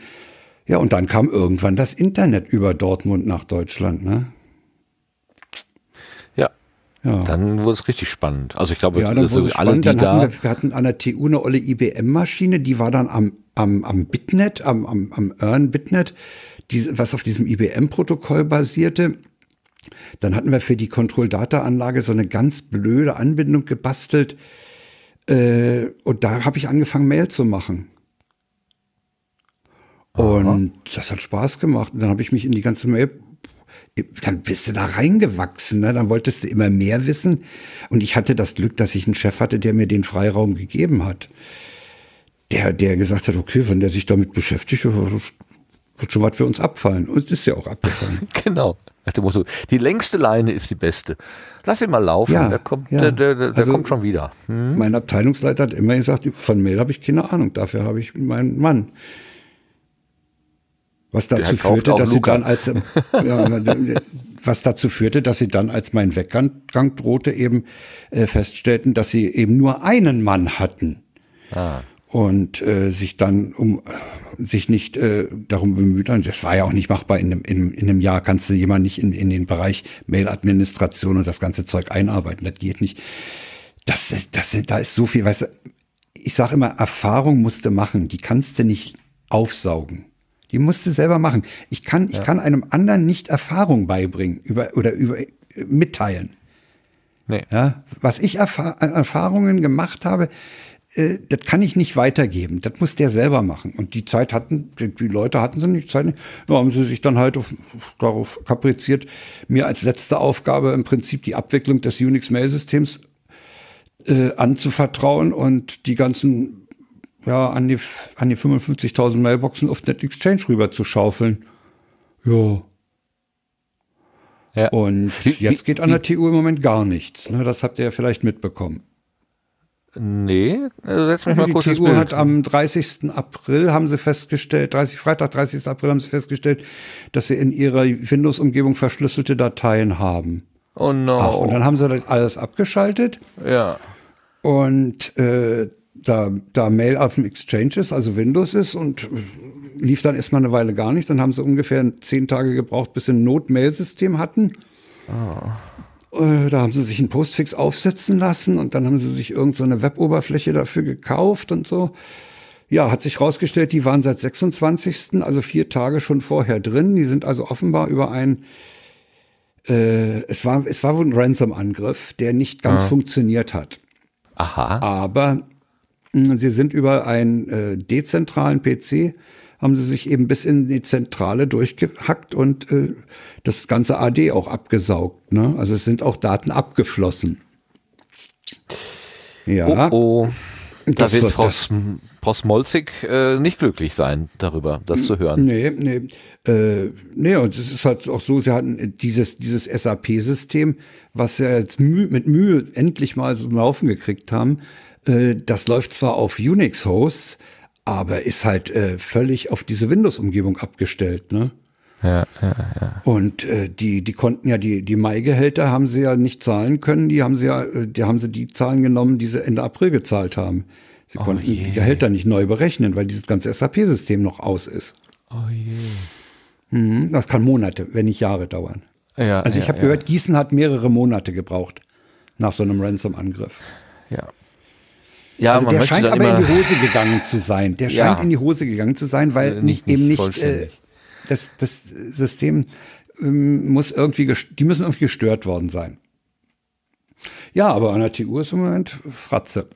Ja, und dann kam irgendwann das Internet über Dortmund nach Deutschland. Ne? Ja. Dann wurde es richtig spannend. Also ich glaube, ja, dann wurde es alle, spannend. Dann hatten wir, wir hatten an der TU eine olle IBM-Maschine, die war dann am, am, am Bitnet, am, am, am EARN-Bitnet, was auf diesem IBM-Protokoll basierte. Dann hatten wir für die Control-Data-Anlage so eine ganz blöde Anbindung gebastelt. Äh, und da habe ich angefangen, Mail zu machen. Und Aha. das hat Spaß gemacht. Und dann habe ich mich in die ganze Mail dann bist du da reingewachsen, ne? dann wolltest du immer mehr wissen. Und ich hatte das Glück, dass ich einen Chef hatte, der mir den Freiraum gegeben hat. Der, der gesagt hat, okay, wenn der sich damit beschäftigt, wird schon was für uns abfallen. Und es ist ja auch abgefallen. *laughs* genau. Nach dem Motto, die längste Leine ist die beste. Lass ihn mal laufen, ja, der, kommt, ja. der, der, der also, kommt schon wieder. Hm? Mein Abteilungsleiter hat immer gesagt, von Mail habe ich keine Ahnung, dafür habe ich meinen Mann. Was dazu führte, dass Luca. sie dann als *laughs* ja, was dazu führte, dass sie dann, als mein Weggang drohte, eben äh, feststellten, dass sie eben nur einen Mann hatten. Ah. Und äh, sich dann um sich nicht äh, darum bemüht haben. Das war ja auch nicht machbar. In einem, in, in einem Jahr kannst du jemanden nicht in, in den Bereich Mail-Administration und das ganze Zeug einarbeiten. Das geht nicht. Das ist, das da ist so viel, weißt du, ich sage immer, Erfahrung musst du machen, die kannst du nicht aufsaugen. Die musst du selber machen. Ich kann, ich kann einem anderen nicht Erfahrung beibringen über, oder über, mitteilen. Nee. Ja, was ich Erfahr Erfahrungen gemacht habe, äh, das kann ich nicht weitergeben. Das muss der selber machen. Und die Zeit hatten, die, Leute hatten sie nicht Zeit. Nur haben sie sich dann halt auf, darauf kapriziert, mir als letzte Aufgabe im Prinzip die Abwicklung des Unix-Mail-Systems äh, anzuvertrauen und die ganzen ja, an die, an die 55.000 Mailboxen auf Net Exchange rüber zu schaufeln. Ja. ja. Und jetzt geht an der TU im Moment gar nichts. Ne? Das habt ihr ja vielleicht mitbekommen. Nee, äh, setz mich mal die kurz ins TU hat am 30. April, haben sie festgestellt, 30, Freitag, 30. April haben sie festgestellt, dass sie in ihrer Windows-Umgebung verschlüsselte Dateien haben. Oh no. Ach, und dann haben sie das alles abgeschaltet ja. und äh, da, da Mail auf dem Exchange ist, also Windows ist und lief dann erstmal eine Weile gar nicht. Dann haben sie ungefähr zehn Tage gebraucht, bis sie ein Not-Mail-System hatten. Äh, Da haben sie sich einen Postfix aufsetzen lassen und dann haben sie sich irgendeine so eine Web-Oberfläche dafür gekauft und so. Ja, hat sich rausgestellt, die waren seit 26., also vier Tage schon vorher drin. Die sind also offenbar über ein, äh, es war, es war wohl ein Ransom-Angriff, der nicht ganz funktioniert hat. Aha. Aber mh, sie sind über einen äh, dezentralen PC, haben sie sich eben bis in die Zentrale durchgehackt und äh, das ganze AD auch abgesaugt. Ne? Also es sind auch Daten abgeflossen. Ja, Oh, oh. Da Das wird wird Frau, das- Frau Smolzig äh, nicht glücklich sein darüber, das zu hören. nee, nee. Äh, nee, und es ist halt auch so, sie hatten dieses, dieses SAP-System, was sie jetzt Mühe, mit Mühe endlich mal zum Laufen gekriegt haben, äh, das läuft zwar auf Unix-Hosts, aber ist halt äh, völlig auf diese Windows-Umgebung abgestellt, ne? Ja, ja, ja. Und äh, die, die konnten ja die, die Mai-Gehälter haben sie ja nicht zahlen können. Die haben sie ja, äh, die haben sie die Zahlen genommen, die sie Ende April gezahlt haben. Sie konnten die Gehälter nicht neu berechnen, weil dieses ganze SAP-System noch aus ist. Oh je. Mhm, Das kann Monate, wenn nicht Jahre dauern. Ja, Also ich ja, habe ja. gehört, Gießen hat mehrere Monate gebraucht nach so einem Ransom-Angriff. Ja. Ja, also der scheint aber in die Hose gegangen zu sein. Der Ja. scheint in die Hose gegangen zu sein, weil Äh, nicht, nicht- eben nicht äh, das, das System ähm, muss irgendwie, die müssen irgendwie gestört worden sein. Ja, aber an der TU ist im Moment Fratze.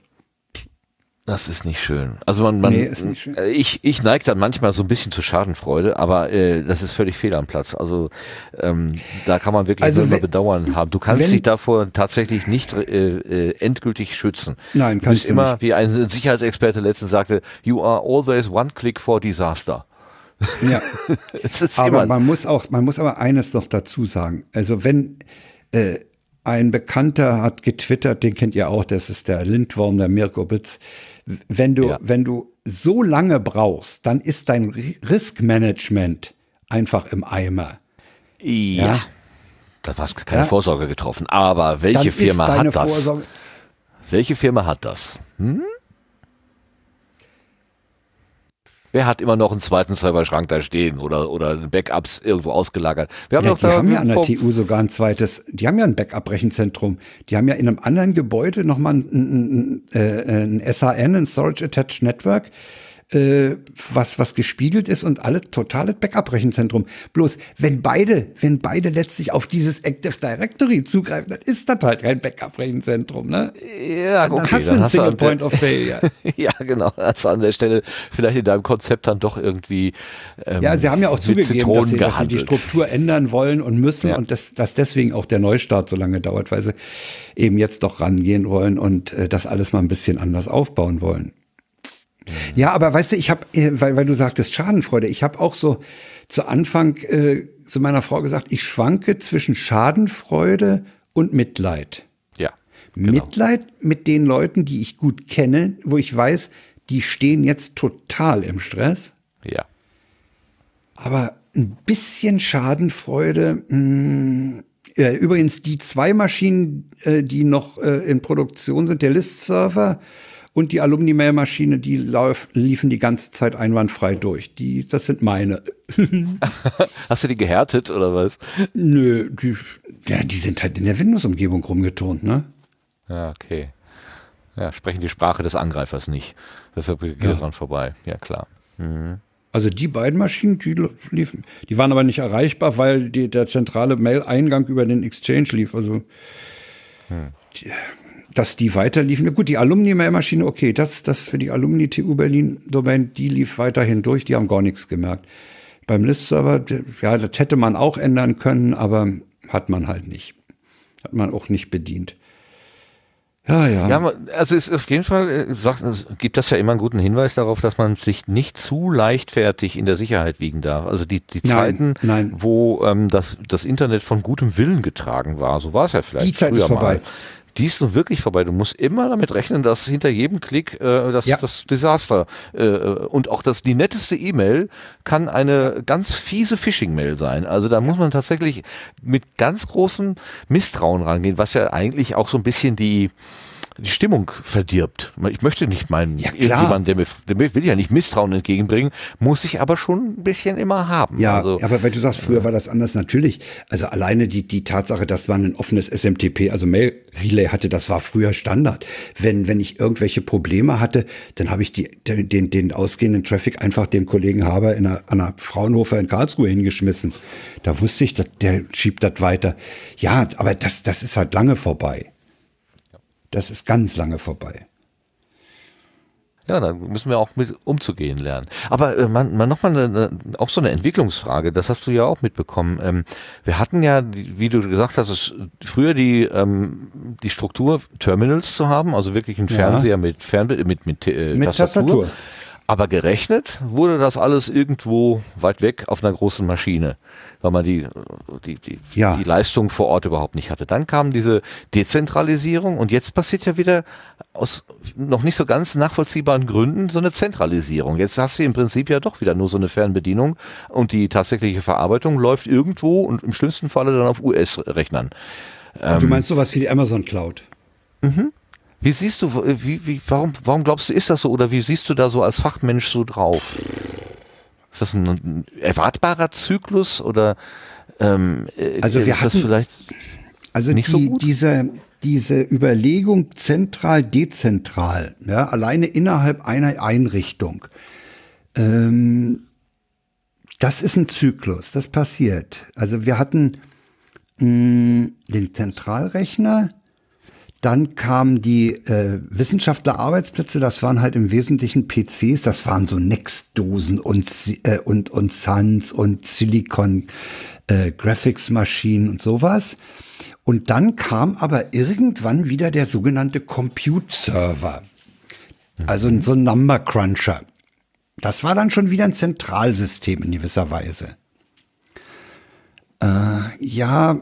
Das ist nicht schön. Also man, man Nee, ist nicht schön. äh, ich, ich neige dann manchmal so ein bisschen zu Schadenfreude, aber äh, das ist völlig fehl am Platz. Also ähm, da kann man wirklich Also nur wenn- Bedauern haben. Du kannst wenn- dich davor tatsächlich nicht äh, äh, endgültig schützen. Nein, du kannst bist du immer, nicht. wie ein Sicherheitsexperte letztens sagte, you are always one click for disaster. Ja. *laughs* Aber man muss auch, man muss aber eines noch dazu sagen. Also wenn äh, ein Bekannter hat getwittert, den kennt ihr auch, das ist der Lindworm, der Mirko Bitz. Wenn du, Ja. wenn du so lange brauchst, dann ist dein Ri- Riskmanagement einfach im Eimer. ja. ja. Da hast keine Ja. Vorsorge getroffen. Aber welche Dann Firma hat das? Vorsorge. Welche Firma hat das? Hm? Wer hat immer noch einen zweiten Serverschrank da stehen oder, oder Backups irgendwo ausgelagert? Wir haben Ja, die haben ja an der TU sogar ein zweites, die haben ja ein Backup-Rechenzentrum. Die haben ja in einem anderen Gebäude nochmal ein, ein, ein, äh, ein SAN, ein Storage Attached Network, äh, was, was gespiegelt ist und alle totales Backup-Rechenzentrum. Bloß, wenn beide, wenn beide letztlich auf dieses Active Directory zugreifen, dann ist das halt kein Backup-Rechenzentrum, ne? Ja, Dann okay, hast du ein an Single Point of Failure. *laughs* ja, genau. Also an der Stelle vielleicht in deinem Konzept dann doch irgendwie. Ähm, Ja, sie haben ja auch zugegeben, dass Zitronen sie, dass sie die. Struktur ändern wollen und müssen Ja. und dass, dass deswegen auch der Neustart so lange dauert, weil sie eben jetzt doch rangehen wollen und äh, das alles mal ein bisschen anders aufbauen wollen. Ja, aber weißt du, ich habe, weil, weil du sagtest Schadenfreude, ich habe auch so zu Anfang äh, zu meiner Frau gesagt, ich schwanke zwischen Schadenfreude und Mitleid. Ja. Genau. Mitleid mit den Leuten, die ich gut kenne, wo ich weiß, die stehen jetzt total im Stress. Ja. Aber ein bisschen Schadenfreude. Mh, äh, übrigens, die zwei Maschinen, äh, die noch äh, in Produktion sind, der List-Server und die Alumni-Mail-Maschine, die lauf, liefen die ganze Zeit einwandfrei durch. Die, das sind meine. *laughs* Hast du die gehärtet oder was? Nö, die, ja, die sind halt in der Windows-Umgebung rumgeturnt, ne? Ja, okay. Ja, sprechen die Sprache des Angreifers nicht. Deshalb geht es dran vorbei. Ja, klar. Also die beiden Maschinen, die liefen, die waren aber nicht erreichbar, weil die, der zentrale Mail-Eingang über den Exchange lief. Also die, dass die weiterliefen. Na Gut, die Alumni-Mail-Maschine, okay, das, das für die Alumni-TU Berlin-Domain, die lief weiterhin durch, die haben gar nichts gemerkt. Beim List-Server, ja, das hätte man auch ändern können, aber hat man halt nicht. Hat man auch nicht bedient. Ja, ja. Ja, also ist auf jeden Fall äh, sagt, gibt das ja immer einen guten Hinweis darauf, dass man sich nicht zu leichtfertig in der Sicherheit wiegen darf. Also die, die Nein, Zeiten, nein. wo ähm, das, das Internet von gutem Willen getragen war, so war es ja vielleicht Die Zeit früher ist vorbei. mal. Die ist nun wirklich vorbei. Du musst immer damit rechnen, dass hinter jedem Klick äh, das, Ja. das Desaster äh, und auch das die netteste E-Mail kann eine ganz fiese Phishing-Mail sein. Also da muss man tatsächlich mit ganz großem Misstrauen rangehen, was ja eigentlich auch so ein bisschen die die Stimmung verdirbt. Ich möchte nicht meinen, Ja, irgendjemand, der mir, der mir will ja nicht Misstrauen entgegenbringen, muss ich aber schon ein bisschen immer haben. Ja, also, aber weil du sagst, früher war das anders, natürlich. Also alleine die, die Tatsache, dass man ein offenes SMTP, also Mail Relay hatte, das war früher Standard. Wenn, wenn ich irgendwelche Probleme hatte, dann habe ich die, den, den, den ausgehenden Traffic einfach dem Kollegen Haber in einer, an einer Fraunhofer in Karlsruhe hingeschmissen. Da wusste ich, dass der schiebt das weiter. Ja, aber das, das ist halt lange vorbei. Das ist ganz lange vorbei. Ja, da müssen wir auch mit umzugehen lernen. Aber äh, man, man nochmal eine, auch so eine Entwicklungsfrage, das hast du ja auch mitbekommen. Ähm, wir hatten ja, wie du gesagt hast, es, früher die, ähm, die Struktur, Terminals zu haben, also wirklich ein Ja. Fernseher mit, Fernbild, mit, mit, äh, Mit Tastatur. Tastatur. Aber gerechnet wurde das alles irgendwo weit weg auf einer großen Maschine, weil man die, die, die, Ja. die Leistung vor Ort überhaupt nicht hatte. Dann kam diese Dezentralisierung und jetzt passiert ja wieder aus noch nicht so ganz nachvollziehbaren Gründen so eine Zentralisierung. Jetzt hast du im Prinzip ja doch wieder nur so eine Fernbedienung und die tatsächliche Verarbeitung läuft irgendwo und im schlimmsten Falle dann auf US-Rechnern. du meinst sowas wie die Amazon Cloud? Wie siehst du, wie, wie, warum, warum glaubst du, ist das so oder wie siehst du da so als Fachmensch so drauf? Ist das ein, erwartbarer Zyklus oder ähm, äh, Also wir ist das hatten- vielleicht Also Nicht die, so gut? diese, diese Überlegung zentral, dezentral, ja, alleine innerhalb einer Einrichtung, ähm, das ist ein Zyklus, das passiert. Also wir hatten mh, den Zentralrechner, dann kamen die äh, Wissenschaftlerarbeitsplätze, das waren halt im Wesentlichen PCs, das waren so Next-Dosen und, äh, und, und Suns und Silicon äh, Graphics-Maschinen und sowas. Und dann kam aber irgendwann wieder der sogenannte Compute-Server. Also so ein Number Cruncher. Das war dann schon wieder ein Zentralsystem in gewisser Weise. Äh, ja,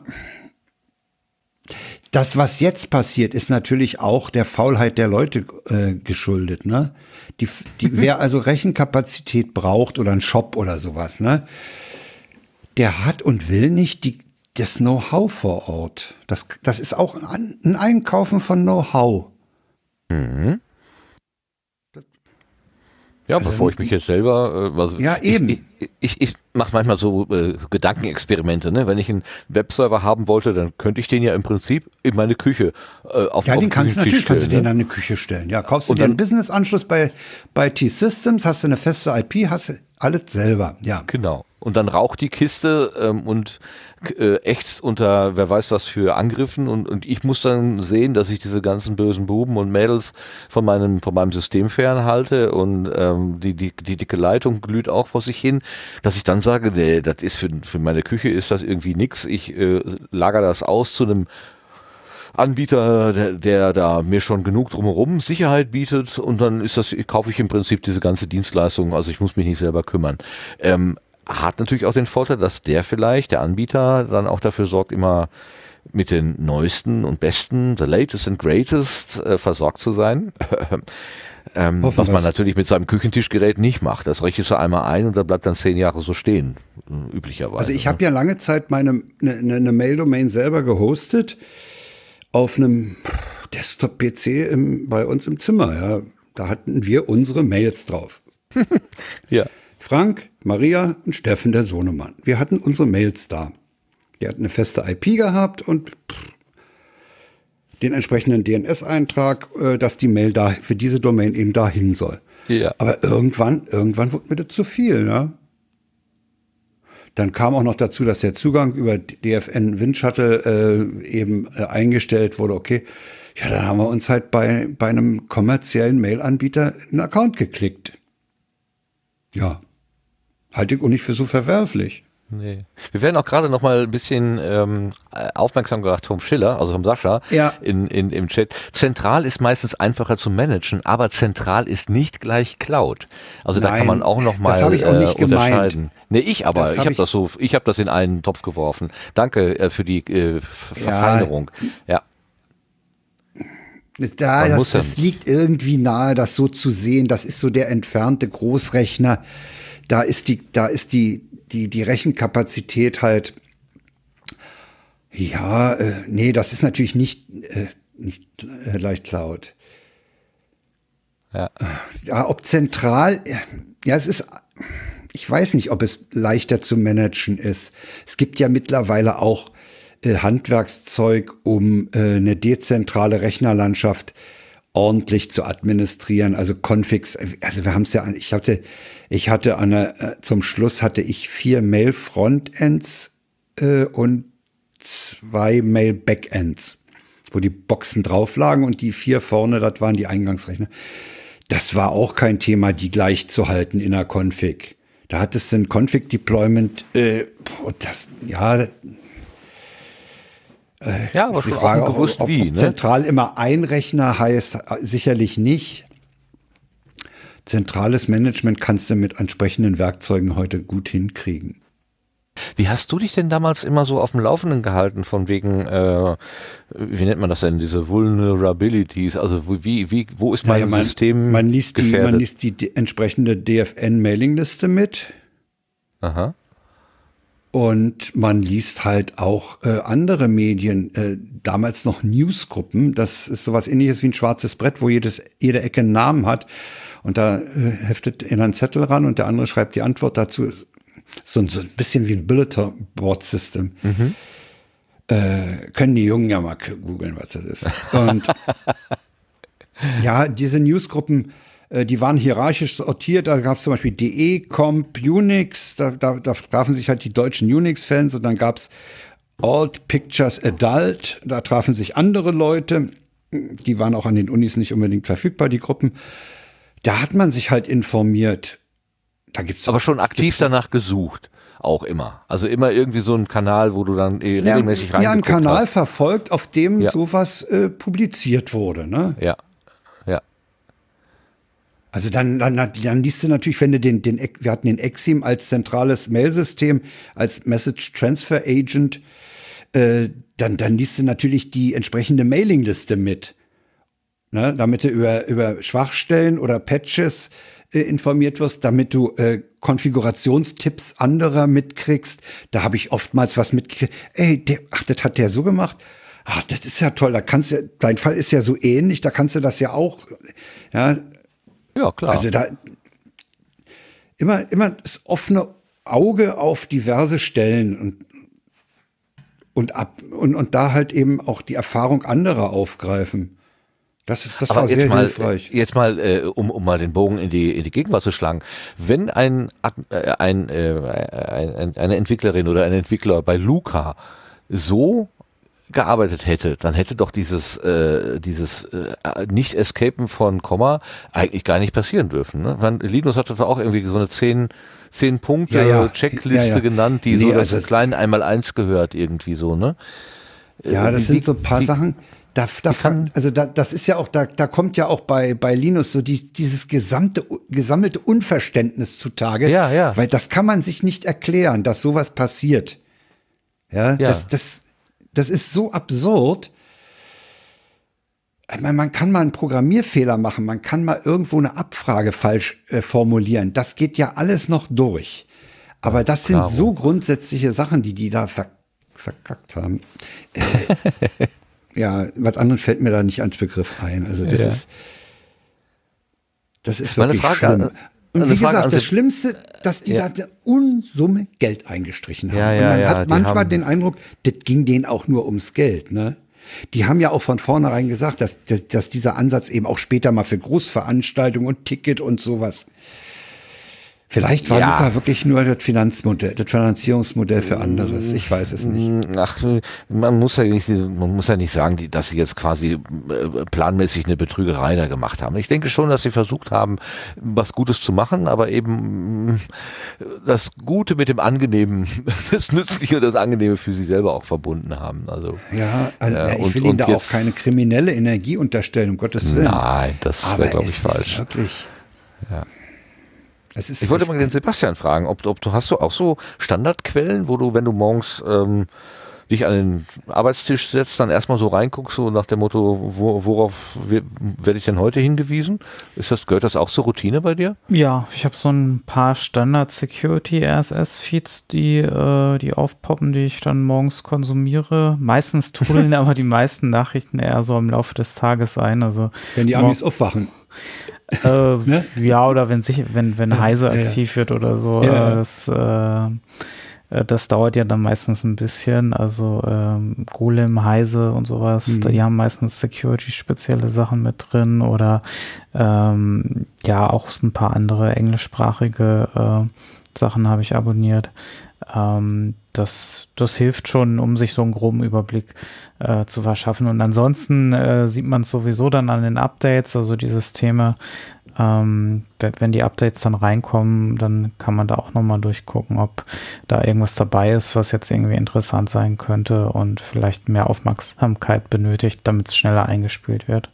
das, was jetzt passiert, ist natürlich auch der Faulheit der Leute äh, geschuldet. Ne? Die, die, *laughs* wer also Rechenkapazität braucht oder einen Shop oder sowas, ne? der hat und will nicht die, das Know-how vor Ort. Das, das ist auch ein, ein Einkaufen von Know-how. Ja, Also bevor ich mich jetzt selber, äh, also Ja, ich, eben. Ich, ich, ich mache manchmal so äh, Gedankenexperimente. Ne? Wenn ich einen Webserver haben wollte, dann könnte ich den ja im Prinzip in meine Küche äh, auf Ja, auf den kannst du natürlich kannst du stellen, den ne? an eine Küche stellen. Ja, kaufst du dir einen Business-Anschluss bei, bei T-Systems, hast du eine feste IP, hast du alles selber. Ja. Genau. Und dann raucht die Kiste ähm, und äh, ächzt unter wer weiß was für Angriffen und, und ich muss dann sehen, dass ich diese ganzen bösen Buben und Mädels von meinem, von meinem System fernhalte und ähm, die, die, die dicke Leitung glüht auch vor sich hin, dass ich dann sage, nee, das ist für, für meine Küche ist das irgendwie nix. Ich äh, lager das aus zu einem Anbieter, der, der da mir schon genug drumherum Sicherheit bietet und dann ist das, kaufe ich im Prinzip diese ganze Dienstleistung, also ich muss mich nicht selber kümmern. Ähm, hat natürlich auch den Vorteil, dass der vielleicht, der Anbieter, dann auch dafür sorgt, immer mit den neuesten und besten, the latest and greatest äh, versorgt zu sein. *laughs* ähm, was man natürlich mit seinem Küchentischgerät nicht macht. Das rechnest du einmal ein und dann bleibt dann zehn Jahre so stehen, äh, üblicherweise. Also ich habe ja lange Zeit meine eine ne, ne Mail-Domain selber gehostet auf einem Desktop-PC bei uns im Zimmer. Ja. Da hatten wir unsere Mails drauf. *laughs* ja. Frank, Maria und Steffen, der Sohnemann. Wir hatten unsere Mails da. Die hatten eine feste IP gehabt und pff, den entsprechenden DNS-Eintrag, äh, dass die Mail da für diese Domain eben dahin soll. Ja. Aber irgendwann, irgendwann wurde mir das zu viel, ne? Dann kam auch noch dazu, dass der Zugang über DFN Wind Shuttle äh, eben äh, eingestellt wurde. Okay, ja, dann haben wir uns halt bei, bei einem kommerziellen Mail-Anbieter einen Account geklickt. Ja, halte ich auch nicht für so verwerflich. Nee. Wir werden auch gerade noch mal ein bisschen ähm, aufmerksam gemacht vom Schiller, also vom Sascha, Ja. in, in, im Chat. Zentral ist meistens einfacher zu managen, aber zentral ist nicht gleich Cloud. Also da Nein, kann man auch noch das mal habe ich auch nicht äh, gemeint. Nee, ich aber, Das ich hab habe das so, ich habe das in einen Topf geworfen. Danke äh, für die äh, Ver- Verfeinerung. Ja. Da, Man das, ja das liegt irgendwie nahe, das so zu sehen. Das ist so der entfernte Großrechner. Da ist die, da ist die, die, die Rechenkapazität halt. Ja, äh, nee, das ist natürlich nicht, äh, nicht äh, leicht Cloud. Ja. Ja, ob zentral, ja, es ist, ich weiß nicht, ob es leichter zu managen ist. Es gibt ja mittlerweile auch äh, Handwerkszeug, um äh, eine dezentrale Rechnerlandschaft ordentlich zu administrieren, also Configs, also wir haben es ja, ich hatte, ich hatte an der, äh, zum Schluss hatte ich vier Mail-Frontends äh, und zwei Mail-Backends, wo die Boxen drauf lagen und die vier vorne, das waren die Eingangsrechner. Das war auch kein Thema, die gleich zu halten in der Config. Da hattest du ein Config-Deployment, äh, und das, ja, Ja, aber ist die Frage, auch ob, ob, wie. Ne? zentral immer ein Rechner heißt, äh, sicherlich nicht. Zentrales Management kannst du mit entsprechenden Werkzeugen heute gut hinkriegen. Wie hast du dich denn damals immer so auf dem Laufenden gehalten von wegen, äh, wie nennt man das denn, diese Vulnerabilities? Also wo- wie, wie, wo ist mein Naja, man, System man liest die, man liest die, entsprechende DFN-Mailingliste mit. Aha. Und man liest halt auch äh, andere Medien, äh, damals noch Newsgruppen. Das ist sowas ähnliches wie ein schwarzes Brett, wo jedes, jede Ecke einen Namen hat. Und da äh, heftet einer einen Zettel ran und der andere schreibt die Antwort dazu. So, ein- so ein bisschen wie ein Bulletin Board System. Äh, können die Jungen ja mal googeln, was das ist. Und *laughs* ja, diese Newsgruppen, äh, die waren hierarchisch sortiert. Da gab es zum Beispiel DE, Comp, Unix. Da, da, da trafen sich halt die deutschen Unix-Fans und dann gab es Alt Pictures Adult. Da trafen sich andere Leute. Die waren auch an den Unis nicht unbedingt verfügbar, die Gruppen. Da hat man sich halt informiert. Da gibt's Aber schon aktiv danach gesucht. Auch immer. Also immer irgendwie so ein Kanal, wo du dann eh ja, regelmäßig ja, einen reingeguckt Kanal hast. verfolgt, auf dem Ja. sowas äh, publiziert wurde. Ne? Ja. Ja. Also dann, dann, dann liest du natürlich, wenn du den, den, wir hatten den Exim als zentrales Mailsystem, als Message Transfer Agent, äh, dann, dann liest du natürlich die entsprechende Mailingliste mit. Ne, damit du über, über Schwachstellen oder Patches äh, informiert wirst, damit du äh, Konfigurationstipps anderer mitkriegst. Da habe ich oftmals was mitgekriegt. Ey, der, ach, das hat der so gemacht. Ach, das ist ja toll. Da kannst du, dein Fall ist ja so ähnlich, da kannst du das ja auch. Ja, Ja, klar. also da immer, immer das offene Auge auf diverse Stellen und, und ab und, und da halt eben auch die Erfahrung anderer aufgreifen. Das, ist, das war Aber sehr jetzt mal, hilfreich. jetzt mal, äh, um, um mal den Bogen in die, in die Gegenwart zu schlagen. Wenn ein, äh, ein, äh, ein, ein, eine Entwicklerin oder ein Entwickler bei Luca so gearbeitet hätte, dann hätte doch dieses, äh, dieses äh, Nicht-Escapen von Komma eigentlich gar nicht passieren dürfen. Ne? Man, Linus hat doch auch irgendwie so eine zehn, zehn Punkte Ja, ja. Checkliste Ja, genannt, die Nee, so das also es- kleinen einmal eins gehört irgendwie so, ne? Ja, Äh, das wie- sind so ein paar wie- Sachen. Da, da, kann- also da, das ist ja auch, da, da kommt ja auch bei, bei Linus so die, dieses gesamte, gesammelte Unverständnis zutage. Ja, ja. Weil das kann man sich nicht erklären, dass sowas passiert. Ja, Ja. Das, das, das ist so absurd. Ich meine, man kann mal einen Programmierfehler machen, man kann mal irgendwo eine Abfrage falsch äh, formulieren. Das geht ja alles noch durch. Aber das sind so grundsätzliche Sachen, die die da ver verkackt haben. *laughs* Ja, was anderes fällt mir da nicht als Begriff ein. Also das Ja. ist das ist Meine wirklich Frage schlimm. an- Und wie Frage gesagt, an das Sie- Schlimmste, dass die Ja. da eine Unsumme Geld eingestrichen haben. Ja, Und ja, man ja, hat manchmal haben- den Eindruck, das ging denen auch nur ums Geld. Ne? Die haben ja auch von vornherein gesagt, dass, dass, dass dieser Ansatz eben auch später mal für Großveranstaltungen und Ticket und sowas. Vielleicht war Ja. Luca wirklich nur das Finanzmodell, das Finanzierungsmodell für anderes. Ich weiß es nicht. Ach, man muss ja nicht, man muss ja nicht sagen, dass sie jetzt quasi äh, planmäßig eine Betrügerei da gemacht haben. Ich denke schon, dass sie versucht haben, was Gutes zu machen, aber eben mh, das Gute mit dem Angenehmen, *laughs* das Nützliche und das Angenehme für sie selber auch verbunden haben. Also Ja, also, Ja, ich und- will Ihnen da auch keine kriminelle Energie unterstellen, um Gottes Willen. nein, das wäre glaube ich falsch. wirklich. Ja. Ich wollte mal den Sebastian fragen, ob, ob du hast du auch so Standardquellen, wo du, wenn du morgens ähm, dich an den Arbeitstisch setzt, dann erstmal so reinguckst, so nach dem Motto, wo, worauf werde ich denn heute hingewiesen? Ist das, gehört das auch zur Routine bei dir? Ja, ich habe so ein paar Standard-Security-RSS-Feeds, die, äh, die aufpoppen, die ich dann morgens konsumiere. Meistens trudeln *laughs* aber die meisten Nachrichten eher so im Laufe des Tages ein. Also Wenn die Amis aufwachen. Äh, ne? Ja, oder wenn sich, wenn, wenn Heise aktiv ja. wird oder so. Ja. Äh, das, äh, das dauert ja dann meistens ein bisschen. Also ähm, Golem, Heise und sowas, mhm. die haben meistens Security-spezielle Sachen mit drin oder ähm, ja, auch ein paar andere englischsprachige äh, Sachen habe ich abonniert. Ähm, das, das hilft schon, um sich so einen groben Überblick äh, zu verschaffen. Und ansonsten äh, sieht man es sowieso dann an den Updates, also die Systeme, ähm, wenn die Updates dann reinkommen, dann kann man da auch nochmal durchgucken, ob da irgendwas dabei ist, was jetzt irgendwie interessant sein könnte und vielleicht mehr Aufmerksamkeit benötigt, damit es schneller eingespielt wird.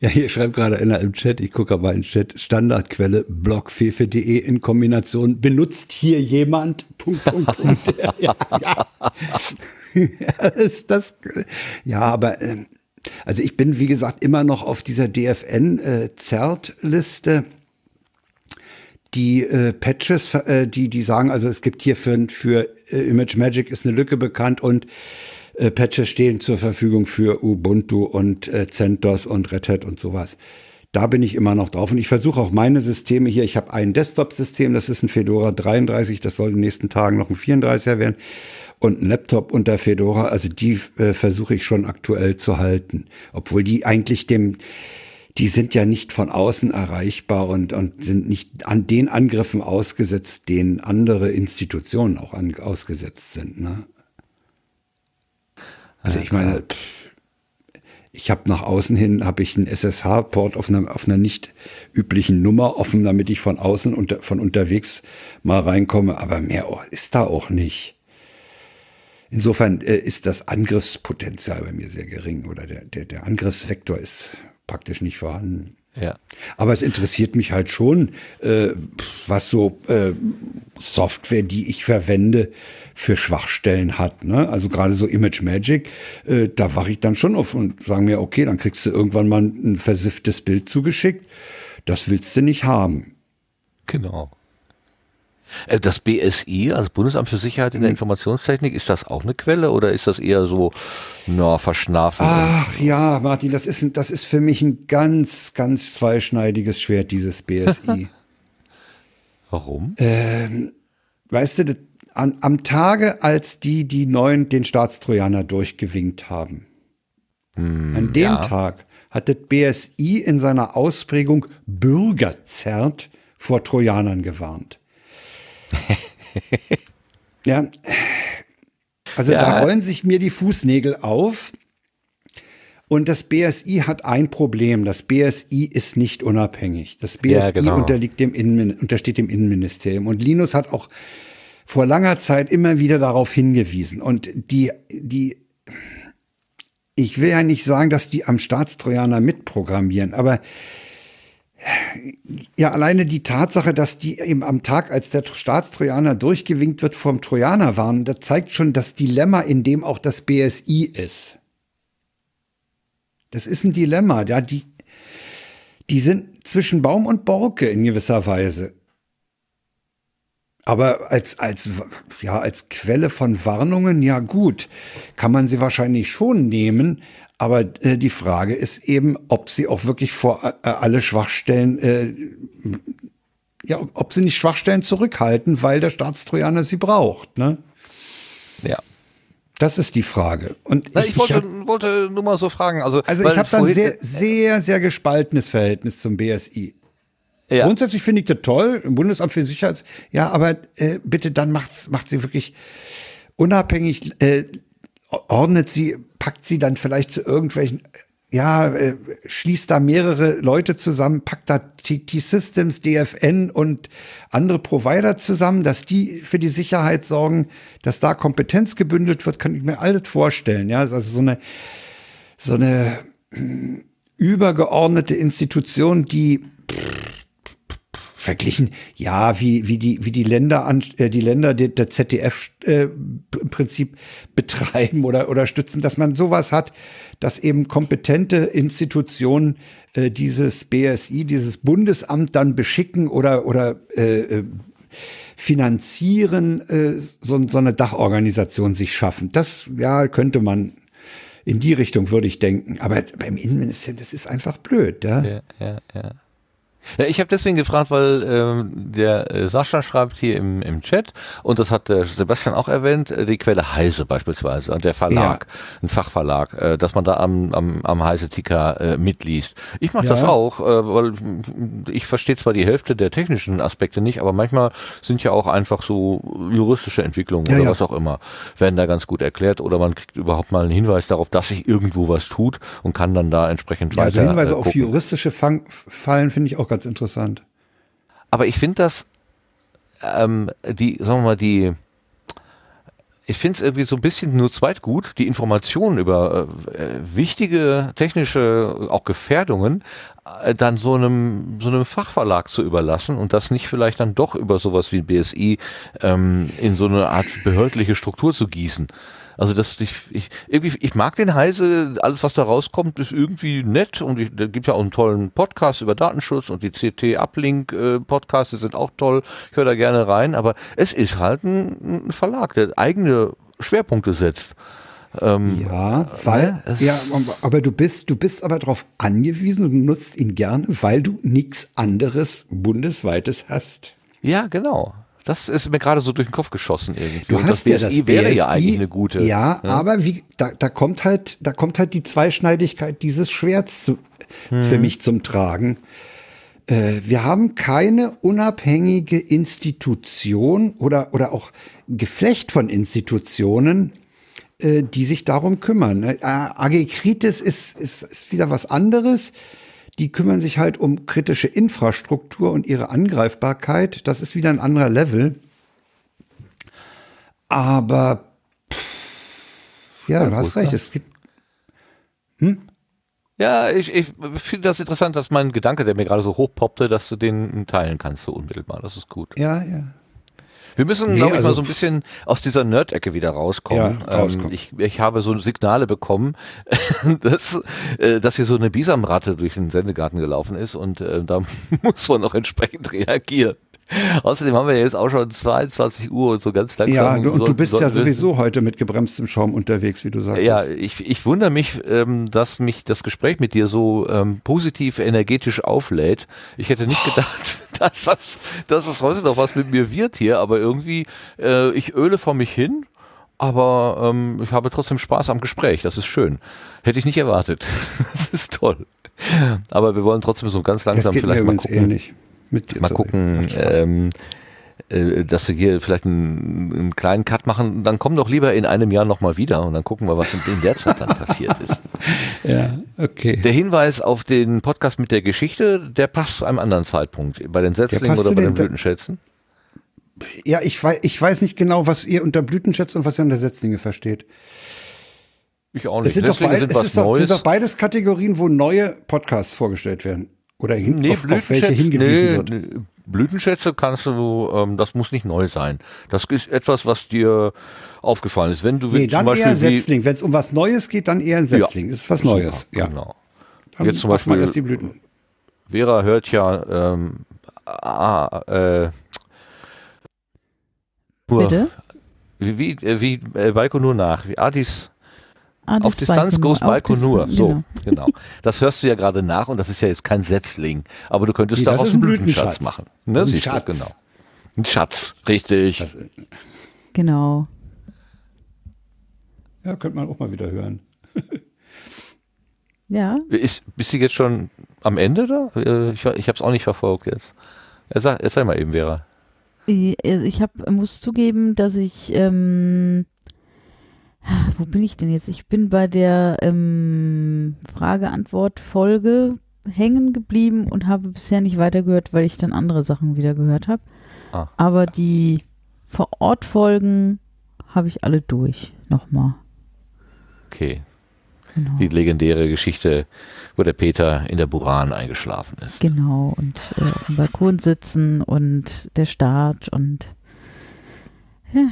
Ja, hier schreibt gerade einer im Chat, ich gucke aber in Chat, Standardquelle blogfefe.de in Kombination, benutzt hier jemand, Punkt, Punkt, Punkt. *laughs* *laughs* ja, ja. ja, *laughs* ist das, ja aber äh, also ich bin, wie gesagt, immer noch auf dieser DFN-Zert-Liste. Äh, die äh, Patches, äh, die, die sagen, also es gibt hier für, für äh, Image Magic ist eine Lücke bekannt und äh, Patches stehen zur Verfügung für Ubuntu und äh, CentOS und Red Hat und sowas. Da bin ich immer noch drauf und ich versuche auch meine Systeme hier. Ich habe ein Desktop-System, das ist ein Fedora 33, das soll in den nächsten Tagen noch ein 34er werden und ein Laptop unter Fedora. Also die äh, versuche ich schon aktuell zu halten, obwohl die eigentlich dem die sind ja nicht von außen erreichbar und, und sind nicht an den Angriffen ausgesetzt, denen andere Institutionen auch an, ausgesetzt sind. Ne? Also ich meine, ich habe nach außen hin habe ich einen SSH-Port auf einer, auf einer nicht üblichen Nummer offen, damit ich von außen unter, von unterwegs mal reinkomme, aber mehr ist da auch nicht. Insofern äh, ist das Angriffspotenzial bei mir sehr gering oder der, der, der Angriffsvektor ist praktisch nicht vorhanden. Ja. Aber es interessiert mich halt schon, äh, was so äh, Software, die ich verwende, für Schwachstellen hat. Ne? Also gerade so Image Magic, äh, da wache ich dann schon auf und sage mir, okay, dann kriegst du irgendwann mal ein versifftes Bild zugeschickt. Das willst du nicht haben. Genau. Äh, das BSI, also Bundesamt für Sicherheit in der mhm. Informationstechnik, ist das auch eine Quelle oder ist das eher so, na, verschnafen? Ach ja, Martin, das ist, das ist für mich ein ganz, ganz zweischneidiges Schwert, dieses BSI. *laughs* Warum? Ähm, weißt du, an, am Tage, als die die neuen den Staatstrojaner durchgewinkt haben, hm, an dem ja. Tag hat das BSI in seiner Ausprägung Bürgerzert vor Trojanern gewarnt. *laughs* ja. Also ja. da rollen sich mir die Fußnägel auf. Und das BSI hat ein Problem. Das BSI ist nicht unabhängig. Das BSI ja, genau. unterliegt dem Innen, untersteht dem Innenministerium. Und Linus hat auch vor langer Zeit immer wieder darauf hingewiesen. Und die, die, ich will ja nicht sagen, dass die am Staatstrojaner mitprogrammieren, aber ja, alleine die Tatsache, dass die eben am Tag, als der Staatstrojaner durchgewinkt wird, vom Trojaner waren, das zeigt schon das Dilemma, in dem auch das BSI ist. Das ist ein Dilemma, ja, die, die sind zwischen Baum und Borke in gewisser Weise. Aber als, als, ja, als Quelle von Warnungen, ja gut, kann man sie wahrscheinlich schon nehmen, aber äh, die Frage ist eben, ob sie auch wirklich vor äh, alle Schwachstellen, äh, ja, ob sie nicht Schwachstellen zurückhalten, weil der Staatstrojaner sie braucht. Ne? Ja. Das ist die Frage. Und Na, ich, ich, wollte, ich hab, wollte nur mal so fragen. Also, also ich habe da ein sehr, sehr, sehr gespaltenes Verhältnis zum BSI. Ja. Grundsätzlich finde ich das toll, im Bundesamt für Sicherheit. Ja, aber äh, bitte dann macht's, macht sie wirklich unabhängig, äh, ordnet sie, packt sie dann vielleicht zu irgendwelchen, ja, äh, schließt da mehrere Leute zusammen, packt da T-Systems, DFN und andere Provider zusammen, dass die für die Sicherheit sorgen, dass da Kompetenz gebündelt wird, kann ich mir alles vorstellen. Ja, also so eine, so eine hm, übergeordnete Institution, die verglichen, ja, wie, wie die, wie die Länder an, äh, die Länder der, der ZDF äh, im Prinzip betreiben oder, oder stützen, dass man sowas hat, dass eben kompetente Institutionen äh, dieses BSI, dieses Bundesamt dann beschicken oder, oder äh, äh, finanzieren, äh, so, so eine Dachorganisation sich schaffen. Das, ja, könnte man in die Richtung würde ich denken. Aber beim Innenministerium, das ist einfach blöd. Ja, ja, ja. ja. Ja, ich habe deswegen gefragt, weil ähm, der äh, Sascha schreibt hier im, im Chat, und das hat der Sebastian auch erwähnt, äh, die Quelle Heise beispielsweise und der Verlag, ja. ein Fachverlag, äh, dass man da am, am, am Heise-Ticker äh, mitliest. Ich mache ja. das auch, äh, weil ich verstehe zwar die Hälfte der technischen Aspekte nicht, aber manchmal sind ja auch einfach so juristische Entwicklungen ja, oder was auch immer, werden da ganz gut erklärt oder man kriegt überhaupt mal einen Hinweis darauf, dass sich irgendwo was tut und kann dann da entsprechend weiter. Also Hinweise äh, auf juristische Fang Fallen finde ich auch ganz ganz interessant. Aber ich finde das, ähm, die, sagen wir mal, die, ich finde es irgendwie so ein bisschen nur zweitgut, die Informationen über äh, wichtige technische, auch Gefährdungen, äh, dann so einem, so einem Fachverlag zu überlassen und das nicht vielleicht dann doch über sowas wie BSI ähm, in so eine Art behördliche Struktur zu gießen. Also das, ich, ich, irgendwie, ich mag den Heise, alles was da rauskommt, ist irgendwie nett und ich, da gibt ja auch einen tollen Podcast über Datenschutz und die CT-Uplink-Podcasts äh, sind auch toll. Ich höre da gerne rein, aber es ist halt ein, ein Verlag, der eigene Schwerpunkte setzt. Ähm, ja, weil, äh, ja, aber du bist, du bist aber darauf angewiesen und nutzt ihn gerne, weil du nichts anderes bundesweites hast. Ja, genau. Das ist mir gerade so durch den Kopf geschossen irgendwie. Du und hast das ja das wäre BSI, ja eigentlich eine gute. Ja, ja, aber wie, da, da kommt halt, da kommt halt die Zweischneidigkeit dieses Schwerts zu, hm. für mich zum Tragen. Äh, wir haben keine unabhängige Institution oder, oder auch Geflecht von Institutionen, äh, die sich darum kümmern. Äh, AG Kritis ist, ist, ist wieder was anderes die kümmern sich halt um kritische Infrastruktur und ihre Angreifbarkeit. Das ist wieder ein anderer Level. Aber pff, ja, ja, du hast recht. Ja. Es gibt. Hm? Ja, ich, ich finde das interessant, dass mein Gedanke, der mir gerade so hochpoppte, dass du den teilen kannst, so unmittelbar. Das ist gut. Ja, ja. Wir müssen, nee, glaube ich, also, mal so ein bisschen aus dieser Nerd-Ecke wieder rauskommen. Ja, ähm, ich, ich habe so Signale bekommen, *laughs* dass, äh, dass hier so eine Bisamratte durch den Sendegarten gelaufen ist und äh, da *laughs* muss man noch entsprechend reagieren. Außerdem haben wir jetzt auch schon 22 Uhr und so ganz langsam. Ja, du, und du bist ja sowieso heute mit gebremstem Schaum unterwegs, wie du sagst. Ja, ich, ich wundere mich, ähm, dass mich das Gespräch mit dir so ähm, positiv energetisch auflädt. Ich hätte nicht gedacht, *laughs* dass, das, dass es heute noch was mit mir wird hier, aber irgendwie, äh, ich öle vor mich hin, aber ähm, ich habe trotzdem Spaß am Gespräch. Das ist schön. Hätte ich nicht erwartet. *laughs* das ist toll. Aber wir wollen trotzdem so ganz langsam vielleicht mal gucken. Ähnlich mit dir. Mal gucken, ähm, äh, dass wir hier vielleicht einen, einen, kleinen Cut machen. Dann komm doch lieber in einem Jahr nochmal wieder und dann gucken wir, was in der Zeit dann passiert ist. *laughs* Ja, okay. Der Hinweis auf den Podcast mit der Geschichte, der passt zu einem anderen Zeitpunkt. Bei den Setzlingen oder bei den Blütenschätzen? Ja, ich weiß, ich weiß nicht genau, was ihr unter Blütenschätzen und was ihr unter Setzlinge versteht. Ich auch nicht. Es sind, doch, beid, sind, es doch, sind doch beides Kategorien, wo neue Podcasts vorgestellt werden. Oder hin, nee, auf, auf welche hingewiesen nee, wird? Nee, Blütenschätze kannst du, ähm, das muss nicht neu sein. Das ist etwas, was dir aufgefallen ist. Wenn du nee, dann Beispiel eher Setzling. Wenn es um was Neues geht, dann eher ein Setzling. Ja, das ist was Neues. Ja, genau. Dann Jetzt zum Beispiel. Erst die Blüten. Vera hört ja. Ähm, ah, äh, Bitte? Wie, wie, äh, wie äh, Balko nur nach. Wie Adis Ah, auf Distanz goes Balkonur. So, genau. genau. Das hörst du ja gerade nach und das ist ja jetzt kein Setzling. Aber du könntest nee, daraus einen Blütenschatz machen. Ne, ein siehst Schatz. du, genau. Ein Schatz, richtig. Das, genau. Ja, könnte man auch mal wieder hören. *laughs* ja. Ist, bist du jetzt schon am Ende da? Äh, ich, ich habe es auch nicht verfolgt jetzt. Erzähl, erzähl mal eben, Vera. Ich, ich hab, muss zugeben, dass ich ähm, wo bin ich denn jetzt? Ich bin bei der ähm, Frage-Antwort-Folge hängen geblieben und habe bisher nicht weitergehört, weil ich dann andere Sachen wieder gehört habe. Ah. Aber die Vor-Ort-Folgen habe ich alle durch. Nochmal. Okay. Genau. Die legendäre Geschichte, wo der Peter in der Buran eingeschlafen ist. Genau, und äh, auf dem Balkon sitzen und der Start und ja,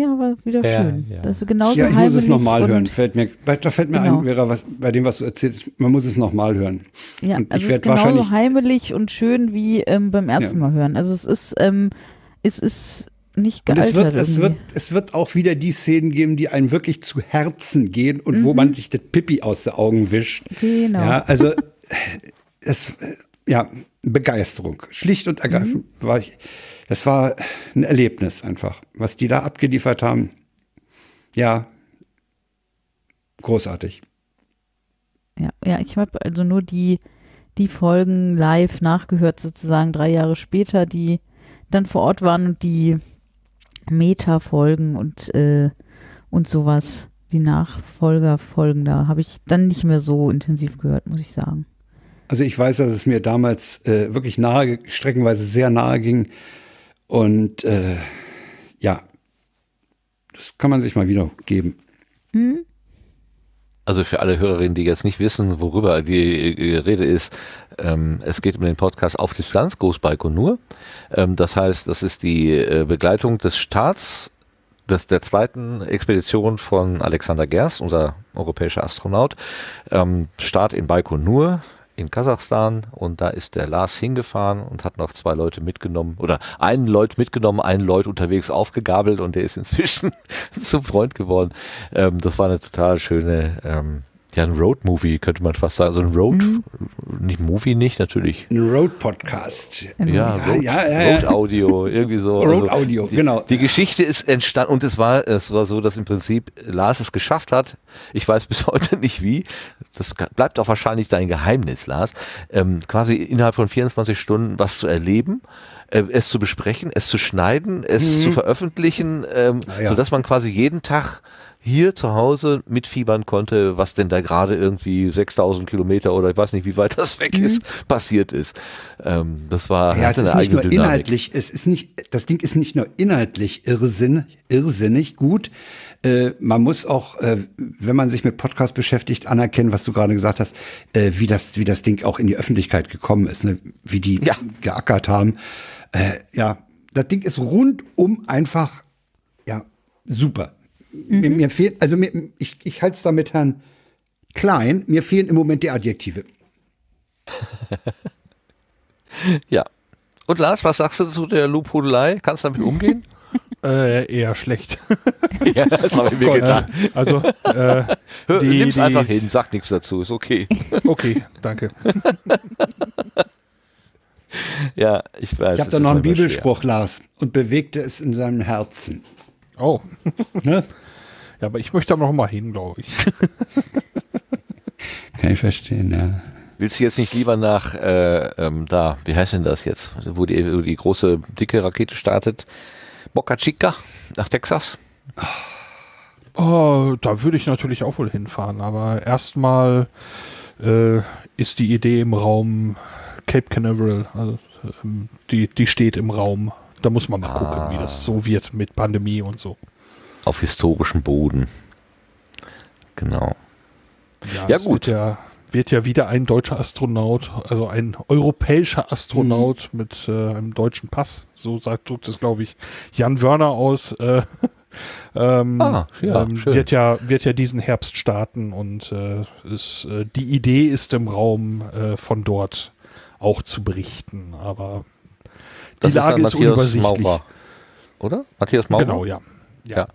ja, war wieder Ja, schön. ja. Das ist genauso ja, ich muss es nochmal hören. Fällt mir, da fällt mir Genau. ein, Vera, was, bei dem, was du erzählst, man muss es nochmal hören. Ja, Und ich also es ist genauso wahrscheinlich- heimelig und schön wie ähm, beim ersten Ja. Mal hören. Also es ist, ähm, es ist nicht Und es gealtert wird, es, wird, es wird auch wieder die Szenen geben, die einem wirklich zu Herzen gehen und Mhm. wo man sich das Pipi aus den Augen wischt. Genau. Ja, also *laughs* es, ja, Begeisterung. Schlicht und ergreifend Mhm. war ich, das war ein Erlebnis einfach. Was die da abgeliefert haben, ja, großartig. Ja, ja, ich habe also nur die, die Folgen live nachgehört, sozusagen drei Jahre später, die dann vor Ort waren und die Meta-Folgen und, äh, und sowas, die Nachfolgerfolgen, da habe ich dann nicht mehr so intensiv gehört, muss ich sagen. Also ich weiß, dass es mir damals äh, wirklich nahe, streckenweise sehr nahe ging. Und äh, ja, das kann man sich mal wieder geben. Also für alle Hörerinnen, die jetzt nicht wissen, worüber die äh, Rede ist, ähm, es geht um den Podcast Auf Distanz, Groß Baikonur. Ähm, das heißt, das ist die äh, Begleitung des Staats des, der zweiten Expedition von Alexander Gerst, unser europäischer Astronaut. Ähm, Start in Baikonur in Kasachstan und da ist der Lars hingefahren und hat noch zwei Leute mitgenommen oder einen Leut mitgenommen, einen Leut unterwegs aufgegabelt und der ist inzwischen *laughs* zum Freund geworden. Ähm, das war eine total schöne, ähm, ja, ein Road-Movie, könnte man fast sagen. So ein Road, nicht Movie nicht, natürlich. Ein Road-Podcast. Ja, Ja, Road, ja, ja, ja. Road Audio, irgendwie so. Road Audio, die, genau. Die Geschichte ist entstanden und es war, es war so, dass im Prinzip Lars es geschafft hat. Ich weiß bis *laughs* heute nicht wie. Das bleibt auch wahrscheinlich dein Geheimnis, Lars. Ähm, quasi innerhalb von 24 Stunden was zu erleben. äh, Es zu besprechen, es zu schneiden, es zu veröffentlichen, ähm, Ah, ja. sodass man quasi jeden Tag hier zu Hause mitfiebern konnte, was denn da gerade irgendwie 6000 Kilometer oder ich weiß nicht, wie weit das weg ist, passiert ist. Ähm, das war Ja, es ist nicht nur Dynamik. inhaltlich, es ist nicht, das Ding ist nicht nur inhaltlich irrsinn, irrsinnig gut. Äh, man muss auch, äh, wenn man sich mit Podcast beschäftigt, anerkennen, was du gerade gesagt hast, äh, wie das, wie das Ding auch in die Öffentlichkeit gekommen ist, ne? wie die Ja. geackert haben. Äh, ja, das Ding ist rundum einfach, ja, super. Mir, mir fehlt, also mir, ich, ich halte es da mit Herrn Klein, mir fehlen im Moment die Adjektive. *laughs* Ja. Und Lars, was sagst du zu der Lobhudelei? Kannst du damit umgehen? *laughs* Äh, eher schlecht. *laughs* ja, das habe ich mir Gott, gedacht. äh, also, äh, die- nimm's die- einfach hin, sag nichts dazu, ist okay. okay, danke. Ja, ich weiß. Ich habe da noch einen manchmal schwer. Bibelspruch, Lars, und bewegte es in seinem Herzen. Oh, Ne? Ja, aber ich möchte da noch mal hin, glaube ich. *laughs* Kann ich verstehen, ja. Willst du jetzt nicht lieber nach äh, ähm, da, wie heißt denn das jetzt, wo die, wo die große, dicke Rakete startet? Boca Chica nach Texas? Oh, da würde ich natürlich auch wohl hinfahren, aber erstmal äh, ist die Idee im Raum Cape Canaveral, also ähm, die, die steht im Raum. Da muss man mal gucken, wie das so wird mit Pandemie und so. Auf historischem Boden. Genau. Ja, es gut. Wird ja, wird ja wieder ein deutscher Astronaut, also ein europäischer Astronaut Mhm. mit äh, einem deutschen Pass, so sagt, drückt es, glaube ich, Jan Wörner aus. Äh, *laughs* ähm, Ah, ja, ähm, wird ja wird ja diesen Herbst starten und äh, ist, äh, die Idee ist im Raum äh, von dort auch zu berichten, aber die Das Lage ist, Matthias unübersichtlich. Maurer. Oder? Matthias Maurer? Genau, ja. Ja.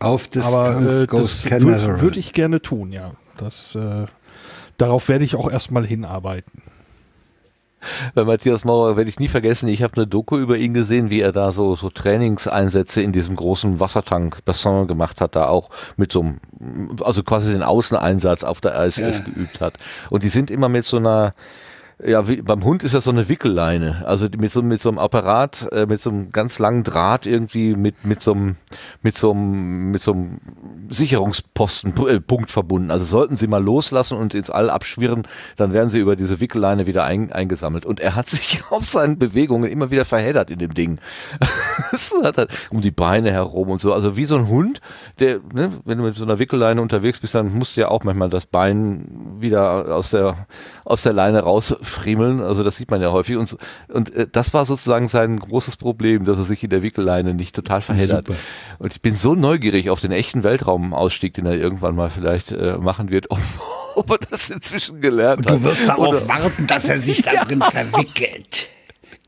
Auf Distanz Aber äh, das würde würd ich gerne tun, ja. Das, äh, darauf werde ich auch erstmal hinarbeiten. Bei Matthias Maurer werde ich nie vergessen, ich habe eine Doku über ihn gesehen, wie er da so, so Trainingseinsätze in diesem großen Wassertank Bassin gemacht hat, da auch mit so einem, also quasi den Außeneinsatz auf der ISS Ja. geübt hat. Und die sind immer mit so einer, Ja, wie, beim Hund ist das so eine Wickelleine. Also mit so, mit so einem Apparat, äh, mit so einem ganz langen Draht irgendwie mit, mit so einem, mit so einem, mit so einem Sicherungsposten, äh, verbunden. Also sollten sie mal loslassen und ins All abschwirren, dann werden sie über diese Wickelleine wieder ein, eingesammelt. Und er hat *laughs* sich auf seinen Bewegungen immer wieder verheddert in dem Ding. *laughs* um die Beine herum und so. Also wie so ein Hund, der, ne, wenn du mit so einer Wickelleine unterwegs bist, dann musst du ja auch manchmal das Bein wieder aus der, aus der Leine raus friemeln. Also das sieht man ja häufig. Und, und äh, das war sozusagen sein großes Problem, dass er sich in der Wickelleine nicht total verheddert. Super. Und ich bin so neugierig auf den echten Weltraumausstieg, den er irgendwann mal vielleicht äh, machen wird, ob, *laughs* ob er das inzwischen gelernt hat. Du wirst darauf Oder, warten, dass er sich da *laughs* drin ja. verwickelt.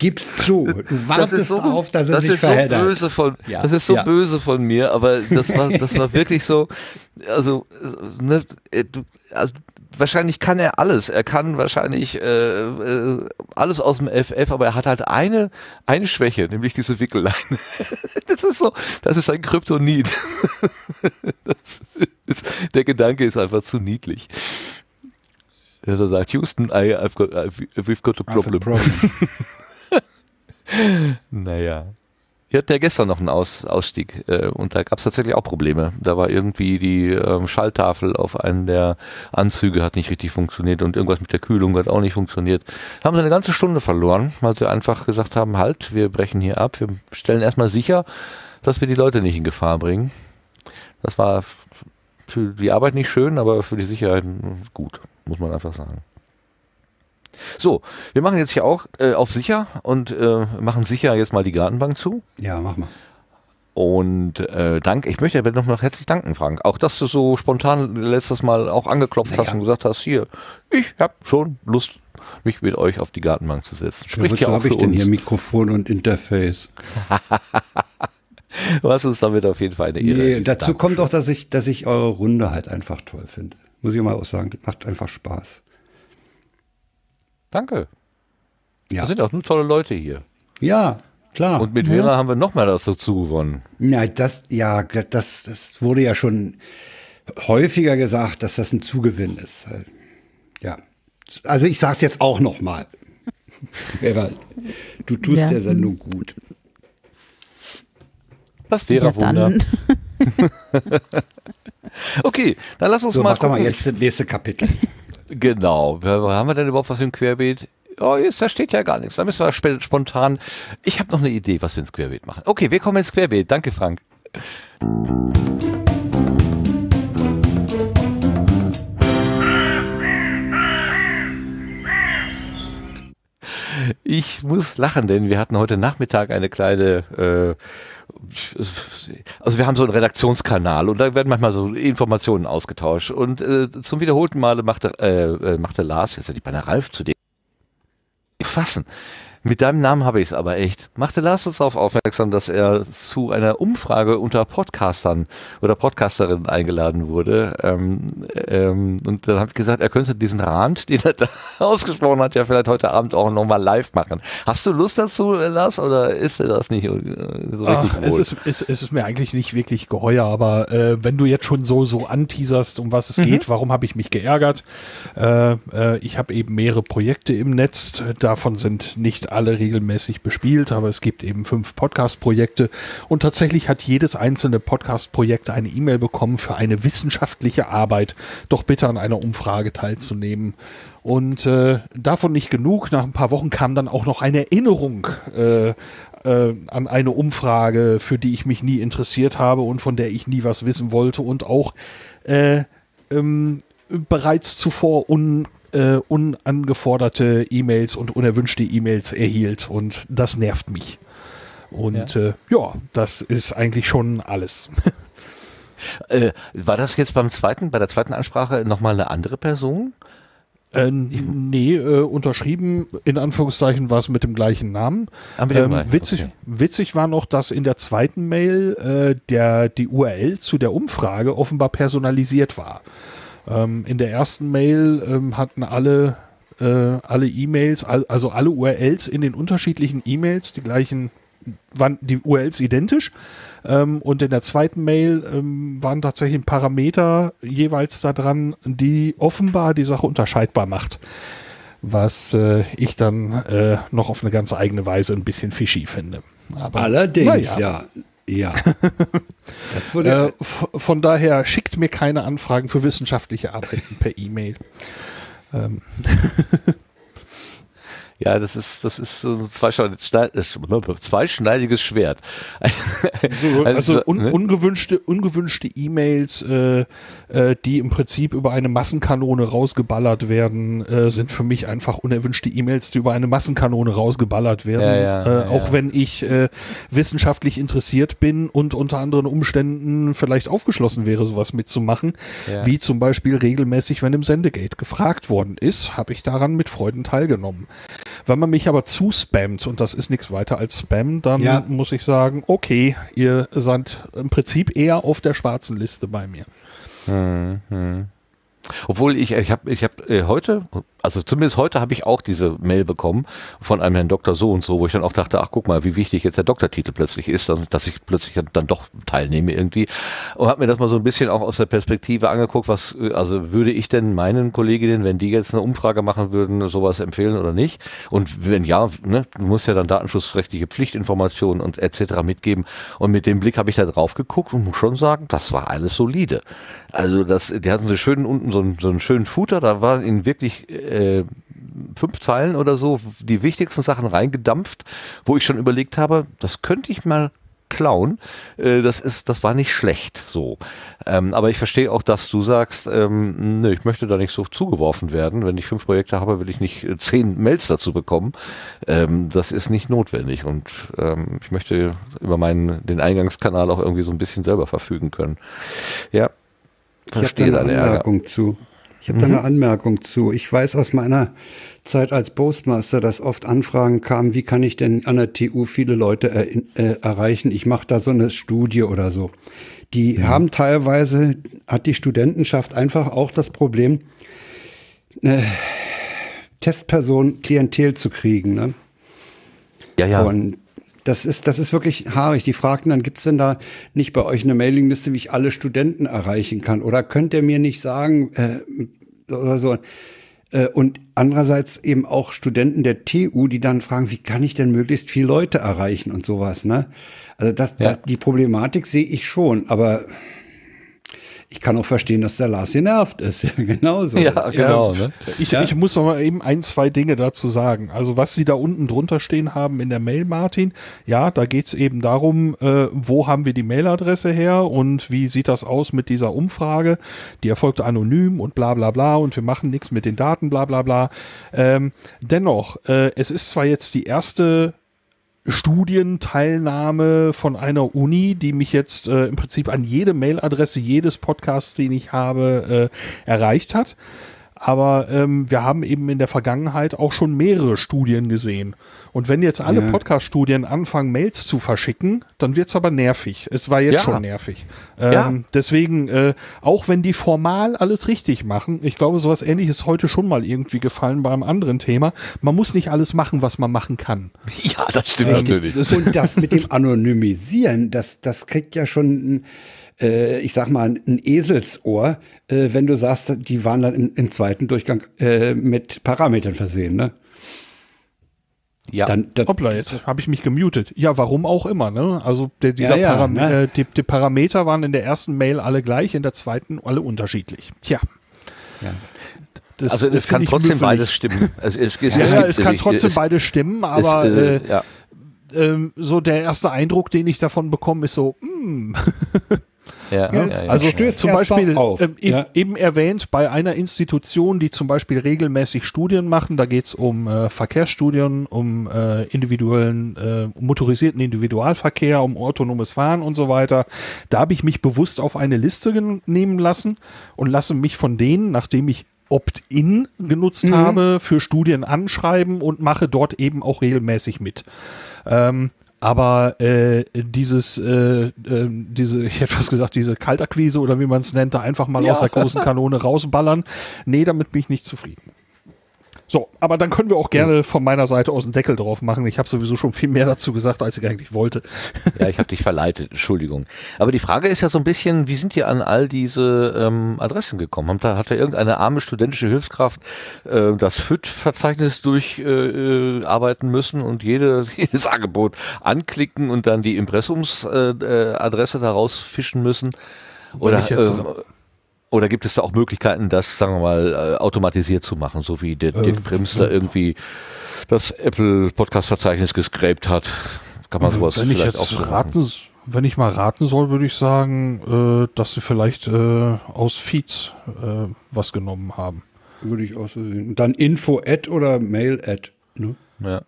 Gib's zu. Du wartest das so, darauf, dass er das sich ist verheddert. So böse von, ja, das ist so ja. böse von mir, aber das war, das war *laughs* wirklich so, also, ne, äh, du, also wahrscheinlich kann er alles. Er kann wahrscheinlich äh, äh, alles aus dem FF, aber er hat halt eine, eine Schwäche, nämlich diese Wickelleine. *laughs* das ist so, das ist ein Kryptonit. *laughs* ist, der Gedanke ist einfach zu niedlich. Dass er sagt, Houston, I, I've got, I've, we've got a problem. A problem. *laughs* naja. Wir hatten ja gestern noch einen Aus, Ausstieg äh, und da gab es tatsächlich auch Probleme. Da war irgendwie die ähm, Schalltafel auf einem der Anzüge hat nicht richtig funktioniert und irgendwas mit der Kühlung hat auch nicht funktioniert. Da haben sie eine ganze Stunde verloren, weil sie einfach gesagt haben, halt, wir brechen hier ab, wir stellen erstmal sicher, dass wir die Leute nicht in Gefahr bringen. Das war für die Arbeit nicht schön, aber für die Sicherheit gut, muss man einfach sagen. So, wir machen jetzt hier auch äh, auf sicher und äh, machen sicher jetzt mal die Gartenbank zu. Ja, mach mal. Und äh, danke, ich möchte aber noch, noch herzlich danken, Frank. Auch, dass du so spontan letztes Mal auch angeklopft naja. hast und gesagt hast, hier, ich habe schon Lust, mich mit euch auf die Gartenbank zu setzen. Spricht ja, auch habe ich denn hier Mikrofon und Interface? *laughs* hast uns damit auf jeden Fall eine Ehre. Nee, dazu Dankeschön. kommt auch, dass ich, dass ich eure Runde halt einfach toll finde. Muss ich mal auch sagen, das macht einfach Spaß. Danke. Ja. Das sind auch nur tolle Leute hier. Ja, klar. Und mit Vera ja. haben wir noch mal das dazu gewonnen. Ja, das, ja, das, das wurde ja schon häufiger gesagt, dass das ein Zugewinn ist. Ja. Also ich sage es jetzt auch noch mal. *laughs* Vera, du tust ja. der Sendung gut. Das wäre ja, Wunder. *laughs* okay, dann lass uns so, mal. Mach doch mal jetzt das nächste Kapitel. Genau. Haben wir denn überhaupt was im Querbeet? Oh, jetzt, da steht ja gar nichts. Da müssen wir spontan. Ich habe noch eine Idee, was wir ins Querbeet machen. Okay, wir kommen ins Querbeet. Danke, Frank. Ich muss lachen, denn wir hatten heute Nachmittag eine kleine äh, also wir haben so einen Redaktionskanal und da werden manchmal so Informationen ausgetauscht. Und äh, zum wiederholten Male machte, äh, äh machte Lars, jetzt hätte ich bei der Ralf zu dem fassen. Mit deinem Namen habe ich es aber echt. Machte Lars uns darauf aufmerksam, dass er zu einer Umfrage unter Podcastern oder Podcasterinnen eingeladen wurde. Ähm, ähm, und dann habe ich gesagt, er könnte diesen Rand, *laughs* den er da ausgesprochen hat, ja vielleicht heute Abend auch nochmal live machen. Hast du Lust dazu, Lars, oder ist er das nicht so richtig Ach, es ist, es, es, ist mir eigentlich nicht wirklich geheuer, aber äh, wenn du jetzt schon so, so anteaserst, um was es mhm. geht, warum habe ich mich geärgert? Äh, äh, ich habe eben mehrere Projekte im Netz, davon sind nicht alle regelmäßig bespielt, aber es gibt eben fünf Podcast-Projekte und tatsächlich hat jedes einzelne Podcast-Projekt eine E-Mail bekommen für eine wissenschaftliche Arbeit, doch bitte an einer Umfrage teilzunehmen. Und äh, davon nicht genug. Nach ein paar Wochen kam dann auch noch eine Erinnerung äh, äh, an eine Umfrage, für die ich mich nie interessiert habe und von der ich nie was wissen wollte und auch äh, ähm, bereits zuvor un äh, unangeforderte E-Mails und unerwünschte E-Mails erhielt und das nervt mich. Und ja, äh, ja das ist eigentlich schon alles. *laughs* äh, war das jetzt beim zweiten, bei der zweiten Ansprache nochmal eine andere Person? Äh, nee, äh, unterschrieben, in Anführungszeichen war es mit dem gleichen Namen. Ah, mit ähm, witzig, okay. witzig war noch, dass in der zweiten Mail äh, der, die URL zu der Umfrage offenbar personalisiert war. Ähm, in der ersten Mail ähm, hatten alle äh, alle E-Mails, also alle URLs in den unterschiedlichen E-Mails die gleichen, waren die URLs identisch. Ähm, und in der zweiten Mail ähm, waren tatsächlich Parameter jeweils da dran, die offenbar die Sache unterscheidbar macht. was äh, ich dann äh, noch auf eine ganz eigene Weise ein bisschen fishy finde. Aber, Allerdings, ja. Ja. *laughs* Das wurde äh, von daher schickt mir keine Anfragen für wissenschaftliche Arbeiten per E-Mail. Ähm. *laughs* Ja, das ist, das ist so ein zweischneidiges Schwert. *laughs* Also, also un, ne? ungewünschte, ungewünschte E-Mails, äh, äh, die im Prinzip über eine Massenkanone rausgeballert werden, äh, sind für mich einfach unerwünschte E-Mails, die über eine Massenkanone rausgeballert werden. Ja, ja, äh, ja, auch wenn ich äh, wissenschaftlich interessiert bin und unter anderen Umständen vielleicht aufgeschlossen wäre, sowas mitzumachen, wie zum Beispiel regelmäßig, wenn im Sendegate gefragt worden ist, habe ich daran mit Freuden teilgenommen. Wenn man mich aber zuspammt, und das ist nichts weiter als Spam, dann ja. muss ich sagen, okay, ihr seid im Prinzip eher auf der schwarzen Liste bei mir. Hm, hm. Obwohl ich, ich habe ich hab, äh, heute, also zumindest heute habe ich auch diese Mail bekommen von einem Herrn Doktor so und so, wo ich dann auch dachte, ach guck mal, wie wichtig jetzt der Doktortitel plötzlich ist, dass, ich plötzlich dann doch teilnehme irgendwie und habe mir das mal so ein bisschen auch aus der Perspektive angeguckt, was, also würde ich denn meinen Kolleginnen, wenn die jetzt eine Umfrage machen würden, sowas empfehlen oder nicht? Und wenn ja, ne, du musst ja dann datenschutzrechtliche Pflichtinformationen und etc. mitgeben und mit dem Blick habe ich da drauf geguckt und muss schon sagen, das war alles solide. Also das, die hatten so schön unten so einen, so einen schönen Footer, da war in wirklich äh, fünf Zeilen oder so die wichtigsten Sachen reingedampft, wo ich schon überlegt habe, das könnte ich mal klauen. Äh, das ist, das war nicht schlecht so. Ähm, aber ich verstehe auch, dass du sagst, ähm, nö, ich möchte da nicht so zugeworfen werden. Wenn ich fünf Projekte habe, will ich nicht äh, zehn Mails dazu bekommen. Ähm, das ist nicht notwendig und ähm, ich möchte über meinen den Eingangskanal auch irgendwie so ein bisschen selber verfügen können. Ja, verstehe ich habe da eine Anmerkung Ärger. zu. Ich habe mhm. da eine Anmerkung zu. Ich weiß aus meiner Zeit als Postmaster, dass oft Anfragen kamen, wie kann ich denn an der TU viele Leute er, äh, erreichen? Ich mache da so eine Studie oder so. Die mhm. haben teilweise, hat die Studentenschaft einfach auch das Problem, eine Testperson Klientel zu kriegen. Ne? Ja, ja. Und das ist, das ist wirklich haarig. Die fragten dann, gibt's denn da nicht bei euch eine Mailingliste, wie ich alle Studenten erreichen kann? Oder könnt ihr mir nicht sagen, äh, oder so. Äh, und andererseits eben auch Studenten der TU, die dann fragen, wie kann ich denn möglichst viele Leute erreichen und sowas, ne? Also das, ja. das die Problematik sehe ich schon, aber ich kann auch verstehen, dass der Lars genervt ist. Ja, genauso. *laughs* Ja, genau. Ja, ne? ich, ja? ich muss noch mal eben ein, zwei Dinge dazu sagen. Also was Sie da unten drunter stehen haben in der Mail, Martin, ja, da geht es eben darum, äh, wo haben wir die Mailadresse her und wie sieht das aus mit dieser Umfrage? Die erfolgte anonym und bla bla bla und wir machen nichts mit den Daten, bla bla bla. Ähm, dennoch, äh, es ist zwar jetzt die erste Studienteilnahme von einer Uni, die mich jetzt äh, im Prinzip an jede Mailadresse jedes Podcasts, den ich habe, äh, erreicht hat. Aber ähm, wir haben eben in der Vergangenheit auch schon mehrere Studien gesehen. Und wenn jetzt alle ja. Podcast-Studien anfangen, Mails zu verschicken, dann wird's aber nervig. Es war jetzt ja. schon nervig. Ähm, ja. Deswegen, äh, auch wenn die formal alles richtig machen, ich glaube, sowas ähnliches heute schon mal irgendwie gefallen beim anderen Thema. Man muss nicht alles machen, was man machen kann. *laughs* Ja, das stimmt ähm, natürlich. Und das mit dem Anonymisieren, das, das kriegt ja schon äh, ich sag mal, ein Eselsohr, äh, wenn du sagst, die waren dann im, im zweiten Durchgang äh, mit Parametern versehen, ne? Ja. Dann, dann, Hoppla, jetzt habe ich mich gemutet. Ja, warum auch immer, ne? Also der, dieser ja, ja, Param ne? äh, die, die, Parameter waren in der ersten Mail alle gleich, in der zweiten alle unterschiedlich. Tja. Ja. Das, also es kann trotzdem müffelig. beides stimmen. Es, es, es, ja, ja, es kann trotzdem beides stimmen, aber äh, äh, ja. ähm, so der erste Eindruck, den ich davon bekomme, ist so, mh. *laughs* Ja, ja, ja, also zum Beispiel ähm, ja. eben erwähnt bei einer Institution, die zum Beispiel regelmäßig Studien machen, da geht es um äh, Verkehrsstudien, um äh, individuellen, äh, motorisierten Individualverkehr, um autonomes Fahren und so weiter. Da habe ich mich bewusst auf eine Liste nehmen lassen und lasse mich von denen, nachdem ich Opt-in genutzt mhm. habe, für Studien anschreiben und mache dort eben auch regelmäßig mit. Ähm, aber äh, dieses, äh, äh, diese, *laughs* ich hätte fast gesagt, diese Kaltakquise oder wie man es nennt, da einfach mal ja. aus der großen Kanone rausballern, nee, damit bin ich nicht zufrieden. So, aber dann können wir auch gerne von meiner Seite aus einen Deckel drauf machen. Ich habe sowieso schon viel mehr dazu gesagt, als ich eigentlich wollte. Ja, ich habe dich verleitet, Entschuldigung. Aber die Frage ist ja so ein bisschen, wie sind ihr an all diese ähm, Adressen gekommen? Hat da, hat da irgendeine arme studentische Hilfskraft äh, das FIT-Verzeichnis durcharbeiten äh, arbeiten müssen und jede, *laughs* jedes Angebot anklicken und dann die Impressumsadresse äh, daraus fischen müssen? Oder, ähm, oder gibt es da auch Möglichkeiten, das, sagen wir mal, äh, automatisiert zu machen, so wie der Dirk Ähm, Prims da irgendwie das Apple-Podcast-Verzeichnis gescrapt hat? Kann man sowas wenn ich vielleicht jetzt auch so machen? raten, wenn ich mal raten soll, würde ich sagen, äh, dass sie vielleicht äh, aus Feeds äh, was genommen haben. Würde ich auch so sehen. Und dann Info-Ad oder Mail-Ad. Ne? Ja.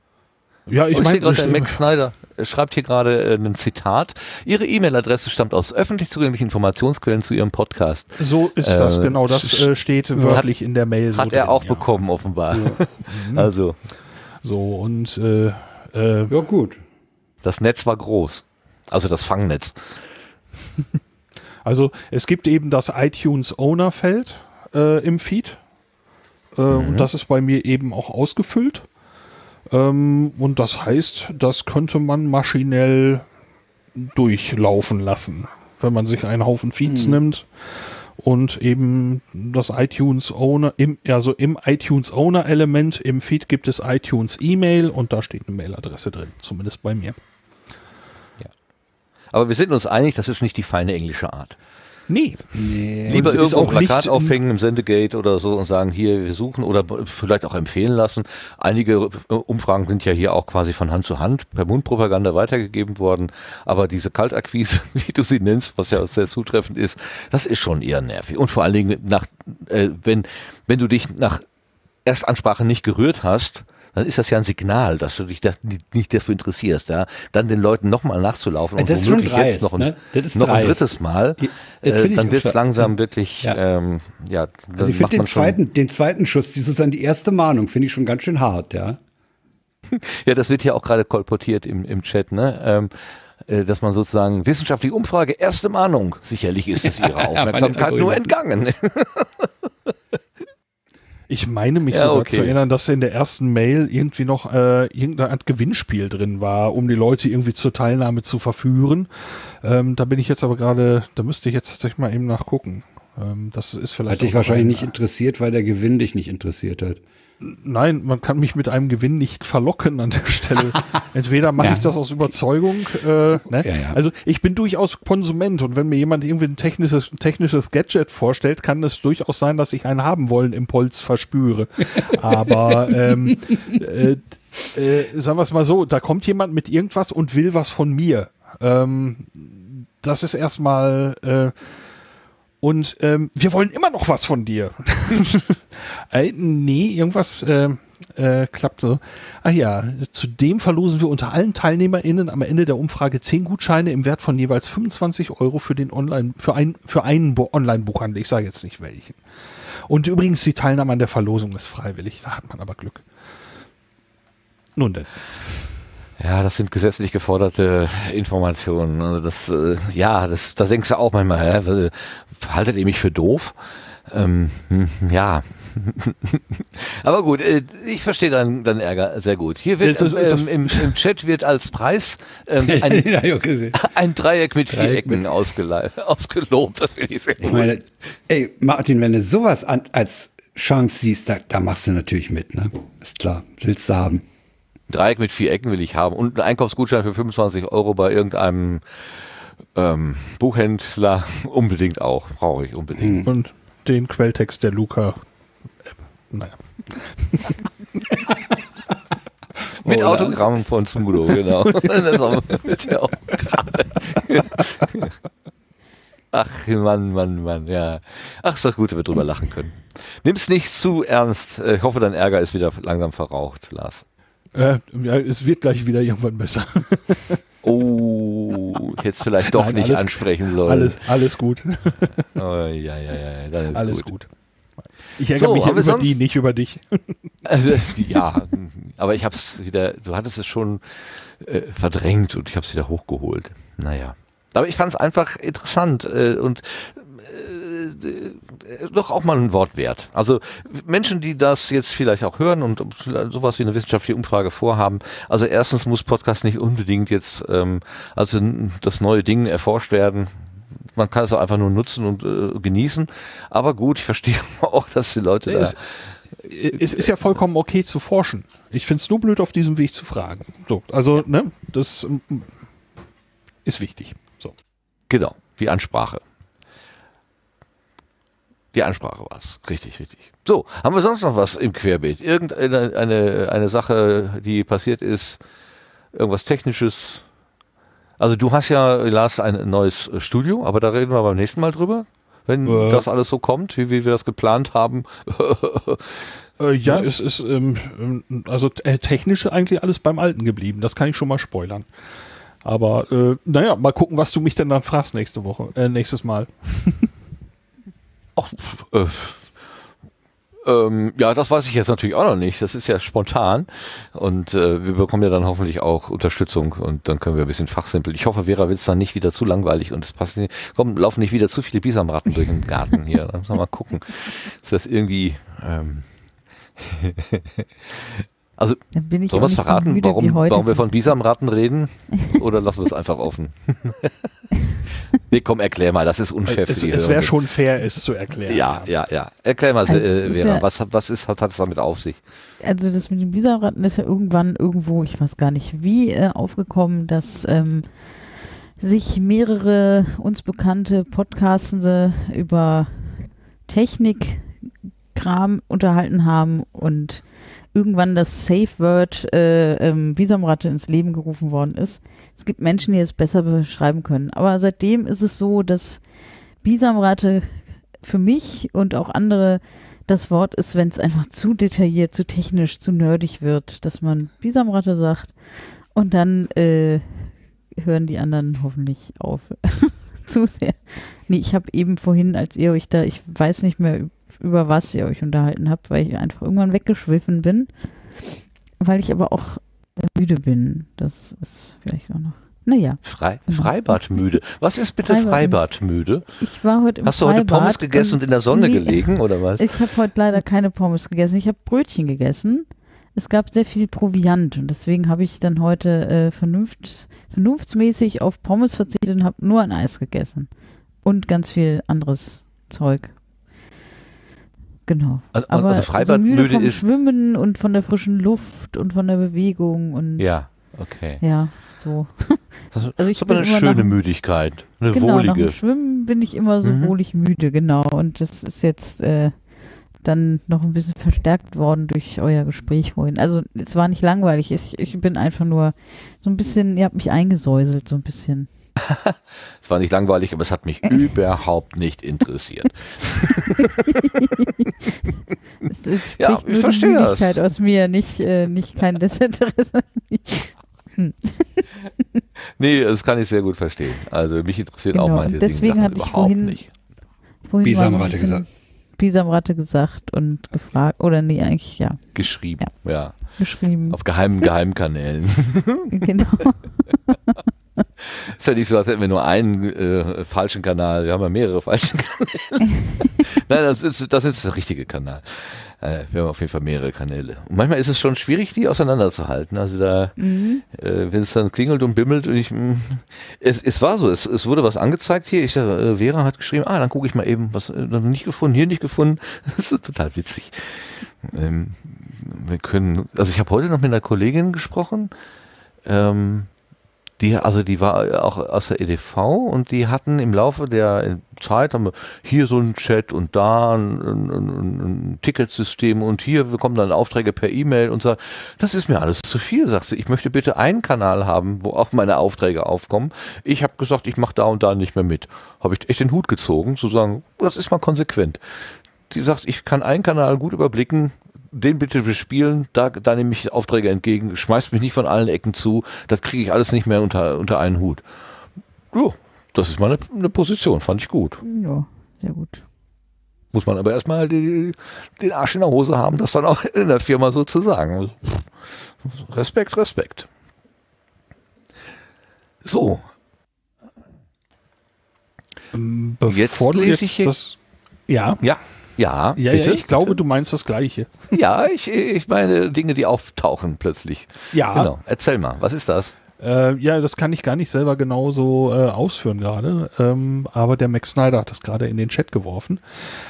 Ja, Ich, oh, ich sehe meine, gerade, der Max Schneider schreibt hier gerade äh, ein Zitat. Ihre E-Mail-Adresse stammt aus öffentlich zugänglichen Informationsquellen zu Ihrem Podcast. so ist das, Äh, genau. Das äh, steht wörtlich in der Mail. so Hat er drin, auch ja. bekommen, offenbar. *laughs* Also, So, und äh, äh, Ja, gut. das Netz war groß. Also das Fangnetz. *laughs* Also es gibt eben das iTunes Owner-Feld äh, im Feed. Äh, Und das ist bei mir eben auch ausgefüllt. Ähm, und das heißt, das könnte man maschinell durchlaufen lassen, wenn man sich einen Haufen Feeds nimmt und eben das iTunes Owner, im, also im iTunes Owner Element im Feed gibt es iTunes E-Mail und da steht eine Mailadresse drin, zumindest bei mir. Aber wir sind uns einig, das ist nicht die feine englische Art. Nee, Lieber es ist irgendwo ein Plakat aufhängen im Sendegate oder so und sagen, hier, wir suchen oder vielleicht auch empfehlen lassen. Einige äh, Umfragen sind ja hier auch quasi von Hand zu Hand per Mundpropaganda weitergegeben worden. Aber diese Kaltakquise, *laughs* wie du sie nennst, was ja auch sehr zutreffend ist, das ist schon eher nervig. Und vor allen Dingen nach, äh, wenn, wenn du dich nach Erstansprache nicht gerührt hast, dann ist das ja ein Signal, dass du dich da nicht, dafür interessierst, ja. Dann den Leuten nochmal nachzulaufen und Das ist schon womöglich dreist, jetzt noch ein, ne? Noch ein drittes Mal, Ja, äh, dann wird es langsam wirklich, Ja. ähm, ja, Also ich finde den zweiten, den zweiten Schuss, die sozusagen die erste Mahnung, finde ich schon ganz schön hart, ja. *laughs* ja, das wird ja auch gerade kolportiert im, im Chat, ne? Ähm, äh, dass man sozusagen wissenschaftliche Umfrage, erste Mahnung. Sicherlich ist es *laughs* ihrer Aufmerksamkeit nur entgangen. *laughs* Ich meine mich Ja, sogar okay. zu erinnern, dass in der ersten Mail irgendwie noch äh, irgendeine Art Gewinnspiel drin war, um die Leute irgendwie zur Teilnahme zu verführen. Ähm, da bin ich jetzt aber gerade, da müsste ich jetzt tatsächlich mal eben nachgucken. Ähm, das ist vielleicht. Hat dich wahrscheinlich ein- nicht interessiert, weil der Gewinn dich nicht interessiert hat. Nein, man kann mich mit einem Gewinn nicht verlocken an der Stelle. *laughs* Entweder mache Ja. ich das aus Überzeugung. Äh, ne? Ja, ja. Also ich bin durchaus Konsument und wenn mir jemand irgendwie ein technisches, technisches Gadget vorstellt, kann es durchaus sein, dass ich einen haben wollen Impuls verspüre. *laughs* Aber ähm, äh, äh, sagen wir es mal so, da kommt jemand mit irgendwas und will was von mir. Ähm, das ist erstmal äh, und ähm, wir wollen immer noch was von dir. *laughs* äh, nee, irgendwas äh, äh, klappt so. Ach ja, zudem verlosen wir unter allen TeilnehmerInnen am Ende der Umfrage 10 Gutscheine im Wert von jeweils 25 Euro für den Online, für, ein, für einen Online-Buchhandel. Ich sage jetzt nicht welchen. Und übrigens, die Teilnahme an der Verlosung ist freiwillig. Da hat man aber Glück. Nun denn. Ja, das sind gesetzlich geforderte Informationen. Also das, äh, ja, das, da denkst du auch manchmal, hä, haltet ihr mich für doof? Ähm, hm, ja. *laughs* Aber gut, äh, ich verstehe deinen deinen Ärger sehr gut. Hier wird jetzt- ähm, im, im Chat wird als Preis ähm, *laughs* ein, ein Dreieck mit vier Dreieck Ecken ausgelei- ausgelobt. Das finde ich sehr Ich gut. meine, ey, Martin, wenn du sowas an, als Chance siehst, da, da machst du natürlich mit, ne? Ist klar, willst du haben. Dreieck mit vier Ecken will ich haben und einen Einkaufsgutschein für 25 Euro bei irgendeinem ähm, Buchhändler *laughs* unbedingt auch. Brauche ich unbedingt. Und den Quelltext der Luca. App. Naja. *laughs* Mit Oh, Autogramm von Zumudo, *laughs* genau. Ach, Mann, Mann, Mann, ja. Ach, ist doch gut, dass wir drüber lachen können. Nimm's nicht zu ernst. Ich hoffe, dein Ärger ist wieder langsam verraucht, Lars. Äh, ja, es wird gleich wieder irgendwann besser. *laughs* Oh, ich hätte es vielleicht doch Nein, nicht alles- ansprechen sollen. Alles, alles gut. *laughs* Oh, ja, ja, ja, dann ist alles gut. gut. Ich ärgere So, mich ja über sonst- die, nicht über dich. *laughs* Also, es- ja, aber ich habe es wieder, du hattest es schon äh, verdrängt und ich habe es wieder hochgeholt. Naja. Aber ich fand es einfach interessant äh, und äh, doch auch mal ein Wort wert. Also Menschen, die das jetzt vielleicht auch hören und sowas wie eine wissenschaftliche Umfrage vorhaben. Also erstens muss Podcast nicht unbedingt jetzt ähm, also das neue Ding erforscht werden. Man kann es auch einfach nur nutzen und äh, genießen. Aber gut, ich verstehe *laughs* auch, dass die Leute nee, da es, es ist ja vollkommen okay zu forschen. Ich finde es nur blöd, auf diesem Weg zu fragen. So, also, ne, das ähm, ist wichtig. So. Genau, die Ansprache. Die Ansprache war es. Richtig, richtig. So, haben wir sonst noch was im Querbeet? Irgendeine eine, eine Sache, die passiert ist, irgendwas Technisches? Also du hast ja, Lars, ein neues Studio, aber da reden wir beim nächsten Mal drüber, wenn Äh. das alles so kommt, wie, wie wir das geplant haben. *laughs* Äh, ja, es ist ähm, ähm, also äh, technisch eigentlich alles beim Alten geblieben. Das kann ich schon mal spoilern. Aber äh, naja, mal gucken, was du mich denn dann fragst nächste Woche, äh, nächstes Mal. *laughs* Ach, äh, ähm, ja, das weiß ich jetzt natürlich auch noch nicht. Das ist ja spontan. Und äh, wir bekommen ja dann hoffentlich auch Unterstützung und dann können wir ein bisschen fachsimpeln. Ich hoffe, Vera wird es dann nicht wieder zu langweilig und es passt nicht. Komm, laufen nicht wieder zu viele Bisamratten durch den Garten hier. Da müssen wir mal gucken. Ist das irgendwie. Ähm, *laughs* also, Dann bin ich sollen wir es verraten, so müde warum, warum wir von Bisamratten reden? *laughs* Oder lassen wir es einfach offen? *laughs* nee, komm, erklär mal, das ist unfair Es, für die es wäre schon fair, es zu erklären. Ja, ja, ja. Erklär mal, Also es äh, ist Vera, ja- was, was ist, hat, hat es damit auf sich? also das mit den Bisamratten ist ja irgendwann irgendwo, ich weiß gar nicht wie, äh, aufgekommen, dass ähm, sich mehrere uns bekannte Podcastende über Technikkram unterhalten haben und irgendwann das Safe Word äh, ähm, Bisamratte ins Leben gerufen worden ist. Es gibt Menschen, die es besser beschreiben können. Aber seitdem ist es so, dass Bisamratte für mich und auch andere das Wort ist, wenn es einfach zu detailliert, zu technisch, zu nerdig wird, dass man Bisamratte sagt und dann äh, hören die anderen hoffentlich auf. *laughs* zu sehr. Nee, ich habe eben vorhin, als ihr euch da, ich weiß nicht mehr, über was ihr euch unterhalten habt, weil ich einfach irgendwann weggeschwiffen bin, weil ich aber auch müde bin. Das ist vielleicht auch noch. Naja, Frei, Genau. Freibadmüde. Was ist bitte Freibad- Freibadmüde? ich war heute im Hast du heute Freibad Pommes gegessen und in der Sonne Nee. gelegen oder was? Ich habe heute leider keine Pommes gegessen. Ich habe Brötchen gegessen. Es gab sehr viel Proviant und deswegen habe ich dann heute äh, vernunft, vernunftsmäßig auf Pommes verzichtet und habe nur ein Eis gegessen. Und ganz viel anderes Zeug. Genau. Also, Aber also so müde Freibadmüde vom ist. Schwimmen und von der frischen Luft und von der Bewegung und ja, Ja, okay. so. Das *laughs* Also ich ist aber eine schöne nach- Müdigkeit. Eine genau, nach wohlige. dem Schwimmen bin ich immer so Mhm. wohlig müde, genau. Und das ist jetzt äh, dann noch ein bisschen verstärkt worden durch euer Gespräch vorhin. Also es war nicht langweilig, ich, ich bin einfach nur so ein bisschen, ihr habt mich eingesäuselt, so ein bisschen. *laughs* Es war nicht langweilig, aber es hat mich *laughs* überhaupt nicht interessiert. Es, es spricht Ja, ich nur die verstehe das. Aus mir, nicht, äh, nicht kein Desinteresse. *laughs* Nee, das kann ich sehr gut verstehen. Also mich interessiert auch Genau, manche und deswegen Dinge hatte ich überhaupt vorhin- nicht. Vorhin so Bisamratte gesagt. Bisamratte gesagt und gefragt, oder nee, eigentlich ja, Geschrieben, ja. geschrieben. Auf geheimen Geheimkanälen. genau. *laughs* Ist ja nicht so, als hätten wir nur einen äh, falschen Kanal. Wir haben ja mehrere falsche Kanäle. *laughs* Nein, das ist, das ist der richtige Kanal. Äh, wir haben auf jeden Fall mehrere Kanäle. Und manchmal ist es schon schwierig, die auseinanderzuhalten. Also da, Mhm. äh, wenn es dann klingelt und bimmelt und ich, mh, es, es war so, es, es wurde was angezeigt hier. Ich sag, äh, Vera hat geschrieben, ah, dann gucke ich mal eben, was äh, noch nicht gefunden, hier nicht gefunden. *laughs* Das ist total witzig. Ähm, wir können, also ich habe heute noch mit einer Kollegin gesprochen, ähm, die, also die war auch aus der EDV und die hatten im Laufe der Zeit haben wir hier so einen Chat und da ein, ein, ein, ein Ticketsystem und hier bekommen dann Aufträge per E-Mail und sagt, das ist mir alles zu viel, sagt sie. Ich möchte bitte einen Kanal haben, wo auch meine Aufträge aufkommen. Ich habe gesagt, ich mache da und da nicht mehr mit. Habe ich echt den Hut gezogen, zu sagen, das ist mal konsequent. Die sagt, ich kann einen Kanal gut überblicken, den bitte bespielen, da, da nehme ich Aufträge entgegen, schmeißt mich nicht von allen Ecken zu, das kriege ich alles nicht mehr unter, unter einen Hut. Jo, das ist mal eine, Position, fand ich gut. Ja, sehr gut. Muss man aber erstmal die, den Arsch in der Hose haben, das dann auch *laughs* in der Firma so zu sagen. Also, Respekt, Respekt. So, Ähm, Jetzt Bevor du lese jetzt ich hier- das Ja, Ja, ja, ja, bitte, ja ich glaube, bitte. du meinst das Gleiche. Ja, ich, ich meine Dinge, die auftauchen plötzlich. Ja, Genau. Erzähl mal, was ist das? Äh, ja, das kann ich gar nicht selber genauso äh, ausführen gerade. Ähm, aber der Max Snyder hat das gerade in den Chat geworfen.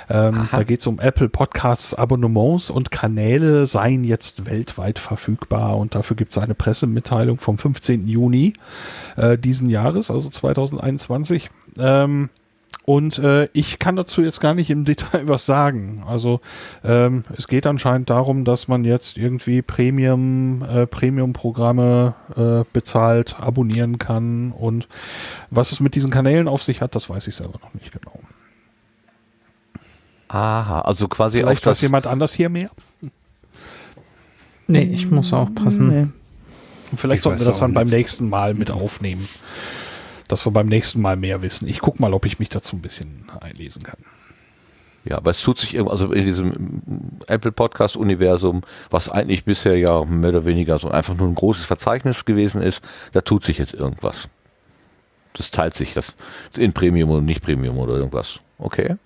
Ähm, da geht es um Apple Podcasts Abonnements und Kanäle seien jetzt weltweit verfügbar. Und dafür gibt es eine Pressemitteilung vom 15. Juni äh, diesen Jahres, also 2021. Ähm, und äh, ich kann dazu jetzt gar nicht im *laughs* Detail was sagen. Also ähm, es geht anscheinend darum, dass man jetzt irgendwie Premium, äh, Premium-Programme äh, bezahlt, abonnieren kann. Und was es mit diesen Kanälen auf sich hat, das weiß ich selber noch nicht genau. Aha, also quasi auf Vielleicht weiß das, jemand anders hier mehr. Nee, ich muss aufpassen. Nee. Und vielleicht Ich sollten wir weiß das auch dann beim nächsten Mal mit aufnehmen. Dass wir beim nächsten Mal mehr wissen. Ich guck mal, ob ich mich dazu ein bisschen einlesen kann. ja, aber es tut sich irgendwas, also in diesem Apple Podcast Universum, was eigentlich bisher ja mehr oder weniger so einfach nur ein großes Verzeichnis gewesen ist, da tut sich jetzt irgendwas. Das teilt sich, das in Premium und nicht Premium oder irgendwas. Okay.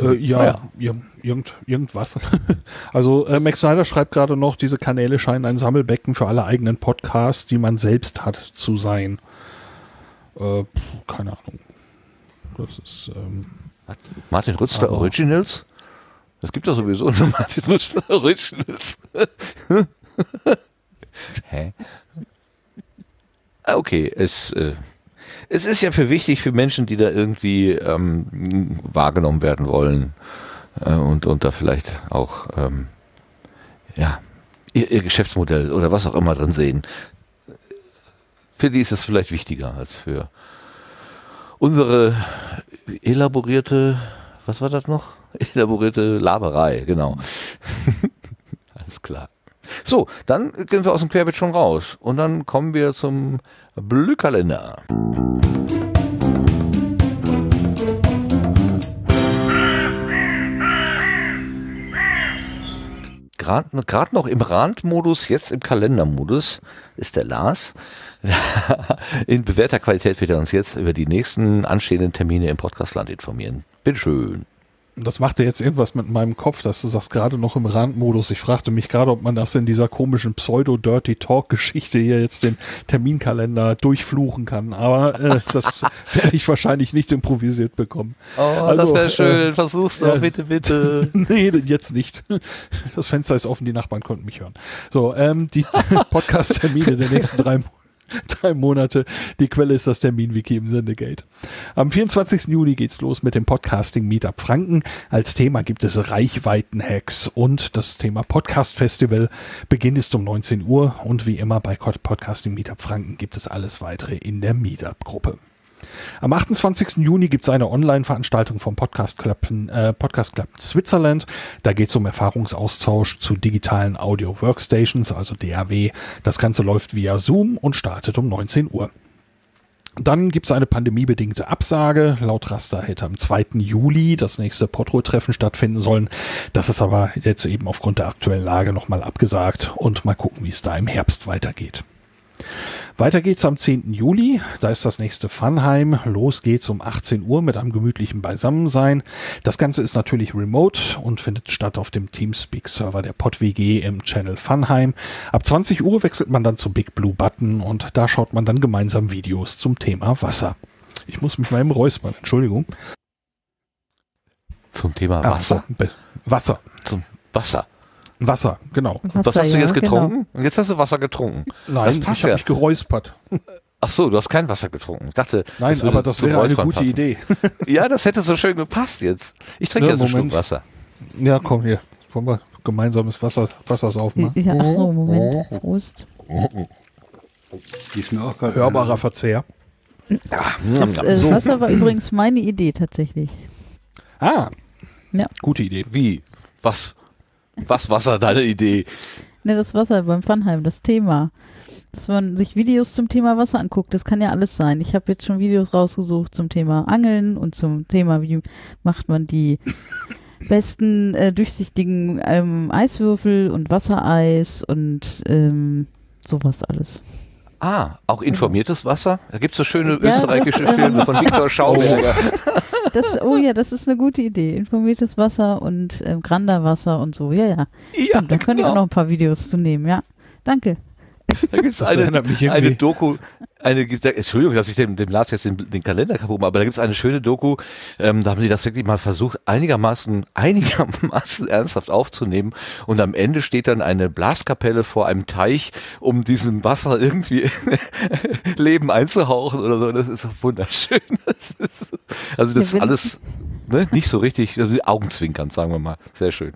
Äh, ja, Ah ja. ir- irgend, irgendwas. *laughs* also äh, Max Snyder schreibt gerade noch, diese Kanäle scheinen ein Sammelbecken für alle eigenen Podcasts, die man selbst hat, zu sein. Äh, keine Ahnung. Das ist ähm, Martin Rützler Originals? Es gibt ja sowieso nur *laughs* Martin Rützler Originals. *laughs* Hä? Ah, Okay, es, äh, es ist ja für wichtig für Menschen, die da irgendwie ähm, wahrgenommen werden wollen äh, und, und da vielleicht auch ähm, ja, ihr, ihr Geschäftsmodell oder was auch immer drin sehen. Für die ist es vielleicht wichtiger als für unsere elaborierte, was war das noch? *laughs* Elaborierte Laberei, genau. *laughs* Alles klar. So, dann gehen wir aus dem Querbeet schon raus und dann kommen wir zum Blühkalender. Gerade noch im Randmodus, jetzt im Kalendermodus ist der Lars. *laughs* In bewährter Qualität wird er uns jetzt über die nächsten anstehenden Termine im Podcastland informieren. Bitteschön. Das machte jetzt irgendwas mit meinem Kopf, dass du sagst, gerade noch im Randmodus. Ich fragte mich gerade, ob man das in dieser komischen Pseudo-Dirty-Talk-Geschichte hier jetzt den Terminkalender durchfluchen kann. Aber äh, das *laughs* werde ich wahrscheinlich nicht improvisiert bekommen. Oh, Also, das wäre schön. äh, Versuch's doch, äh, bitte, bitte. *laughs* nee, jetzt nicht. Das Fenster ist offen, die Nachbarn konnten mich hören. So, ähm, die *laughs* Podcast-Termine der nächsten drei, Mo- *laughs* drei Monate. Die Quelle ist das Terminwiki im Sendegate. Am 24. Juli geht's los mit dem Podcasting Meetup Franken. Als Thema gibt es Reichweiten-Hacks und das Thema Podcast Festival. Beginn ist um 19 Uhr und wie immer bei Podcasting Meetup Franken gibt es alles weitere in der Meetup-Gruppe. Am 28. Juni gibt es eine Online-Veranstaltung vom Podcast Club, äh, Podcast Club Switzerland. Da geht es um Erfahrungsaustausch zu digitalen Audio-Workstations, also DAW. Das Ganze läuft via Zoom und startet um 19 Uhr. Dann gibt es eine pandemiebedingte Absage. Laut Raster hätte am 2. Juli das nächste Potro-Treffen stattfinden sollen. Das ist aber jetzt eben aufgrund der aktuellen Lage nochmal abgesagt und mal gucken, wie es da im Herbst weitergeht. Weiter geht's am 10. Juli. Da ist das nächste Funheim. Los geht's um 18 Uhr mit einem gemütlichen Beisammensein. Das Ganze ist natürlich remote und findet statt auf dem Teamspeak-Server der PodWG im Channel Funheim. Ab 20 Uhr wechselt man dann zum Big Blue Button und da schaut man dann gemeinsam Videos zum Thema Wasser. Ich muss mich mal im Räuspern, Entschuldigung. Zum Thema Ah, Wasser. be- Wasser. Zum Wasser. Wasser, genau. Was Wasser, hast du ja, jetzt genau. getrunken? Und jetzt hast du Wasser getrunken. Nein, Das passt ich habe ja. mich geräuspert. Ach so, du hast kein Wasser getrunken. Ich dachte, Nein, würde aber das wäre eine gute passen. Idee. *laughs* Ja, das hätte so schön gepasst jetzt. Ich trinke Ja, jetzt einen Schluck Moment. Wasser. Ja, komm hier. Wollen wir gemeinsames Wasser, Wasser saufen? ne? Ja, ach so, Moment. Prost. Die ist mir auch gerade. Hörbarer Verzehr. Das äh, So. Wasser war übrigens meine Idee tatsächlich. Ah. Ja. Gute Idee. Wie? Was? Was Wasser, deine Idee? Ne, das Wasser beim Funheim, das Thema. Dass man sich Videos zum Thema Wasser anguckt, das kann ja alles sein. Ich habe jetzt schon Videos rausgesucht zum Thema Angeln und zum Thema, wie macht man die *laughs* besten äh, durchsichtigen ähm, Eiswürfel und Wassereis und ähm, sowas alles. Ah, auch informiertes Wasser? Da gibt es so schöne Ja, österreichische das, ähm, Filme von Viktor Schauberger. *laughs* Das, oh ja, das ist eine gute Idee. Informiertes Wasser und ähm, Granderwasser und so. Ja, ja. Ja, Stimmt, da könnte ich auch genau. noch ein paar Videos zu nehmen, ja. Danke. Da gibt es *laughs* eine, eine Doku, eine, Entschuldigung, dass ich dem, dem Lars jetzt den, den Kalender kaputt mache, aber da gibt es eine schöne Doku, ähm, da haben die das wirklich mal versucht, einigermaßen, *laughs* einigermaßen ernsthaft aufzunehmen und am Ende steht dann eine Blaskapelle vor einem Teich, um diesem Wasser irgendwie *laughs* Leben einzuhauchen oder so, das ist doch wunderschön. Das ist, also das ist alles ne, nicht so richtig, also Augenzwinkern, sagen wir mal, sehr schön.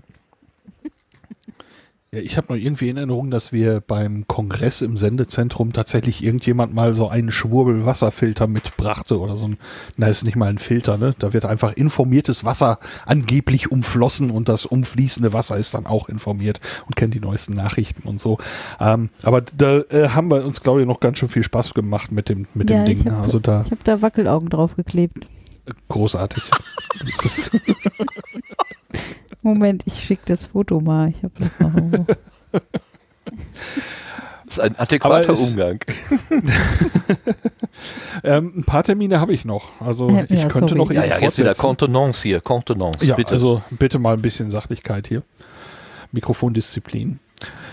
Ja, ich habe noch irgendwie in Erinnerung, dass wir beim Kongress im Sendezentrum tatsächlich irgendjemand mal so einen Schwurbel Wasserfilter mitbrachte oder so ein, na ist nicht mal ein Filter, ne? Da wird einfach informiertes Wasser angeblich umflossen und das umfließende Wasser ist dann auch informiert und kennt die neuesten Nachrichten und so. Ähm, aber da äh, haben wir uns, glaube ich, noch ganz schön viel Spaß gemacht mit dem, mit ja, dem ich Ding. hab, also da Ich habe da Wackelaugen draufgeklebt. großartig. *laughs* Das ist, Moment, ich schicke das Foto mal. Ich habe das noch irgendwo. Das *laughs* ist ein adäquater es- Umgang. *laughs* ähm, ein paar Termine habe ich noch. Also Ja, ich könnte sorry. noch Ja, eben ja, jetzt wieder. Kontenance hier, Kontenance, Ja, bitte. also bitte mal ein bisschen Sachlichkeit hier. Mikrofondisziplin.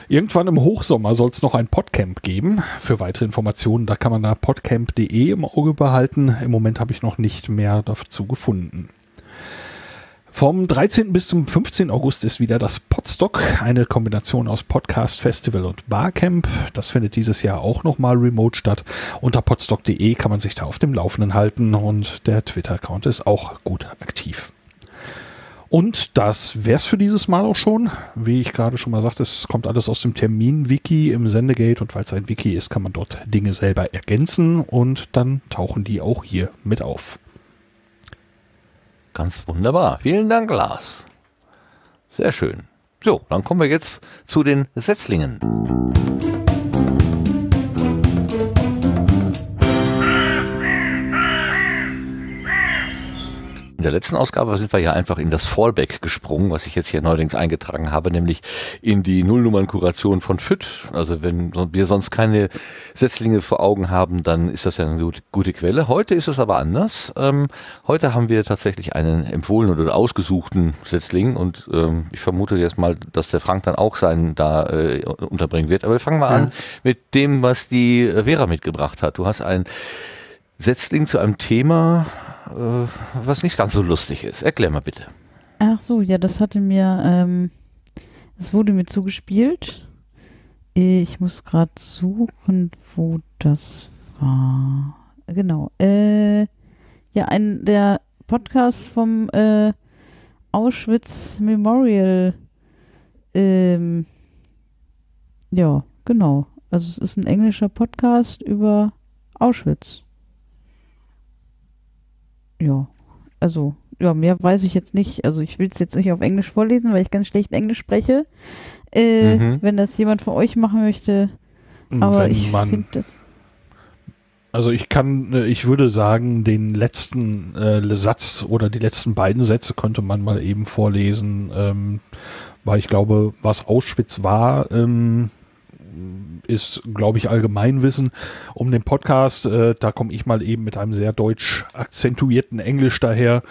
Irgendwann im Hochsommer soll es noch ein Podcamp geben. Für weitere Informationen, da kann man da podcamp.de im Auge behalten. Im Moment habe ich noch nicht mehr dazu gefunden. Vom 13. bis zum 15. August ist wieder das Podstock, eine Kombination aus Podcast, Festival und Barcamp. Das findet dieses Jahr auch nochmal remote statt. Unter podstock.de kann man sich da auf dem Laufenden halten und der Twitter-Account ist auch gut aktiv. Und das wär's für dieses Mal auch schon. Wie ich gerade schon mal sagte, es kommt alles aus dem Termin-Wiki im Sendegate und es ein Wiki ist, kann man dort Dinge selber ergänzen und dann tauchen die auch hier mit auf. Ganz wunderbar. Vielen Dank, Lars. Sehr schön. So, dann kommen wir jetzt zu den Setzlingen. Der letzten Ausgabe sind wir ja einfach in das Fallback gesprungen, was ich jetzt hier neuerdings eingetragen habe, nämlich in die Nullnummernkuration von FIT. Also wenn wir sonst keine Setzlinge vor Augen haben, dann ist das ja eine gute, gute Quelle. Heute ist es aber anders. Ähm, heute haben wir tatsächlich einen empfohlenen oder ausgesuchten Setzling und ähm, ich vermute jetzt mal, dass der Frank dann auch seinen da äh, unterbringen wird. Aber wir fangen mal an mit dem, was die Vera mitgebracht hat. Du hast ein Setzling zu einem Thema, äh, was nicht ganz so lustig ist. Erklär mal bitte. Ach so, ja, das hatte mir, ähm, das wurde mir zugespielt. Ich muss gerade suchen, wo das war. Genau. Äh, ja, ein der Podcast vom äh, Auschwitz Memorial. Ähm, ja, genau. Also es ist ein englischer Podcast über Auschwitz. Ja, also ja, mehr weiß ich jetzt nicht. Also ich will es jetzt nicht auf Englisch vorlesen, weil ich ganz schlecht Englisch spreche. Äh, Mhm. Wenn das jemand von euch machen möchte, aber Wenn ich finde das. also ich kann, äh, ich würde sagen, den letzten äh, Satz oder die letzten beiden Sätze könnte man mal eben vorlesen, ähm, weil ich glaube, was Auschwitz war, ähm, ist, glaube ich, Allgemeinwissen. Um den Podcast, äh, da komme ich mal eben mit einem sehr deutsch akzentuierten Englisch daher.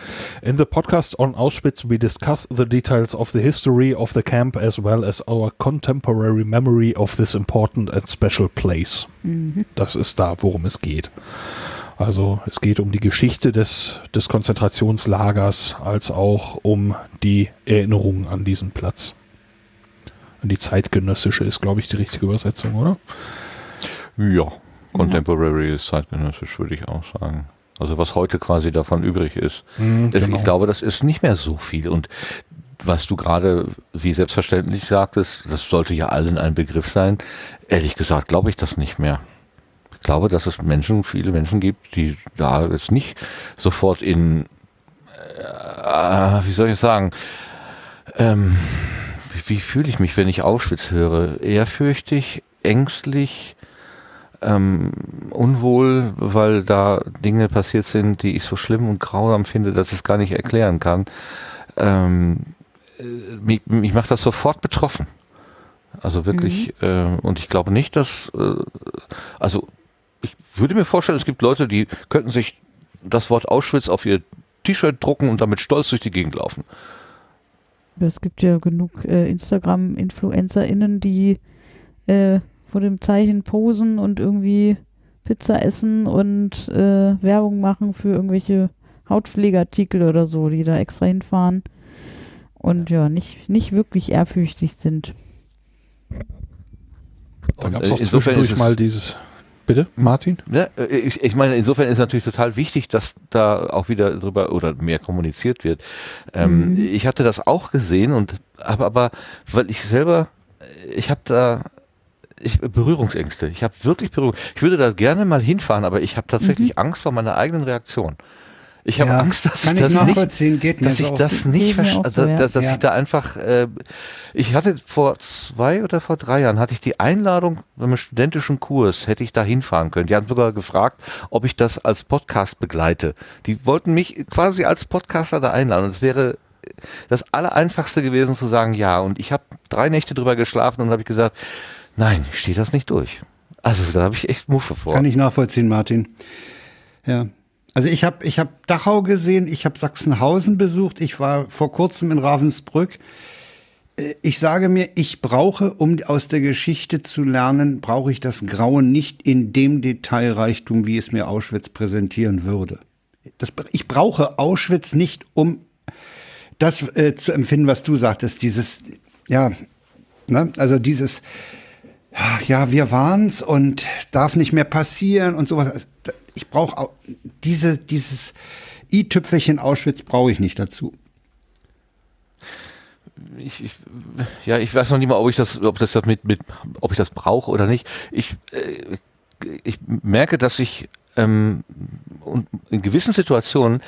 In the podcast on Auschwitz, we discuss the details of the history of the camp as well as our contemporary memory of this important and special place. Mhm. Das ist da, worum es geht. Also es geht um die Geschichte des, des Konzentrationslagers als auch um die Erinnerung an diesen Platz. Und die zeitgenössische ist, glaube ich, die richtige Übersetzung, oder? Ja, Contemporary ist zeitgenössisch, würde ich auch sagen. Also was heute quasi davon übrig ist. Mhm, Es- genau. Ich glaube, das ist nicht mehr so viel. Und was du gerade wie selbstverständlich sagtest, das sollte ja allen ein Begriff sein. Ehrlich gesagt, glaube ich das nicht mehr. Ich glaube, dass es Menschen, viele Menschen gibt, die da jetzt nicht sofort in, äh, wie soll ich sagen, ähm, wie, fühle ich mich, wenn ich Auschwitz höre? Ehrfürchtig, ängstlich, ähm, unwohl, weil da Dinge passiert sind, die ich so schlimm und grausam finde, dass ich es gar nicht erklären kann. Ähm, äh, mich, mich macht das sofort betroffen. Also wirklich, mhm. äh, und ich glaube nicht, dass, äh, also ich würde mir vorstellen, es gibt Leute, die könnten sich das Wort Auschwitz auf ihr T-Shirt drucken und damit stolz durch die Gegend laufen. Es gibt ja genug äh, Instagram-InfluencerInnen, die äh, vor dem Zeichen posen und irgendwie Pizza essen und äh, Werbung machen für irgendwelche Hautpflegeartikel oder so, die da extra hinfahren und ja, nicht, nicht wirklich ehrfürchtig sind. Da gab es auch zwischendurch mal dieses Bitte, Martin? Ja, äh, ich, ich, meine, insofern ist natürlich total wichtig, dass da auch wieder drüber oder mehr kommuniziert wird. Ähm, mhm. Ich hatte das auch gesehen und aber, aber weil ich selber, ich habe da ich, Berührungsängste. Ich habe wirklich Berührung. Ich würde da gerne mal hinfahren, aber ich habe tatsächlich mhm. Angst vor meiner eigenen Reaktion. Ich habe ja, Angst, dass ich das nicht, Geht dass ich das nicht, so, ja. dass, dass ja. ich da einfach, äh, ich hatte vor zwei oder vor drei Jahren hatte ich die Einladung bei einem studentischen Kurs, hätte ich da hinfahren können. Die haben sogar gefragt, ob ich das als Podcast begleite. Die wollten mich quasi als Podcaster da einladen. Und es wäre das Allereinfachste gewesen zu sagen, ja. Und ich habe drei Nächte drüber geschlafen und habe ich gesagt, nein, ich stehe das nicht durch. Also da habe ich echt Muffe vor. Kann ich nachvollziehen, Martin. Ja, also ich habe ich hab Dachau gesehen, ich habe Sachsenhausen besucht, ich war vor kurzem in Ravensbrück. Äh, ich sage mir, ich brauche, um aus der Geschichte zu lernen, brauche ich das Grauen nicht in dem Detailreichtum, wie es mir Auschwitz präsentieren würde. Das, ich brauche Auschwitz nicht, um das äh, zu empfinden, was du sagtest, dieses, ja, ne, also dieses, ja, wir waren's und darf nicht mehr passieren und sowas ich brauche diese, dieses i-Tüpfelchen Auschwitz brauche ich nicht dazu. Ich, ich, ja, ich weiß noch nicht mal, ob ich das, ob das mit, mit ob ich das brauche oder nicht. Ich, äh, ich merke, dass ich ähm, in gewissen Situationen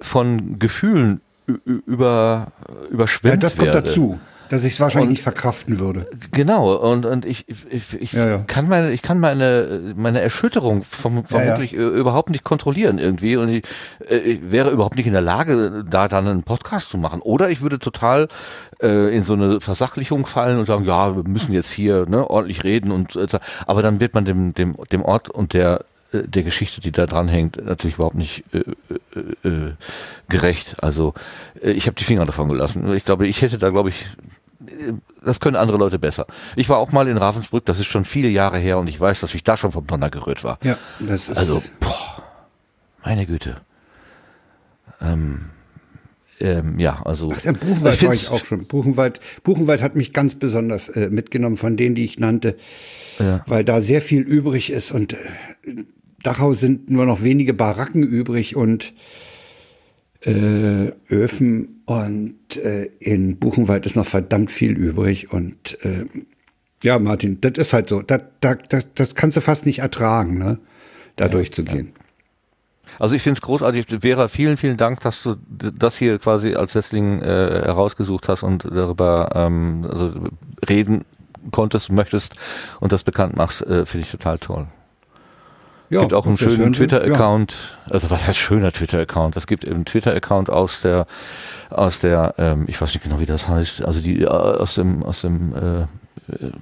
von Gefühlen über überschwemmt ja, das kommt werde. dazu dass ich es wahrscheinlich und, nicht verkraften würde. Genau, und, und ich, ich, ich ja, ja. kann meine, ich kann meine, meine Erschütterung vom, vermutlich ja, überhaupt nicht kontrollieren irgendwie und ich, äh, ich, wäre überhaupt nicht in der Lage, da dann einen Podcast zu machen. Oder ich würde total äh, in so eine Versachlichung fallen und sagen, ja, wir müssen jetzt hier ne, ordentlich reden und äh, aber dann wird man dem, dem, dem Ort und der äh, der Geschichte, die da dran hängt, natürlich überhaupt nicht äh, äh, äh gerecht. Also äh, ich habe die Finger davon gelassen. Ich glaube, ich hätte da, glaube ich, das können andere Leute besser. Ich war auch mal in Ravensbrück, das ist schon viele Jahre her und ich weiß, dass ich da schon vom Donner gerührt war. Ja, das ist. Also, boah, meine Güte. Ähm, ähm, ja, also. Ach, Buchenwald ich war ich auch schon. Buchenwald, Buchenwald hat mich ganz besonders äh, mitgenommen von denen, die ich nannte, ja. weil da sehr viel übrig ist und äh, Dachau sind nur noch wenige Baracken übrig und äh, Öfen und äh, in Buchenwald ist noch verdammt viel übrig und äh, ja, Martin, das ist halt so. Das, das, das, das kannst du fast nicht ertragen, ne? da ja, durchzugehen. Ja. Also ich finde es großartig. Vera, vielen, vielen Dank, dass du das hier quasi als Setzling äh, herausgesucht hast und darüber ähm, also reden konntest, möchtest und das bekannt machst, äh, finde ich total toll. Ja, gibt auch einen schönen Twitter-Account. Ja. Also was heißt schöner Twitter-Account? Es gibt einen Twitter-Account aus der, aus der, ähm, ich weiß nicht genau, wie das heißt, also die äh, aus dem, aus dem äh,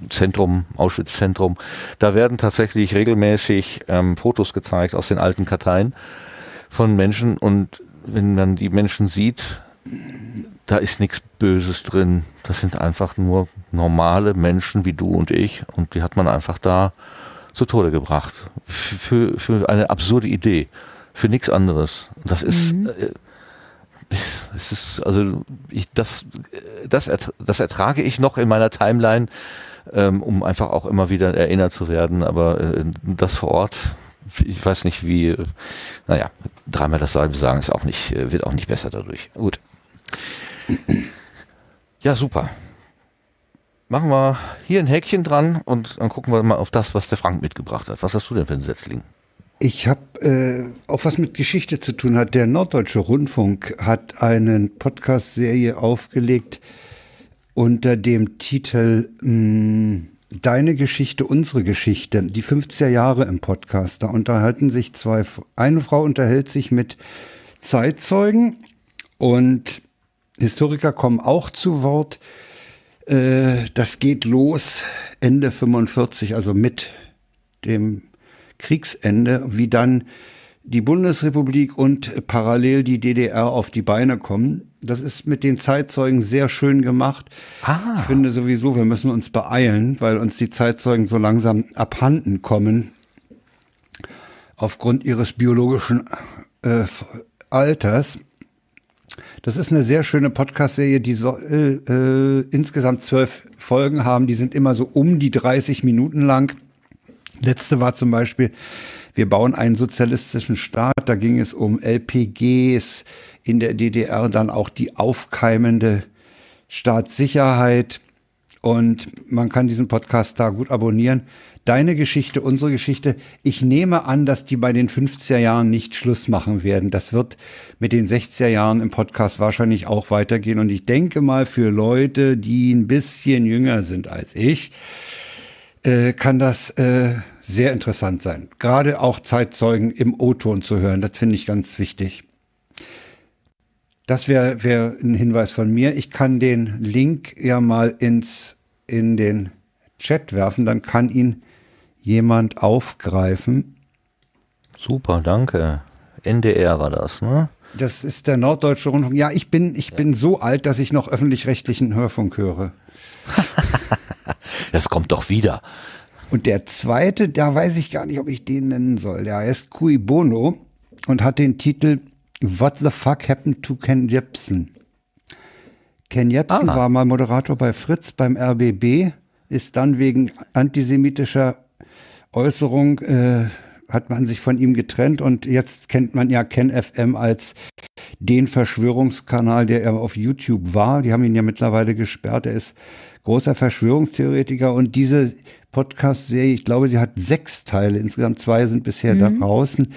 Zentrum, Auschwitz-Zentrum. Da werden tatsächlich regelmäßig ähm, Fotos gezeigt aus den alten Karteien von Menschen und wenn man die Menschen sieht, da ist nichts Böses drin. Das sind einfach nur normale Menschen wie du und ich und die hat man einfach da zu Tode gebracht. Für, für eine absurde Idee. Für nichts anderes. Das ist, mhm. äh, es ist, also ich, das, das, das ertrage ich noch in meiner Timeline, ähm, um einfach auch immer wieder erinnert zu werden. Aber äh, das vor Ort, ich weiß nicht wie, naja, dreimal dasselbe sagen, ist auch nicht, äh, wird auch nicht besser dadurch. Gut. Ja, super machen wir hier ein Häkchen dran und dann gucken wir mal auf das, was der Frank mitgebracht hat. Was hast du denn für ein Setzling? Ich habe äh, auch was mit Geschichte zu tun hat. Der Norddeutsche Rundfunk hat eine Podcast-Serie aufgelegt unter dem Titel mh, hm, Deine Geschichte, unsere Geschichte, die 50er Jahre im Podcast. Da unterhalten sich zwei, eine Frau unterhält sich mit Zeitzeugen und Historiker kommen auch zu Wort. Äh, das geht los Ende 45, also mit dem Kriegsende, wie dann die Bundesrepublik und parallel die DDR auf die Beine kommen. Das ist mit den Zeitzeugen sehr schön gemacht. Ah. Ich finde sowieso, wir müssen uns beeilen, weil uns die Zeitzeugen so langsam abhanden kommen aufgrund ihres biologischen äh, Alters. Das ist eine sehr schöne Podcast-Serie, die so, äh, äh, insgesamt zwölf Folgen haben. Die sind immer so um die 30 Minuten lang. Letzte war zum Beispiel, wir bauen einen sozialistischen Staat. Da ging es um LPGs in der DDR, dann auch die aufkeimende Staatssicherheit. Und man kann diesen Podcast da gut abonnieren. Deine Geschichte, unsere Geschichte. Ich nehme an, dass die bei den 50er Jahren nicht Schluss machen werden. Das wird mit den 60er Jahren im Podcast wahrscheinlich auch weitergehen. Und ich denke mal, für Leute, die ein bisschen jünger sind als ich, äh, kann das äh, sehr interessant sein. Gerade auch Zeitzeugen im O-Ton zu hören, das finde ich ganz wichtig. Das wäre wär ein Hinweis von mir. Ich kann den Link ja mal ins, in den Chat werfen, dann kann ihn jemand aufgreifen. Super, danke. NDR war das, ne? Das ist der Norddeutsche Rundfunk. Ja, ich bin, ich bin so alt, dass ich noch öffentlich-rechtlichen Hörfunk höre. *laughs* Das kommt doch wieder. Und der zweite, da weiß ich gar nicht, ob ich den nennen soll. Der heißt Cui Bono und hat den Titel What the fuck happened to Ken Jebsen? Ken Jebsen Ah. war mal Moderator bei Fritz beim RBB, ist dann wegen antisemitischer Äußerung, äh, hat man sich von ihm getrennt und jetzt kennt man ja Ken FM als den Verschwörungskanal, der er auf YouTube war. Die haben ihn ja mittlerweile gesperrt. Er ist großer Verschwörungstheoretiker und diese Podcast-Serie, ich glaube, sie hat sechs Teile, insgesamt zwei sind bisher da draußen.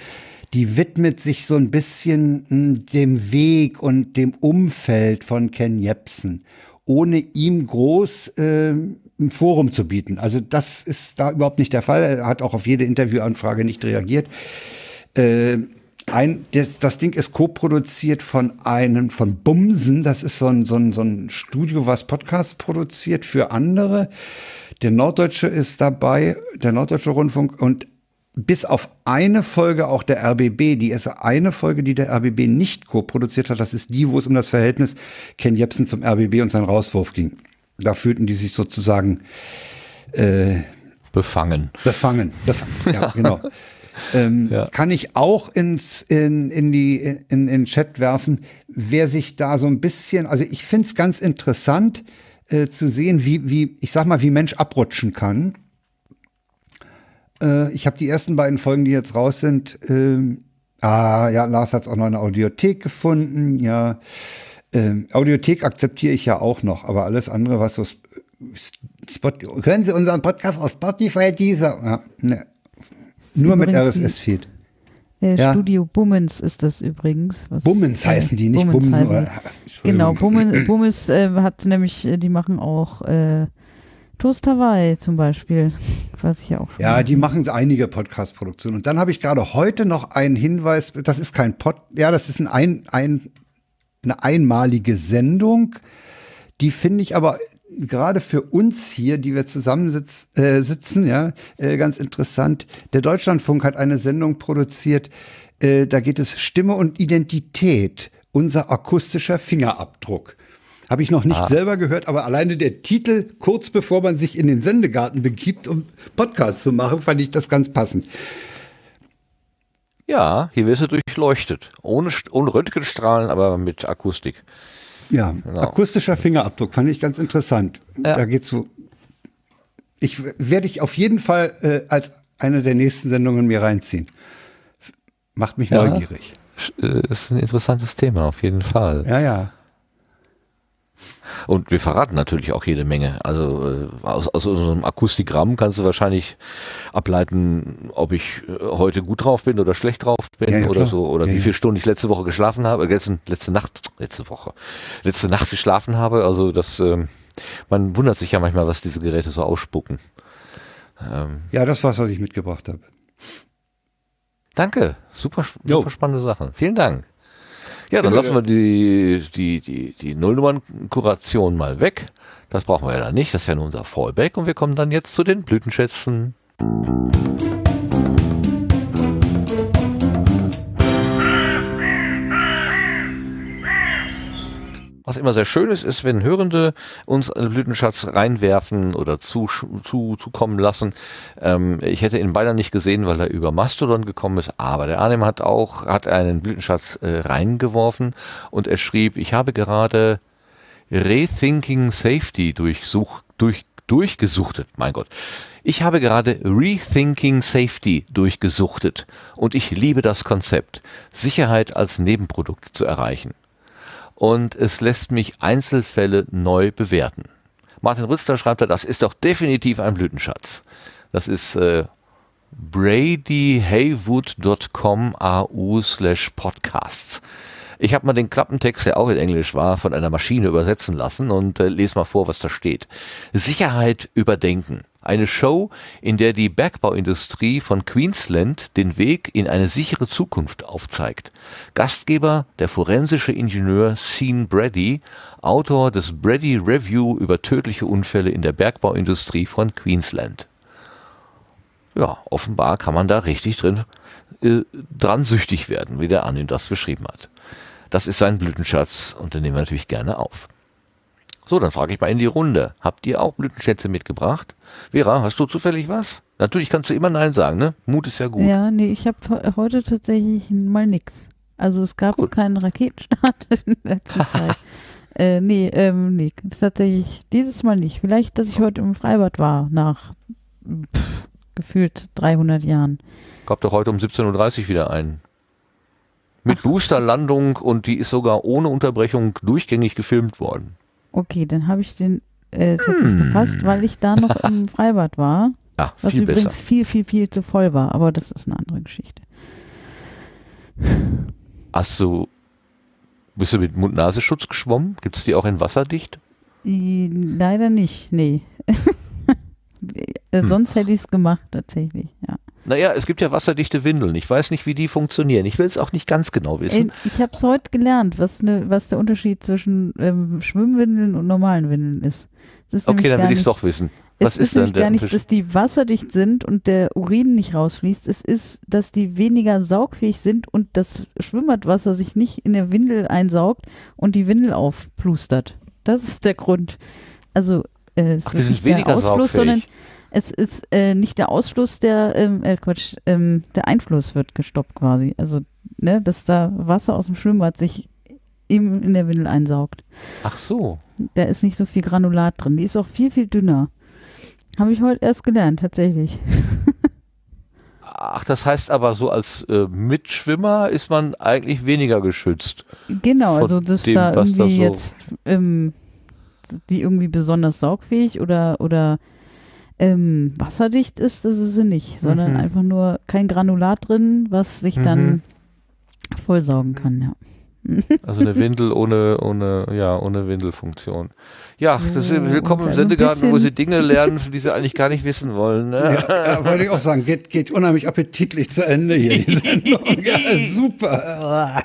Die widmet sich so ein bisschen mh, dem Weg und dem Umfeld von Ken Jebsen, ohne ihm groß äh, ein Forum zu bieten. Also das ist da überhaupt nicht der Fall. Er hat auch auf jede Interviewanfrage nicht reagiert. Äh, ein, das, das Ding ist co-produziert von einem, von Bumsen. Das ist so ein, so, ein, so ein Studio, was Podcasts produziert für andere. Der Norddeutsche ist dabei, der Norddeutsche Rundfunk und bis auf eine Folge auch der RBB, die ist eine Folge, die der RBB nicht co-produziert hat, das ist die, wo es um das Verhältnis Ken Jebsen zum RBB und seinen Rauswurf ging. Da fühlten die sich sozusagen äh, Befangen. Befangen. Befangen. *laughs* Ja, genau. Ähm, Ja. Kann ich auch ins, in, in, die, in, in den Chat werfen, wer sich da so ein bisschen, also ich finde es ganz interessant äh, zu sehen, wie, wie, ich sag mal, wie Mensch abrutschen kann. Äh, ich habe die ersten beiden Folgen, die jetzt raus sind, ähm, ah, ja, Lars hat auch noch eine Audiothek gefunden, ja. Ähm, Audiothek akzeptiere ich ja auch noch, aber alles andere, was so Sp- Spot, können Sie unseren Podcast auf Spotify, dieser? Ja, ne. Nur mit RSS-Feed. Äh, Ja. Studio Bummens ist das übrigens. Was, Bummens heißen die, nicht Bummens Bumsen. heißen oder-. Genau. Bummens, *clears throat* Bummens äh, hat nämlich, äh, die machen auch äh, Toast Hawaii zum Beispiel, *laughs* was ich ja auch schon Ja, die machen einige Podcast-Produktionen. Und dann habe ich gerade heute noch einen Hinweis, das ist kein Pod, ja, das ist ein, ein, ein, eine einmalige Sendung. Die finde ich aber gerade für uns hier, die wir zusammensitzen, äh, sitzen, ja, äh, ganz interessant. Der Deutschlandfunk hat eine Sendung produziert, äh, da geht es Stimme und Identität, unser akustischer Fingerabdruck. Habe ich noch nicht selber gehört, aber alleine der Titel, kurz bevor man sich in den Sendegarten begibt, um Podcast zu machen, fand ich das ganz passend. Ja, hier wirst du durchleuchtet. Ohne, ohne Röntgenstrahlen, aber mit Akustik. Ja, Genau. akustischer Fingerabdruck fand ich ganz interessant. Ja. Da geht's so. Ich werde ich auf jeden Fall äh, als eine der nächsten Sendungen mir reinziehen. Macht mich Ja. neugierig. Äh, Ist ein interessantes Thema, auf jeden Fall. Ja, ja. Und wir verraten natürlich auch jede Menge. Also äh, aus, aus unserem Akustigramm kannst du wahrscheinlich ableiten, ob ich äh, heute gut drauf bin oder schlecht drauf bin Ja, ja, oder klar. so. Oder Ja, wie viele Stunden ich letzte Woche geschlafen habe, letzte, letzte Nacht, letzte Woche, letzte Nacht geschlafen habe. Also das, ähm, man wundert sich ja manchmal, was diese Geräte so ausspucken. Ähm, Ja, das war's, was ich mitgebracht habe. Danke, super, Jo. super spannende Sachen. Vielen Dank. Ja, dann Bitte, lassen wir die, die, die, die Nullnummern-Kuration mal weg. Das brauchen wir ja dann nicht, das ist ja nur unser Fallback und wir kommen dann jetzt zu den Blütenschätzen. Was immer sehr schön ist, ist, wenn Hörende uns einen Blütenschatz reinwerfen oder zu, zu, zukommen lassen. Ähm, ich hätte ihn beinahe nicht gesehen, weil er über Mastodon gekommen ist, aber der Arnim hat auch hat einen Blütenschatz äh, reingeworfen und er schrieb, ich habe gerade Rethinking Safety durchsuch, durch, durchgesuchtet, mein Gott. Ich habe gerade Rethinking Safety durchgesuchtet und ich liebe das Konzept, Sicherheit als Nebenprodukt zu erreichen und es lässt mich Einzelfälle neu bewerten. Martin Rützler schreibt da, das ist doch definitiv ein Blütenschatz. Das ist äh, bradyhaywood.com au slash podcasts. Ich habe mal den Klappentext, der auch in Englisch war, von einer Maschine übersetzen lassen und äh, lese mal vor, was da steht. Sicherheit überdenken. Eine Show, in der die Bergbauindustrie von Queensland den Weg in eine sichere Zukunft aufzeigt. Gastgeber der forensische Ingenieur Sean Brady, Autor des Brady Review über tödliche Unfälle in der Bergbauindustrie von Queensland. Ja, offenbar kann man da richtig drin äh, dran süchtig werden, wie der Arnim das beschrieben hat. Das ist sein Blütenschatz und den nehmen wir natürlich gerne auf. So, dann frage ich mal in die Runde. Habt ihr auch Blütenschätze mitgebracht? Vera, hast du zufällig was? Natürlich kannst du immer Nein sagen, ne? Mut ist ja gut. Ja, nee, ich habe heute tatsächlich mal nichts. Also es gab gut. keinen Raketenstart *laughs* in letzter Zeit. *laughs* äh, nee, ähm, nee, tatsächlich dieses Mal nicht. Vielleicht, dass ich heute im Freibad war, nach pff, gefühlt 300 Jahren. Gab doch heute um 17.30 Uhr wieder einen. Mit Boosterlandung und die ist sogar ohne Unterbrechung durchgängig gefilmt worden. Okay, dann habe ich den äh, tatsächlich hm. verpasst, weil ich da noch im *laughs* Freibad war. Ja, was viel übrigens besser. viel, viel, viel zu voll war, aber das ist eine andere Geschichte. Hast du, bist du mit Mund-Nasenschutz geschwommen? Gibt es die auch in wasserdicht? Leider nicht, nee. *laughs* Äh, Hm. Sonst hätte ich es gemacht, tatsächlich, ja. Naja, es gibt ja wasserdichte Windeln. Ich weiß nicht, wie die funktionieren. Ich will es auch nicht ganz genau wissen. Äh, ich habe es heute gelernt, was, ne, was der Unterschied zwischen ähm, Schwimmwindeln und normalen Windeln ist. Ist okay, dann will ich es doch wissen. Was es ist, denn nämlich der gar nicht, dass die wasserdicht sind und der Urin nicht rausfließt. Es ist, dass die weniger saugfähig sind und das Schwimmbadwasser sich nicht in der Windel einsaugt und die Windel aufplustert. Das ist der Grund. Also äh, es Ach, ist nicht der weniger Ausfluss, sondern. Es ist äh, nicht der Ausfluss, der ähm, äh, Quatsch, ähm, der Einfluss wird gestoppt quasi. Also ne, dass da Wasser aus dem Schwimmbad sich im, in der Windel einsaugt. Ach so. Da ist nicht so viel Granulat drin. Die ist auch viel, viel dünner. Habe ich heute erst gelernt, tatsächlich. Ach, das heißt aber so als äh, Mitschwimmer ist man eigentlich weniger geschützt. Genau, also dass dem, da was da irgendwie so- jetzt ähm, die irgendwie besonders saugfähig oder oder ähm, wasserdicht ist, das ist sie nicht, sondern Mhm. einfach nur kein Granulat drin, was sich Mhm. dann vollsaugen kann, ja. *laughs* Also eine Windel ohne, ohne, ja, ohne Windelfunktion. Ja, das ist, willkommen im Sendegarten, wo sie Dinge lernen, die sie eigentlich gar nicht wissen wollen. Ne? Ja, ja, wollte ich auch sagen, geht, geht unheimlich appetitlich zu Ende hier. Die Sendung. Ja, super.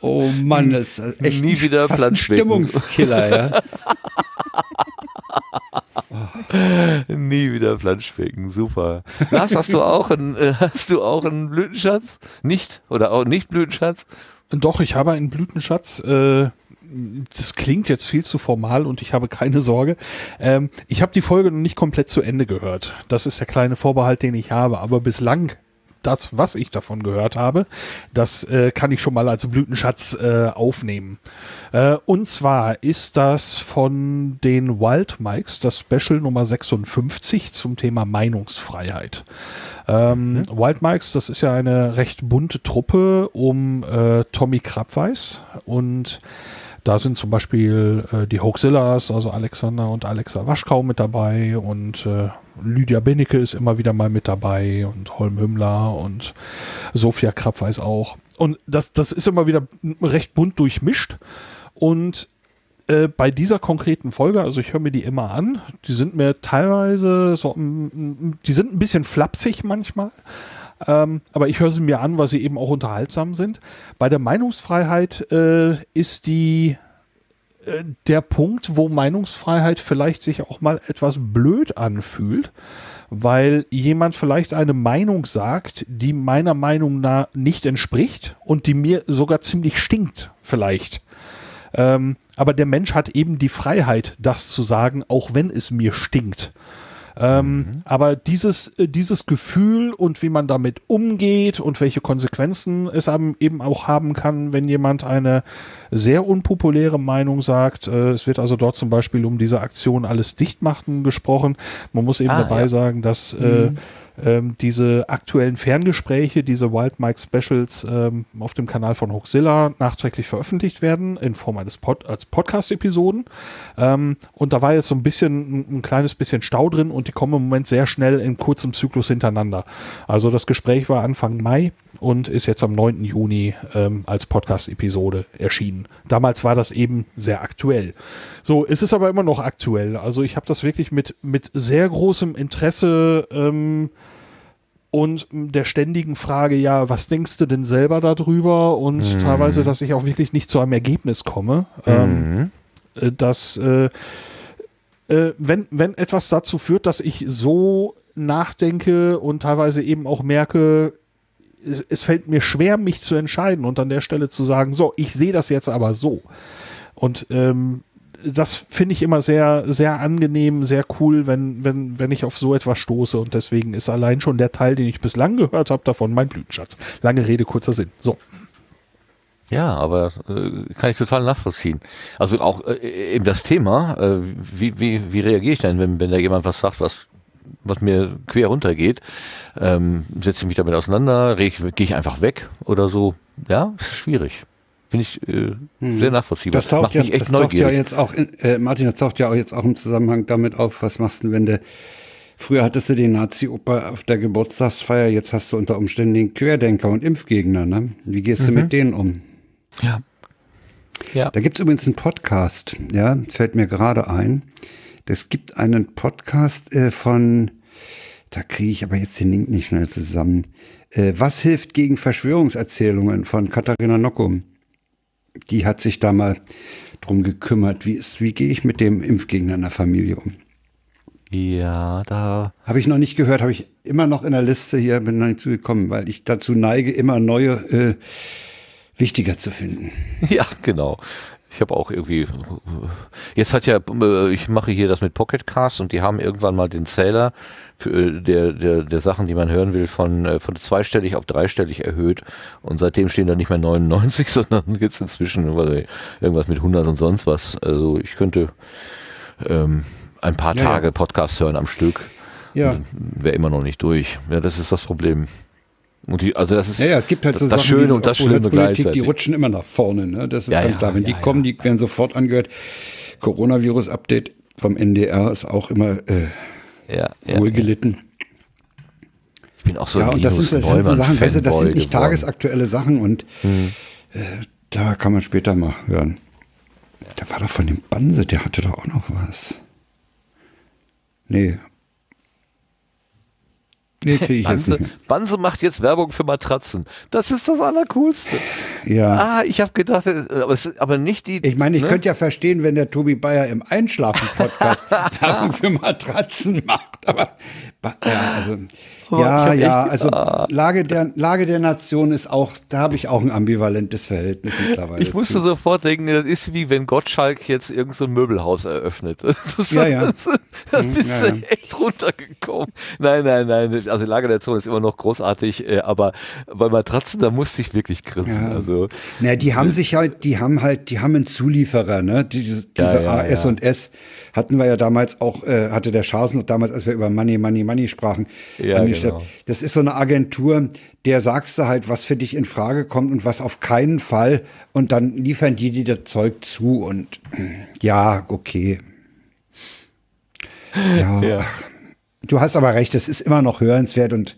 Oh Mann, das ist echt Nie ein- wieder fast ein. Stimmungskiller, ja. *laughs* *laughs* Nie wieder Planschbecken, super. Lars, hast du auch einen, äh, hast du auch einen Blütenschatz? Nicht? Oder auch nicht Blütenschatz? Doch, ich habe einen Blütenschatz. Äh, das klingt jetzt viel zu formal und ich habe keine Sorge. Ähm, ich habe die Folge noch nicht komplett zu Ende gehört. Das ist der kleine Vorbehalt, den ich habe. Aber bislang das, was ich davon gehört habe, das äh, kann ich schon mal als Blütenschatz äh, aufnehmen. Äh, und zwar ist das von den Wild Mikes, das Special Nummer 56 zum Thema Meinungsfreiheit. Ähm, Wild Mikes, das ist ja eine recht bunte Truppe um äh, Tommy Krabweis und da sind zum Beispiel äh, die Hoaxillas, also Alexander und Alexa Waschkau mit dabei und äh, Lydia Benecke ist immer wieder mal mit dabei und Holm Hümmler und Sophia Krabweis auch. Und das, das ist immer wieder recht bunt durchmischt und äh, bei dieser konkreten Folge, also ich höre mir die immer an, die sind mir teilweise so, mm, mm, die sind ein bisschen flapsig manchmal, ähm, aber ich höre sie mir an, weil sie eben auch unterhaltsam sind. Bei der Meinungsfreiheit äh, ist die der Punkt, wo Meinungsfreiheit vielleicht sich auch mal etwas blöd anfühlt, weil jemand vielleicht eine Meinung sagt, die meiner Meinung nach nicht entspricht und die mir sogar ziemlich stinkt, vielleicht. Ähm, aber der Mensch hat eben die Freiheit, das zu sagen, auch wenn es mir stinkt. Ähm, mhm. Aber dieses, äh, dieses Gefühl und wie man damit umgeht und welche Konsequenzen es eben auch haben kann, wenn jemand eine sehr unpopuläre Meinung sagt. Äh, es wird also dort zum Beispiel um diese Aktion alles dicht machen gesprochen. Man muss eben ah, dabei ja. sagen, dass äh, mhm. äh, ähm, diese aktuellen Ferngespräche, diese Wild Mike Specials ähm, auf dem Kanal von Hoaxilla nachträglich veröffentlicht werden in Form eines Pod als Podcast-Episoden. Ähm, und da war jetzt so ein bisschen, ein, ein, kleines bisschen Stau drin und die kommen im Moment sehr schnell in kurzem Zyklus hintereinander. Also das Gespräch war Anfang Mai und ist jetzt am 9. Juni ähm, als Podcast-Episode erschienen. Damals war das eben sehr aktuell. So, es ist aber immer noch aktuell. Also ich habe das wirklich mit, mit sehr großem Interesse ähm, und der ständigen Frage, ja, was denkst du denn selber darüber? Und mhm. teilweise, dass ich auch wirklich nicht zu einem Ergebnis komme. Ähm, mhm. Ähm, dass, äh, äh, wenn, wenn etwas dazu führt, dass ich so nachdenke und teilweise eben auch merke, es, es fällt mir schwer, mich zu entscheiden und an der Stelle zu sagen, so, ich sehe das jetzt aber so. Und ähm, das finde ich immer sehr, sehr angenehm, sehr cool, wenn, wenn, wenn ich auf so etwas stoße. Und deswegen ist allein schon der Teil, den ich bislang gehört habe, davon mein Blütenschatz. Lange Rede, kurzer Sinn. So. Ja, aber äh, kann ich total nachvollziehen. Also auch äh, eben das Thema, äh, wie, wie, wie reagiere ich denn, wenn, wenn da jemand was sagt, was, was mir quer runtergeht? Ähm, Setze ich mich damit auseinander? Gehe ich einfach weg oder so? Ja, ist schwierig. Finde ich äh, hm. sehr nachvollziehbar. Das taucht, ja, das taucht ja jetzt auch, in, äh, Martin, das taucht ja auch jetzt auch im Zusammenhang damit auf, was machst du, wenn du, früher hattest du den Nazi-Oper auf der Geburtstagsfeier, jetzt hast du unter Umständen den Querdenker und Impfgegner, ne? Wie gehst mhm. du mit denen um? Ja. Ja. Da gibt's übrigens einen Podcast, ja, fällt mir gerade ein. Es gibt einen Podcast äh, von, da kriege ich aber jetzt den Link nicht schnell zusammen. Äh, was hilft gegen Verschwörungserzählungen von Katharina Nockum? Die hat sich da mal drum gekümmert. Wie, ist, wie gehe ich mit dem Impfgegner in der Familie um? Ja, da. Habe ich noch nicht gehört, habe ich immer noch in der Liste hier, bin noch nicht zugekommen, weil ich dazu neige, immer neue äh, wichtiger zu finden. *laughs* Ja, genau. Ich habe auch irgendwie, jetzt hat ja, ich mache hier das mit Pocket Cast und die haben irgendwann mal den Zähler für, äh, der, der, der Sachen, die man hören will, von, äh, von zweistellig auf dreistellig erhöht und seitdem stehen da nicht mehr 99, *laughs* sondern jetzt inzwischen irgendwas mit 100 und sonst was. Also ich könnte ähm, ein paar ja, Tage ja. Podcast hören am Stück. Ja. Wäre immer noch nicht durch. Ja, das ist das Problem. Und die, also das ist ja, ja, es gibt halt so das Sachen, Schöne und das Schlimme gleichzeitig. Die rutschen immer nach vorne. Ne? Das ist ja, ganz klar. Wenn die kommen, die werden sofort angehört. Coronavirus-Update vom NDR ist auch immer äh, ja, wohlgelitten. Ich bin auch so ja, ein und das sind, das sind so Sachen, weißt du, das sind nicht geworden. tagesaktuelle Sachen und hm. äh, da kann man später mal hören. Da war doch von dem Banse, der hatte doch auch noch was. Nee, Nee, krieg ich Banse, jetzt nicht Banse macht jetzt Werbung für Matratzen. Das ist das Allercoolste. Ja. Ah, ich habe gedacht, äh, aber, es, aber nicht die. Ich meine, ich ne? könnte ja verstehen, wenn der Tobi Bayer im Einschlafen-Podcast *laughs* Werbung für Matratzen macht. Aber ja, also ja, ja, also Lage der, Lage der Nation ist auch, da habe ich auch ein ambivalentes Verhältnis mittlerweile. Ich musste zu. sofort denken, das ist wie wenn Gottschalk jetzt irgendein so Möbelhaus eröffnet. *laughs* Das, ja, ja. *laughs* Das, da bist ja, du echt runtergekommen. Nein, nein, nein, also Lage der Nation ist immer noch großartig, äh, aber bei Matratzen, da musste ich wirklich grinsen. Ja. Also, Na, die haben sich halt, die haben halt, die haben einen Zulieferer, ne? Diese, diese ja, AS und S hatten wir ja damals auch, äh, hatte der Schasen damals, als wir über Money, Money, Money sprachen, ja, angestellt. Genau. Das ist so eine Agentur, der sagst du halt, was für dich in Frage kommt und was auf keinen Fall. Und dann liefern die dir das Zeug zu und *clears throat* ja, okay. Ja, *laughs* ja. du hast aber recht, es ist immer noch hörenswert und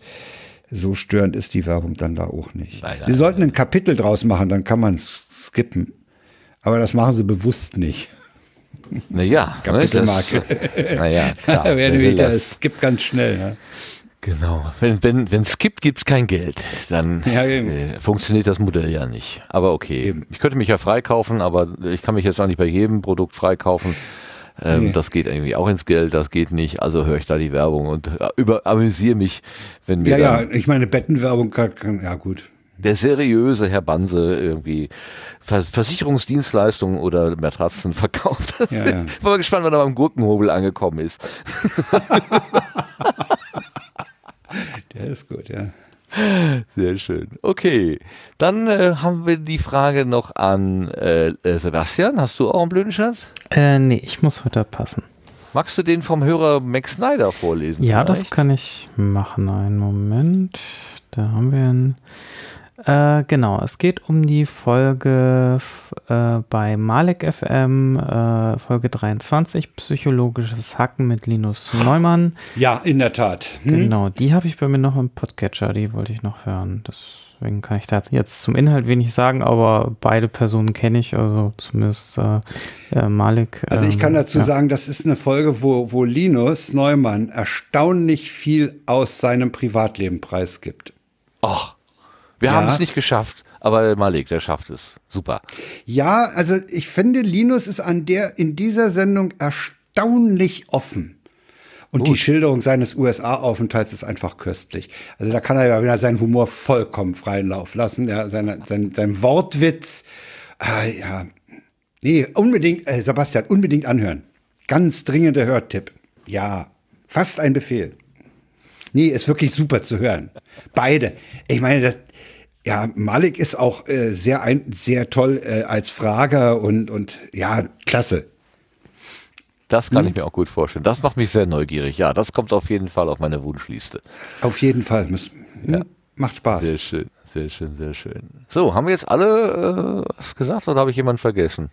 so störend ist die Werbung dann da auch nicht. Nein, sie sollten ein Kapitel draus machen, dann kann man es skippen. Aber das machen sie bewusst nicht. Naja, Kapitelmarke. *laughs* naja, klar. da wäre nämlich der Skip ganz schnell. Ne? Genau. Wenn wenn wenn es gibt, gibt es kein Geld. Dann Ja, äh, funktioniert das Modell ja nicht. Aber okay. Eben. Ich könnte mich ja freikaufen, aber ich kann mich jetzt auch nicht bei jedem Produkt freikaufen. Ähm, Nee. Das geht irgendwie auch ins Geld, das geht nicht. Also höre ich da die Werbung und äh, über amüsiere mich, wenn mir Ja, ja, ich meine, Bettenwerbung kann, kann ja gut. der seriöse Herr Banse irgendwie Vers Versicherungsdienstleistungen oder Matratzen verkauft. Das Ja, ja. Ich *laughs* bin mal gespannt, wann er beim Gurkenhobel angekommen ist. *laughs* Der ist gut, ja. *laughs* Sehr schön. Okay, dann äh, haben wir die Frage noch an äh, äh, Sebastian. Hast du auch einen blöden Schatz? Äh, nee, ich muss heute passen. Magst du den vom Hörer Max Snyder vorlesen? Ja, das vielleicht? kann ich machen. Einen Moment. Da haben wir ihn. Äh, genau, es geht um die Folge äh, bei Malik FM, äh, Folge 23, Psychologisches Hacken mit Linus Neumann. Ja, in der Tat. Hm? Genau, die habe ich bei mir noch im Podcatcher, die wollte ich noch hören. Deswegen kann ich da jetzt zum Inhalt wenig sagen, aber beide Personen kenne ich, also zumindest äh, äh, Malik. Also ich ähm, kann dazu ja. sagen, das ist eine Folge, wo, wo Linus Neumann erstaunlich viel aus seinem Privatleben preisgibt. Ach, wir Ja. haben es nicht geschafft, aber Malik, der schafft es. Super. Ja, also ich finde, Linus ist an der, in dieser Sendung erstaunlich offen. Und die Schilderung seines USA-Aufenthalts ist einfach köstlich. Also da kann er ja wieder seinen Humor vollkommen freien Lauf lassen. Ja, seine, sein, sein Wortwitz. Ah, ja. Nee, unbedingt, äh, Sebastian, unbedingt anhören. Ganz dringender Hörtipp. Ja, fast ein Befehl. Nee, ist wirklich super zu hören. Beide. Ich meine, das, ja, Malik ist auch äh, sehr, ein, sehr toll äh, als Frager und, und ja, klasse. Das Hm? kann ich mir auch gut vorstellen. Das macht mich sehr neugierig. Ja, das kommt auf jeden Fall auf meine Wunschliste. Auf jeden Fall. Hm, Macht Spaß. Sehr schön, sehr schön, sehr schön. So, haben wir jetzt alle äh, was gesagt oder habe ich jemanden vergessen?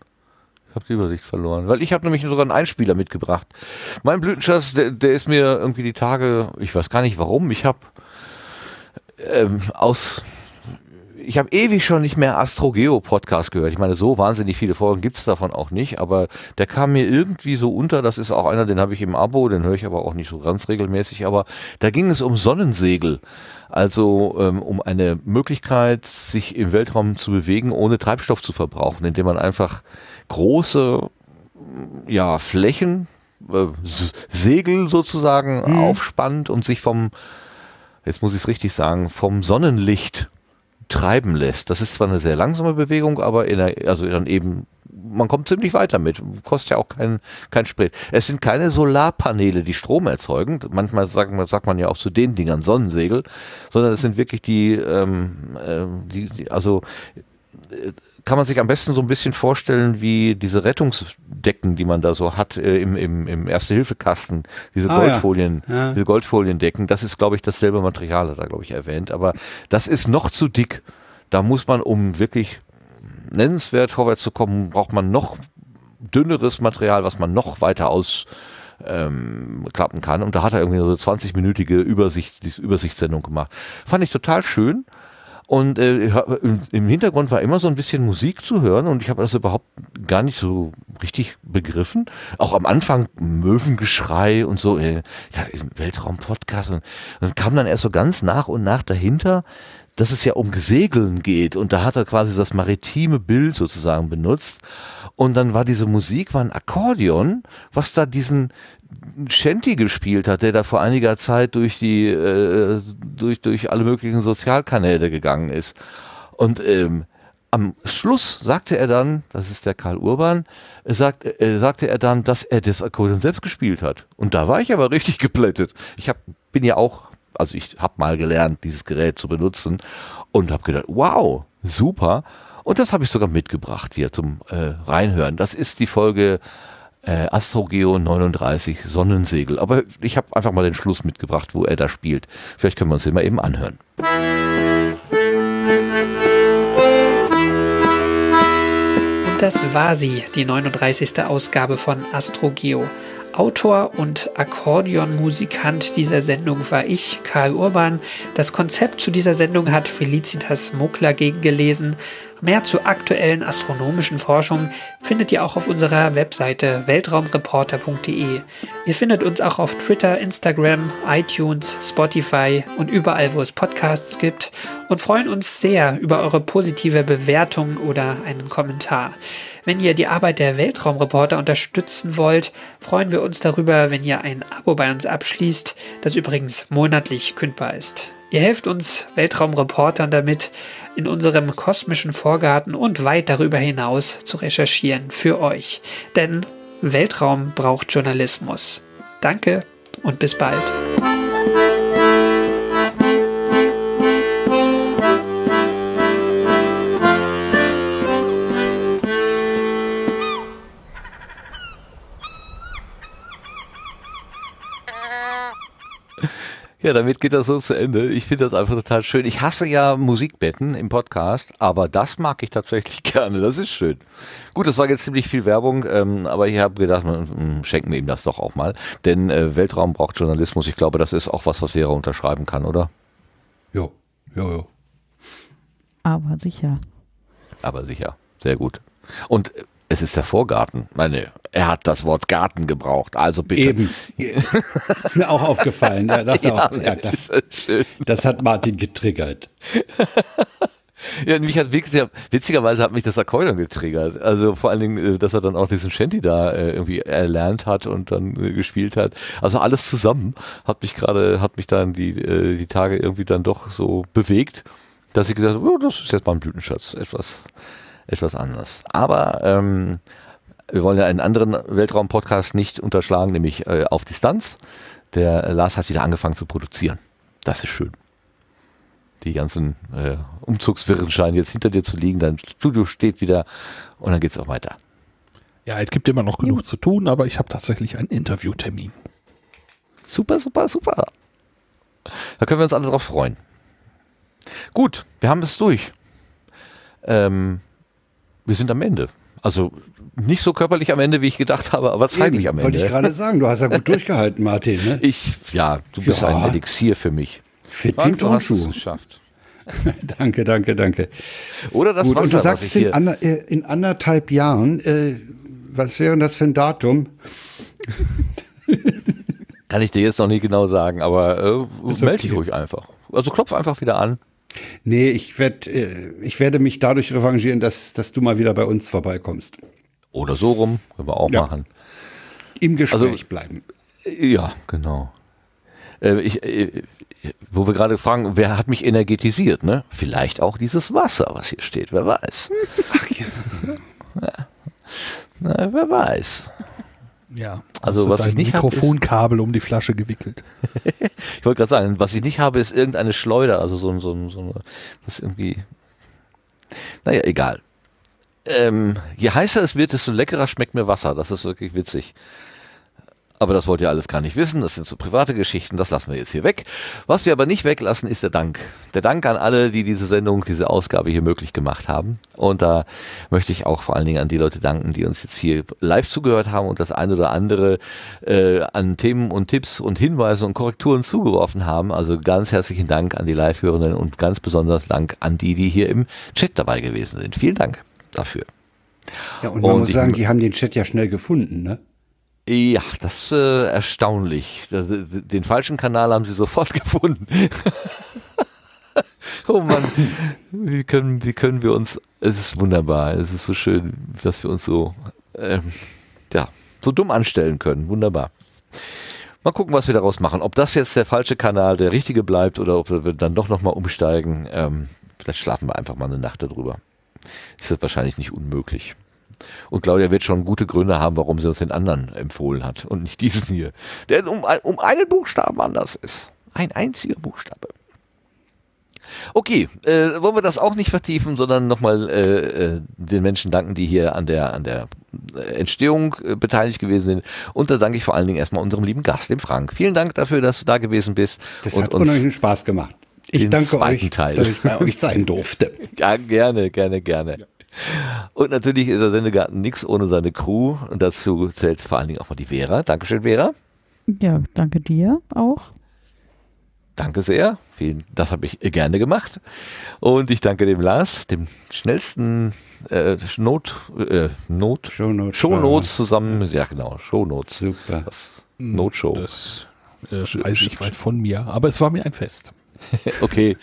Ich habe die Übersicht verloren. Weil ich habe nämlich sogar einen Einspieler mitgebracht. Mein Blütenschatz, der, der ist mir irgendwie die Tage, ich weiß gar nicht warum, ich habe ähm, aus ich habe ewig schon nicht mehr Astrogeo Podcast gehört. Ich meine, so wahnsinnig viele Folgen gibt's davon auch nicht, aber der kam mir irgendwie so unter. Das ist auch einer, den habe ich im Abo, den höre ich aber auch nicht so ganz regelmäßig. Aber da ging es um Sonnensegel. Also ähm, um eine Möglichkeit, sich im Weltraum zu bewegen, ohne Treibstoff zu verbrauchen, indem man einfach große ja, Flächen, äh, Segel sozusagen aufspannt und sich vom, jetzt muss ich es richtig sagen, vom Sonnenlicht treiben lässt. Das ist zwar eine sehr langsame Bewegung, aber in der, also dann eben, man kommt ziemlich weiter mit. Kostet ja auch kein, kein Sprit. Es sind keine Solarpaneele, die Strom erzeugen. Manchmal sagt man, sagt man ja auch zu den Dingern Sonnensegel, sondern es sind wirklich die, ähm, ähm, die, die also äh, kann man sich am besten so ein bisschen vorstellen wie diese Rettungsdecken, die man da so hat äh, im, im, im Erste-Hilfe-Kasten, diese Ah, ja. Goldfolien, Ja. diese Goldfoliendecken. Das ist, glaube ich, dasselbe Material, hat er, glaube ich, erwähnt. Aber das ist noch zu dick. Da muss man, um wirklich nennenswert vorwärts zu kommen, braucht man noch dünneres Material, was man noch weiter aus ähm, klappen kann. Und da hat er irgendwie so 20-minütige Übersicht, diese Übersichtssendung gemacht. Fand ich total schön. Und äh, im- Hintergrund war immer so ein bisschen Musik zu hören und ich habe das überhaupt gar nicht so richtig begriffen. Auch am Anfang Möwengeschrei und so. Äh, Weltraum-Podcast. Und, und dann kam dann erst so ganz nach und nach dahinter, dass es ja um Segeln geht. Und da hat er quasi das maritime Bild sozusagen benutzt. Und dann war diese Musik, war ein Akkordeon, was da diesen Shanty gespielt hat, der da vor einiger Zeit durch die, äh, durch, durch alle möglichen Sozialkanäle gegangen ist. Und ähm, am Schluss sagte er dann, das ist der Karl Urban, sagt, äh, sagte er dann, dass er das Akkordeon selbst gespielt hat. Und da war ich aber *laughs* richtig geplättet. Ich hab, bin ja auch, also ich habe mal gelernt, dieses Gerät zu benutzen und habe gedacht, wow, super. Und das habe ich sogar mitgebracht hier zum äh, Reinhören. Das ist die Folge äh, Astrogeo 39 Sonnensegel. Aber ich habe einfach mal den Schluss mitgebracht, wo er da spielt. Vielleicht können wir uns den mal eben anhören. Das war sie, die 39. Ausgabe von AstroGeo. Autor und Akkordeonmusikant dieser Sendung war ich, Karl Urban. Das Konzept zu dieser Sendung hat Felicitas Muckler gegengelesen. Mehr zur aktuellen astronomischen Forschung findet ihr auch auf unserer Webseite weltraumreporter.de. Ihr findet uns auch auf Twitter, Instagram, iTunes, Spotify und überall, wo es Podcasts gibt und freuen uns sehr über eure positive Bewertung oder einen Kommentar. Wenn ihr die Arbeit der Weltraumreporter unterstützen wollt, freuen wir uns darüber, wenn ihr ein Abo bei uns abschließt, das übrigens monatlich kündbar ist. Ihr helft uns Weltraumreportern damit, in unserem kosmischen Vorgarten und weit darüber hinaus zu recherchieren für euch. Denn Weltraum braucht Journalismus. Danke und bis bald. Ja, damit geht das so zu Ende. Ich finde das einfach total schön. Ich hasse ja Musikbetten im Podcast, aber das mag ich tatsächlich *laughs* gerne. Das ist schön. Gut, das war jetzt ziemlich viel Werbung, ähm, aber ich habe gedacht, hm, schenken wir ihm das doch auch mal. Denn äh, Weltraum braucht Journalismus. Ich glaube, das ist auch was, was Vera unterschreiben kann, oder? Jo, jo, jo. Aber sicher. Aber sicher. Sehr gut. Und es ist der Vorgarten. Meine, er hat das Wort Garten gebraucht. Also bitte. Eben. *laughs* ist mir auch aufgefallen. Ja, auch, ja, das, das, hat Martin getriggert. *laughs* Ja, mich hat witziger, witzigerweise hat mich das Akkordeon getriggert. Also vor allen Dingen, äh, dass er dann auch diesen Shanty da äh, irgendwie erlernt hat und dann äh, gespielt hat. Also alles zusammen hat mich gerade, hat mich dann die, die Tage irgendwie dann doch so bewegt, dass ich gedacht habe, oh, das ist jetzt mal ein Blütenschatz. Etwas, etwas anders. Aber ähm, wir wollen ja einen anderen Weltraum-Podcast nicht unterschlagen, nämlich äh, auf Distanz. Der Lars hat wieder angefangen zu produzieren. Das ist schön. Die ganzen äh, Umzugswirren scheinen jetzt hinter dir zu liegen. Dein Studio steht wieder und dann geht es auch weiter. Ja, es gibt immer noch genug zu tun, aber ich habe tatsächlich einen Interviewtermin. Super, super, super. Da können wir uns alle drauf freuen. Gut, wir haben es durch. Ähm, wir sind am Ende. Also nicht so körperlich am Ende, wie ich gedacht habe, aber zeitlich Eben, am Ende. Wollte ich gerade sagen, du hast ja gut *laughs* durchgehalten, Martin. Ne? Ich, ja, du bist ja. ein Elixier für mich. Fit wie du hast es geschafft. *laughs* danke, danke, danke. Oder das gut, Wasser, Und du sagst in, ander, äh, in, anderthalb Jahren, äh, was wäre das für ein Datum? *laughs* Kann ich dir jetzt noch nicht genau sagen, aber äh, okay. melde dich ruhig einfach. Also klopf einfach wieder an. Nee, ich, werd, äh, ich werde mich dadurch revanchieren, dass, dass du mal wieder bei uns vorbeikommst. Oder so rum, können wir auch ja. machen. Im Gespräch also, bleiben. Ja, genau. Äh, ich, wo wir gerade fragen, wer hat mich energetisiert, ne? Vielleicht auch dieses Wasser, was hier steht, wer weiß. Ach ja. Na, wer weiß. Ja, also was ich nicht habe, Mikrofonkabel um die Flasche gewickelt. *laughs* ich wollte gerade sagen, was ich nicht habe, ist irgendeine Schleuder, also so, so, so das ist irgendwie, naja, egal. Ähm, je heißer es wird, desto leckerer schmeckt mir Wasser. Das ist wirklich witzig. Aber das wollt ihr alles gar nicht wissen. Das sind so private Geschichten. Das lassen wir jetzt hier weg. Was wir aber nicht weglassen, ist der Dank. Der Dank an alle, die diese Sendung, diese Ausgabe hier möglich gemacht haben. Und da möchte ich auch vor allen Dingen an die Leute danken, die uns jetzt hier live zugehört haben und das eine oder andere äh, an Themen und Tipps und Hinweise und Korrekturen zugeworfen haben. Also ganz herzlichen Dank an die Live-Hörenden und ganz besonders Dank an die, die hier im Chat dabei gewesen sind. Vielen Dank dafür. Ja, und man und muss sagen, die haben den Chat ja schnell gefunden, ne? Ja, das ist äh, erstaunlich. Den falschen Kanal haben sie sofort *laughs* gefunden. *laughs* oh Mann, wie können, wie können wir uns, es ist wunderbar, es ist so schön, dass wir uns so, ähm, ja, so dumm anstellen können. Wunderbar. Mal gucken, was wir daraus machen. Ob das jetzt der falsche Kanal der richtige bleibt oder ob wir dann doch nochmal umsteigen. Ähm, vielleicht schlafen wir einfach mal eine Nacht darüber. Ist das wahrscheinlich nicht unmöglich. Und Claudia wird schon gute Gründe haben, warum sie uns den anderen empfohlen hat und nicht diesen hier, der um, um einen Buchstaben anders ist. Ein einziger Buchstabe. Okay, äh, wollen wir das auch nicht vertiefen, sondern nochmal äh, äh, den Menschen danken, die hier an der, an der äh, Entstehung äh, beteiligt gewesen sind. Und da danke ich vor allen Dingen erstmal unserem lieben Gast, dem Frank. Vielen Dank dafür, dass du da gewesen bist. Das und hat unheimlichen Spaß gemacht. Ich danke euch, Teil. dass ich bei euch sein durfte. *laughs* Ja, gerne, gerne, gerne. Ja. Und natürlich ist der Sendegarten nichts ohne seine Crew. Und dazu zählt vor allen Dingen auch mal die Vera. Dankeschön, Vera. Ja, danke dir auch. Danke sehr. Vielen, das habe ich gerne gemacht. Und ich danke dem Lars, dem schnellsten äh, Not, äh, Not, Shownotes. Shownotes zusammen. Ja, genau, Shownotes. Super. Das Notshow. Das äh, weiß ich weit von mir, aber es war mir ein Fest. *laughs* Okay.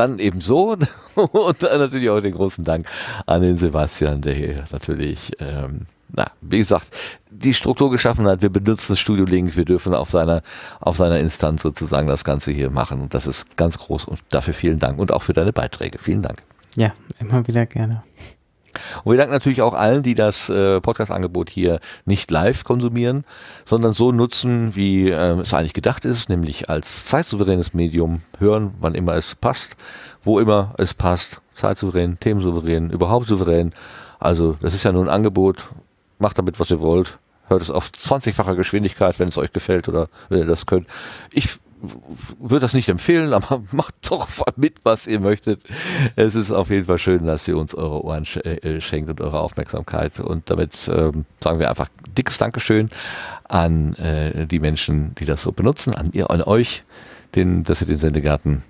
Dann eben so. *laughs* Und natürlich auch den großen Dank an den Sebastian, der hier natürlich, ähm, na, wie gesagt, die Struktur geschaffen hat. Wir benutzen Studio Link. Wir dürfen auf seiner, auf seiner Instanz sozusagen das Ganze hier machen. Und das ist ganz groß. Und dafür vielen Dank. Und auch für deine Beiträge. Vielen Dank. Ja, immer wieder gerne. Und wir danken natürlich auch allen, die das äh, Podcast-Angebot hier nicht live konsumieren, sondern so nutzen, wie äh, es eigentlich gedacht ist, nämlich als zeitsouveränes Medium hören, wann immer es passt, wo immer es passt, zeitsouverän, themensouverän, überhaupt souverän. Also das ist ja nur ein Angebot, macht damit, was ihr wollt. Hört es auf 20-facher Geschwindigkeit, wenn es euch gefällt oder wenn ihr das könnt. Ich würde das nicht empfehlen, aber *laughs* macht doch mit, was ihr möchtet. Es ist auf jeden Fall schön, dass ihr uns eure Ohren sch äh, schenkt und eure Aufmerksamkeit. Und damit ähm, sagen wir einfach dickes Dankeschön an äh, die Menschen, die das so benutzen, an ihr, an euch, den, dass ihr den Sendegarten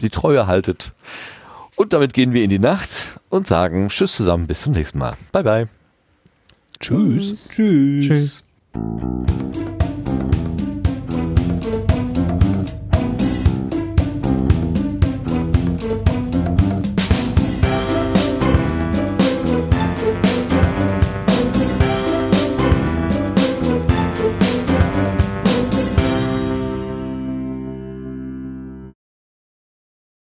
die Treue haltet. Und damit gehen wir in die Nacht und sagen Tschüss zusammen, bis zum nächsten Mal. Bye bye. Tschüss. Tschüss. Tschüss.